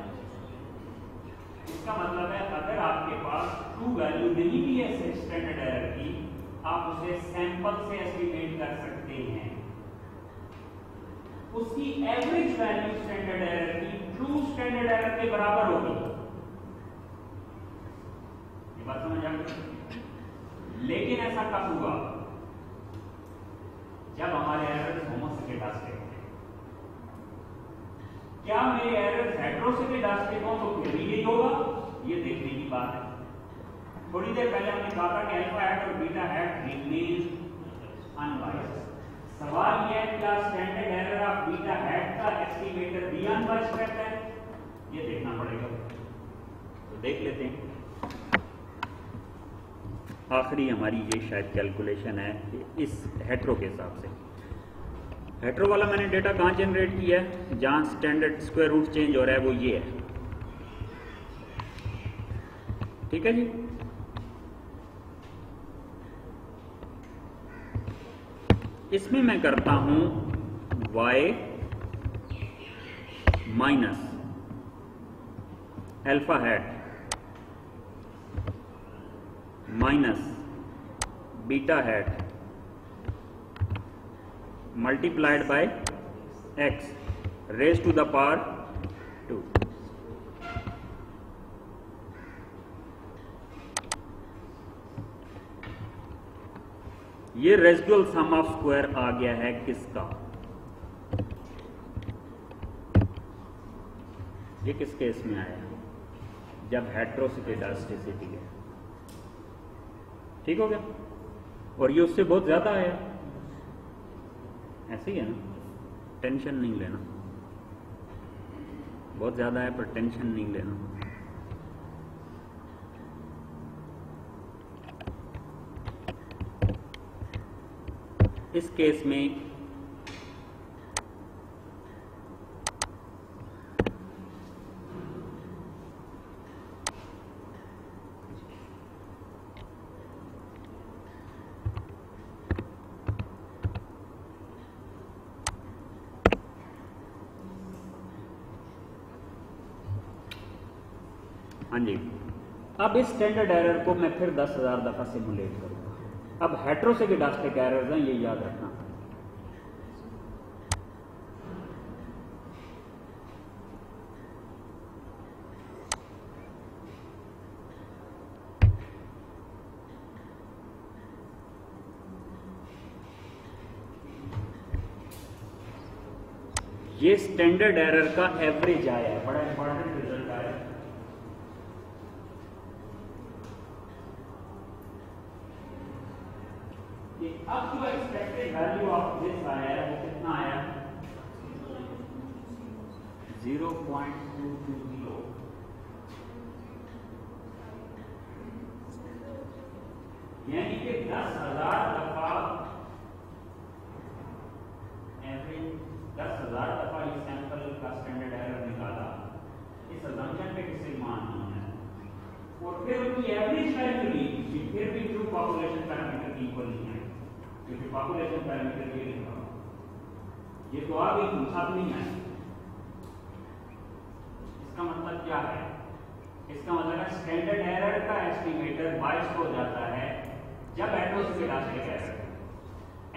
इसका मतलब है, अगर आपके पास ट्रू वैल्यू नहीं भी है स्टैंडर्ड एरर की, आप उसे सैंपल से एस्टिमेट कर सकते हैं। उसकी एवरेज वैल्यू स्टैंडर्ड एरर की ट्रू स्टैंडर्ड एरर के बराबर होगी। ये बात समझ आ लेकिन ऐसा कब हुआ? जब हमारे एरर होमोसिकेटास्टिक क्या मेरे एरर हेट्रोसिकेटास्टिक हो तो फिर भी यही होगा ये देखने की बात है। थोड़ी देर पहले हमने कहा था कि अल्फ़ा हैट और बीटा हैट रिमेन अनबायस्ड सवाल यह है क्या standard error of beta hat का एस्टिमेटर भी अनबायस्ड रहता है? ये देखना पड़ेगा। तो देख लेते हैं। आखिरी हमारी ये शायद कैलकुलेशन है इस हेट्रो के हिसाब से। हेट्रो वाला मैंने डेटा कहाँ जनरेट किया है? जहाँ स्टैंडर्ड स्क्वायर रूट चेंज हो रहा है वो ये है। ठीक है जी? इसमें मैं करता हूँ y minus alpha hat minus beta hat multiplied by x raised to the power 2 ये रेजिडुअल सम ऑफ़ स्क्वायर आ गया है किसका? ये किस केस में आया? जब हेट्रोसिटी है। ठीक हो गया? और ये उससे बहुत ज़्यादा आया। ऐसे ही है ना। टेंशन नहीं लेना। बहुत ज़्यादा है, पर टेंशन नहीं लेना। इस केस में हाँ जी अब इस स्टैंडर्ड एरर को मैं फिर दस हज़ार दफ़ा सिमुलेट करूँगा। अब हेट्रोसेगिडास्टिक एरर्स हैं, ये याद रखना। ये स्टैंडर्ड एरर का एवरेज आया है। बड़ा इंपॉर्टेंट रिज़ल्ट आया है कि अब जो एक्सपेक्टेड वैल्यू ऑफ़ दिस आया है वो कितना आया zero point two two zero. यानी कि दस हज़ार दफ़ा एवरेज दस हज़ार दफ़ा ये सैंपल का स्टैंडर्ड एरर निकाला। इस अजम्पशन पे किसी मान नहीं है। और फिर उनकी एवरेज वैल्यू ली फिर भी ट्रू पॉपुलेशन पैरामीटर इक्वल नहीं है। पॉपुलेशन पैरामीटर ये लिखा ये तो आ गई दूसरा नहीं है। इसका मतलब क्या है? इसका मतलब है स्टैंडर्ड एरर का एस्टिमेटर बाइस हो जाता है जब एट्रोसिपेडास्टिक एरर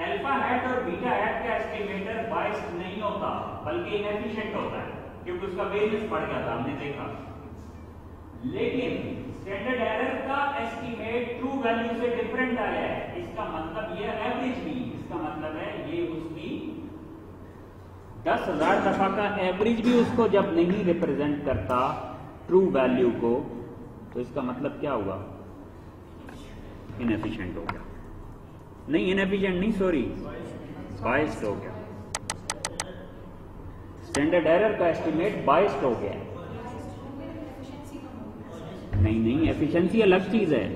अल्फ़ा हैट और बीटा हैट का एस्टिमेटर बाइस नहीं होता, बल्कि इनएफिशिएंट होता है, क्योंकि उसका वेरियंस बढ़ गया था, हमने देखा। लेकिन स्टैंडर्ड एरर का एस्टीमेट ट्रू वैल्यू से डिफरेंट आया है। इसका मतलब ये एवरेज भी इसका मतलब है ये उसकी दस हज़ार दफ़ा का एवरेज भी उसको जब नहीं रिप्रेजेंट करता ट्रू वैल्यू को तो इसका मतलब क्या हुआ इनएफिशिएंट हो गया। नहीं इनएफिशिएंट नहीं सॉरी बाइस्ड हो गया। स्टैंडर्ड एरर का एस्टीमेट बाइस्ड हो गया। नहीं नहीं एफिशिएंसी अलग चीज़ है।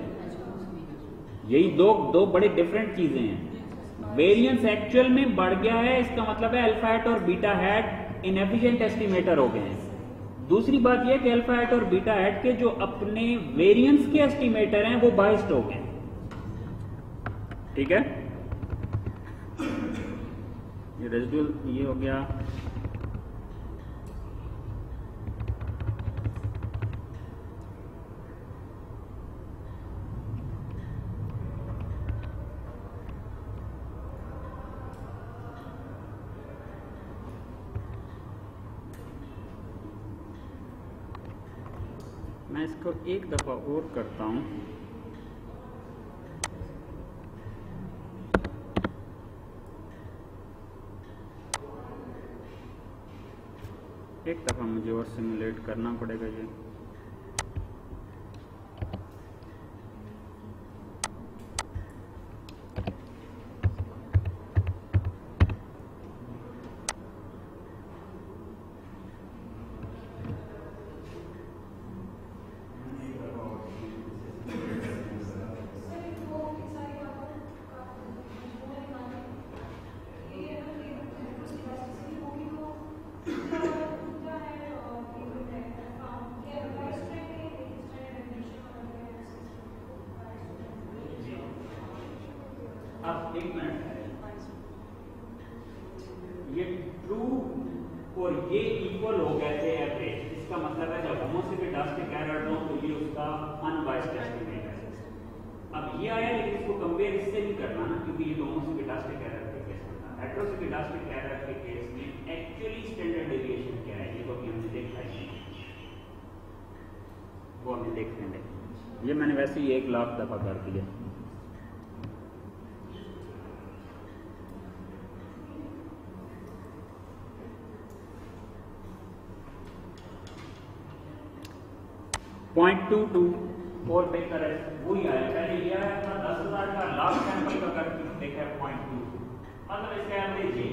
यही दो दो बड़े डिफरेंट चीज़ें हैं। वेरियंस एक्चुअल में बढ़ गया है, इसका मतलब है अल्फ़ा हैट और बीटा हैट इनएफिशिएंट एस्टिमेटर हो गए हैं। दूसरी बात यह कि अल्फ़ा हैट और बीटा हैट के जो अपने वेरियंस के एस्टिमेटर हैं, वो बाइस्ड हो गए। ठीक है? ये रेजिडुअल ये हो गया मैं इसको एक दफ़ा और करता हूँ। एक दफ़ा मुझे और सिमुलेट करना पड़ेगा ये सर वो सारी बातों का वो माने ये अगर ये उसकी होगी तो क्या है और ये है काम क्या वाइस ट्रैक है स्टैंडर्ड एडिशन और अब एक मिनट ये ट्रू और ये इक्वल हो गए थे एवरेज इसका मतलब है जब होमोसिपिडास्टिक एरर हो तो ये उसका अनबाइस्ड एस्टीमेट है अब ये आया लेकिन इसको कंपेयर इससे नहीं करना ना क्योंकि ये तो होमोसिपिडास्टिक एरर के केस में था हेट्रोसिपिडास्टिक एरर के केस में एक्चुअली स्टैंडर्ड डेविएशन क्या है ये तो अभी हमने देखा ही वो हमें देखने दें ये ही लाख दफ़ा कर दिया। पॉइंट टू टू और है, वही आया। पहले ये आया था, दस हज़ार का लास्ट सैंपल का करके देखा है पॉइंट टू मतलब इसका एवरेज ये।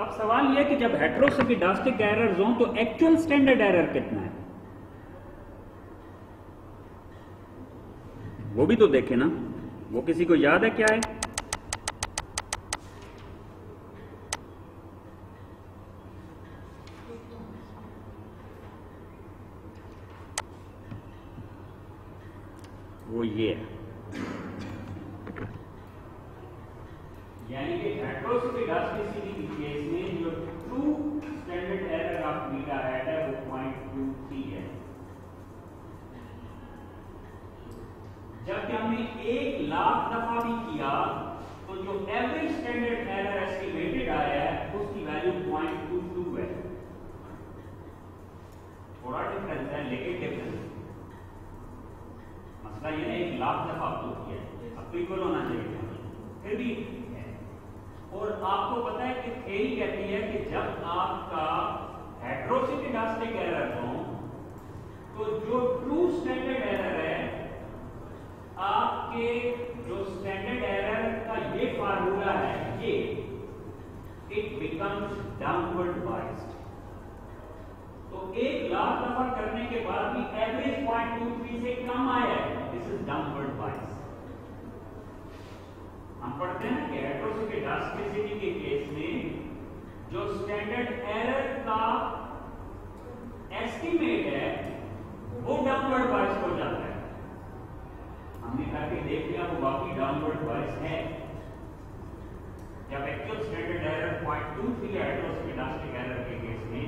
अब सवाल यह है कि जब हेट्रोसिपिडास्टिक एरर्स हों तो एक्चुअल स्टैंडर्ड एरर कितना है? वो भी तो देखे ना। वो किसी को याद है क्या है वो ये है यानी कि हेट्रोस्पिडास्टिसिटी के केस में जो true standard error of beta hat है वो पॉइंट टू थ्री है जबकि हमने एक लाख दफ़ा भी किया तो जो एवरेज स्टैंडर्ड एरर एस्टिमेटेड आया है उसकी वैल्यू पॉइंट टू टू है थोड़ा डिफरेंस है लेकिन डिफरेंस मसला ये है एक लाख दफ़ा आपको किया है अब इक्वल होना चाहिए था। फिर भी है और आपको पता है कि थ्योरी कहती है कि जब आपका हेट्रोसिटिडास्टिक एरर हो तो जो ट्रू स्टैंडर्ड एरर है आपके जो स्टैंडर्ड एरर का ये फार्मूला है, ये इट बिकम्स डाउनवर्ड बाइस्ड तो एक लाख दफ़ा करने के बाद भी एवरेज पॉइंट टू थ्री से कम आया है दिस इज़ डाउनवर्ड बाइस हम पढ़ते हैं कि हेट्रोसिटिडास्टिसिटी के केस में जो स्टैंडर्ड एरर का एस्टीमेट है, वो डाउनवर्ड बाइस हो जाता है। हमने करके देख लिया, वो बाकी डाउनवर्ड बाइस है। जब actual standard error point two three है हेट्रोसिटिडास्टिक एरर के केस में,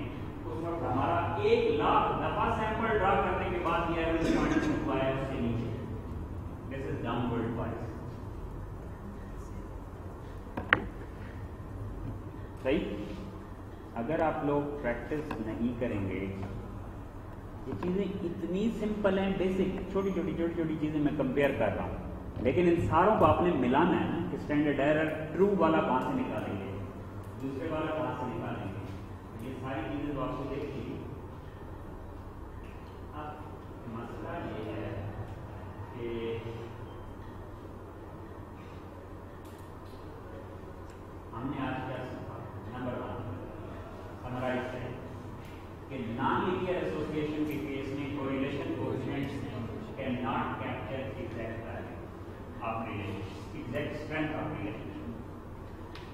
उस वक्त हमारा एक लाख दफ़ा सैंपल ड्रा करने के बाद ये पॉइंट टू आया उससे नीचे दिस इज़ डाउनवर्ड बाइस सही? अगर आप लोग प्रैक्टिस नहीं करेंगे ये चीज़ें इतनी सिंपल हैं बेसिक छोटी छोटी छोटी छोटी चीज़ें मैं कंपेयर कर रहा हूँ। लेकिन इन सारों को आपने मिलाना है ना कि स्टैंडर्ड एरर ट्रू वाला कहाँ से निकालेंगे, दूसरे वाला कहाँ से निकालेंगे? ये सारी चीज़ें तो आपसे अब मसला ये है कि हमने आज क्या सीखा? नंबर वन समराइज करें। कि नॉन लीनियर एसोसिएशन के केस में correlation coefficients can not capture exact value of relation exact strength of relation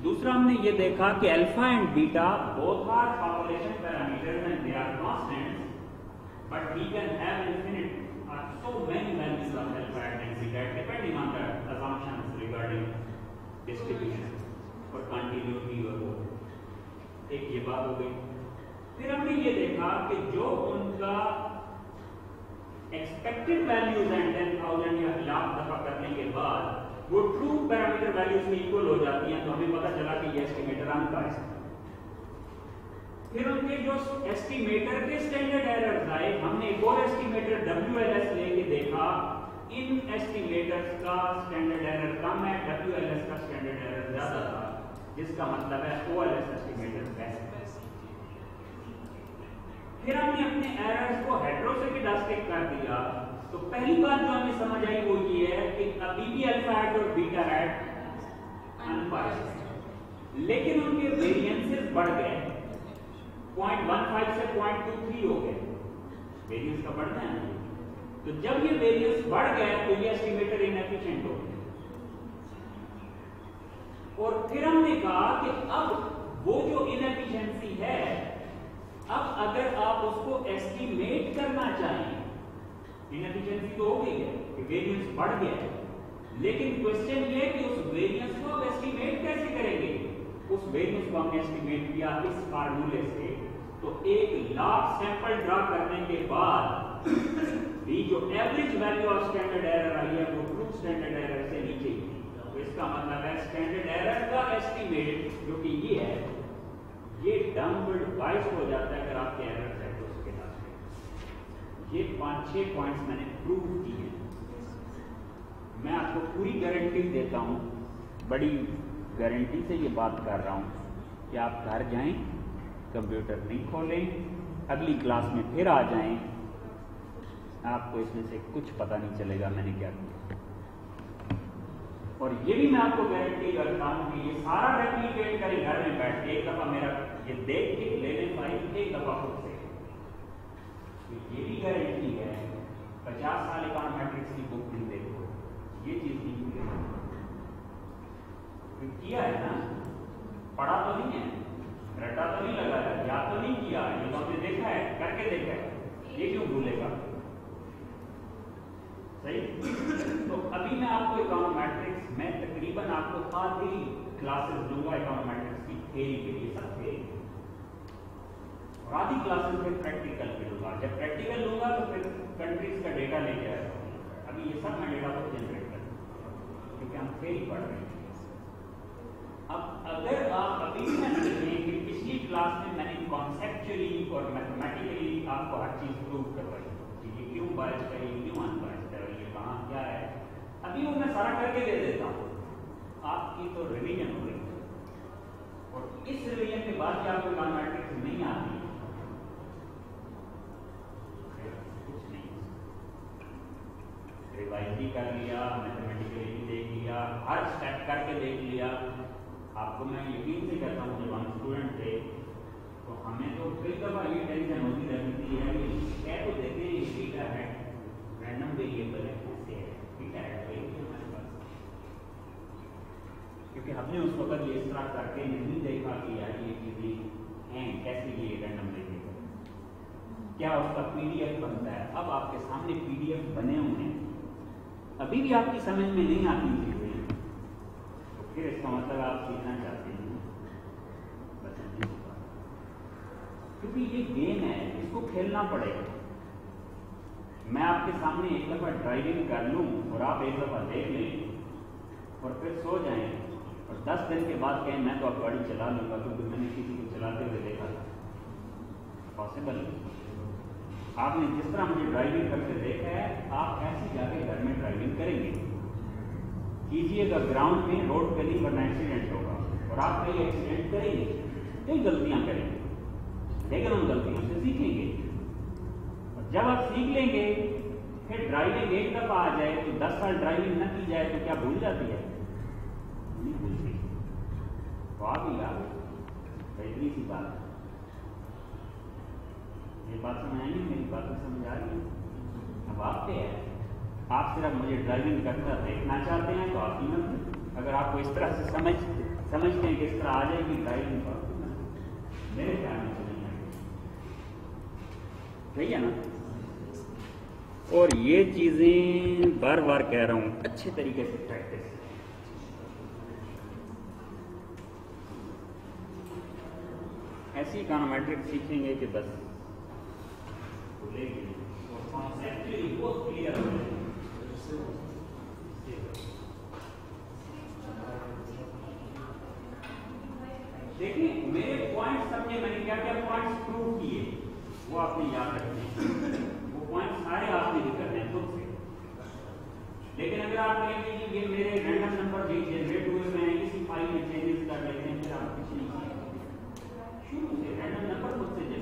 दूसरा हमने ये देखा कि alpha and beta both are population parameters and they are constants but we can have infinite uh, so many values of alpha and zeta depending on the assumptions regarding distribution और continuity और एक ये बात हो गई। फिर हमने ये देखा कि जो उनका expected values and ten thousand या लाख दफ़ा करने के बाद, वो ट्रू पैरामीटर वैल्यूज़ में इक्वल हो जाती हैं तो हमें पता चला कि ये एस्टिमेटर अनबाइस्ड है। फिर उनके जो एस्टिमेटर के स्टैंडर्ड एरर्स आए, हमने एक और एस्टिमेटर डब्ल्यूएलएस लेके देखा। इन एस्टिमेटर्स का स्टैंडर्ड एरर कम है डब्ल्यूएलएस का स्टैंडर्ड एरर ज़्यादा था, जिसका मतलब है ओ ओएलएस एस्टिमेटर बेस्ट फिर हमने अपने एरर्स को हेट्रोसेकिडास्टिक कर दिया। तो पहली बात जो हमें समझ आई वो ये है कि अभी भी अल्फ़ा हैट और बीटा हैट अनबाइस्ड है लेकिन उनके वेरिएंसेस बढ़ गए। 0.15 से 0.23 हो गए। वेरिएंस का बढ़ना है। तो जब ये वेरिएंस बढ़ गए तो ये एस्टिमेटर इनएफिशिएंट हो गया और फिर हमने कहा कि अब वो जो इनएफिशिएंसी है अब अगर आप उसको एस्टिमेट करना चाहें इनएफिशिएंसी तो हो गई है वेरिएंस बढ़ गया है, लेकिन क्वेश्चन ये है कि उस वेरिएंस को आप एस्टिमेट कैसे करेंगे? उस वेरिएंस को हमने एस्टिमेट किया इस फार्मूले से तो एक लाख सैंपल ड्रा करने के बाद <clears throat> भी जो average value of standard error आई है, वो ट्रू स्टैंडर्ड एरर से नीचे। ही तो इसका मतलब है स्टैंडर्ड एरर का एस्टिमेट जो कि ये है ये डाउनवर्ड वाइज हो जाता है अगर आपके एरर है तो उसके साथ ये पाँच, छह पॉइंट्स मैंने प्रूव किए हैं। मैं आपको पूरी गारंटी देता हूँ, बड़ी गारंटी से ये बात कर रहा हूँ कि आप घर जाएँ कंप्यूटर नहीं खोलें, अगली क्लास में फिर आ जाएँ। आपको इसमें से कुछ पता नहीं चलेगा मैंने किया। और ये भी मैं आपको गारंटी करता हूँ कि ये सारा रेप्लीकेट करें, घर में बैठ के एक दफ़ा मेरा, ये देख के, ले फ़ाइल एक दफ़ा खुद से। तो ये भी गारंटी है, पचास साल इकोनॉमेट्रिक्स की बुक नहीं देखो, ये चीज़ नहीं तो किया है ना? पढ़ा तो नहीं है, रटा तो नहीं लगा है याद तो नहीं किया, ये तो हमने देखा है, करके देखा है, ये क्यों भूलेगा? सही? तो अभी मैं आपको इकोनॉमेट्रिक्स में तकरीबन आपको आधी क्लासेस दूँगा इकोनॉमेट्रिक्स की थ्योरी के लिए सब और आधी क्लासेस में प्रैक्टिकल भी लूँगा जब प्रैक्टिकल लूँगा तो फिर कंट्रीज़ का डेटा लेके आएगा अभी ये सब मैं डेटा को जनरेट कर क्योंकि हम थ्योरी पढ़ रहे हैं। अब अगर आप अभी भी मैं देखें कि पिछली क्लास में मैंने कॉन्सेप्चुअली और मैथमेटिकली आपको हर चीज़ प्रूव करवाई। ये क्यों बायस ये क्यों अनबायस ये कहाँ क्या है? अभी वो मैं सारा करके दे देता हूँ। आपकी तो रिवीजन हो है और इस रिवीजन के बाद जब आपको इकोनॉमेट्रिक्स नहीं आती? रिवाइज भी कर लिया मैथमेटिकली भी देख लिया, हर स्टेप करके देख लिया। आपको मैं यकीन से कहता हूँ, जब हम स्टूडेंट थे तो हमें तो कई दफ़ा ये टेंशन होती रहती थी, यार, ये कह तो देते हैं ये बीटा है रैंडम वेरिएबल है कैसे है बीटा है तो एक ही हमारे पास क्योंकि हमने उस वक्त ये इस तरह करके नहीं देखा कि यार ये चीज़ें हैं, कैसे ये रैंडम वेरिएबल क्या उसका पीडीएफ बनता है? अब आपके सामने पीडीएफ बने हुए हैं। अभी भी आपकी समझ में नहीं आती चीज़ें। फिर इसका मतलब आप सीखना चाहते हैं। क्योंकि ये गेम है, इसको खेलना पड़ेगा। मैं आपके सामने एक दफ़ा ड्राइविंग कर लूँ और आप एक दफ़ा देख लें और फिर सो जाएँ। और दस दिन के बाद कहें, मैं तो अब गाड़ी चला लूँगा। क्योंकि मैंने किसी को चलाते हुए देखा। था पॉसिबल नहीं आपने जिस तरह मुझे ड्राइविंग करते देखा है, आप ऐसी जाके घर में ड्राइविंग करेंगे। कीजिएगा ग्राउंड में रोड गली वरना एक्सीडेंट होगा। और आप कई एक्सीडेंट करेंगे कई गलतियाँ करेंगे। लेकिन उन गलतियों से सीखेंगे। और जब आप सीख लेंगे, फिर ड्राइविंग एक दफ़ा आ जाए तो दस साल ड्राइविंग न की जाए तो क्या भूल जाती है? नहीं भूलती तो आप ही याद तो इतनी सी बात है ये बात समझ आई मेरी बात समझ आ रही है अब आप है आप सिर्फ़ मुझे ड्राइविंग करता देखना चाहते हैं तो आप कीमत अगर आपको इस तरह से समझ समझते हैं कि इस तरह आ जाएगी ड्राइविंग तो कीमत मेरे ख्याल में तो नहीं आएगी सही है ना और ये चीज़ें बार बार कह रहा हूँ अच्छे तरीके से प्रैक्टिस ऐसी इकोनोमेट्रिक सीखेंगे कि बस। देखिए। मेरे पॉइंट समझे मैंने क्या क्या पॉइंट्स प्रूव किए, वो आपने याद रखने। वो पॉइंट सारे आपने हैं खुद से। लेकिन अगर आप कहेंगे कि ये मेरे रैंडम नंबर भी जनरेट हुए मैं इसी फ़ाइल में चेंजेस कर लेते हैं Yeah.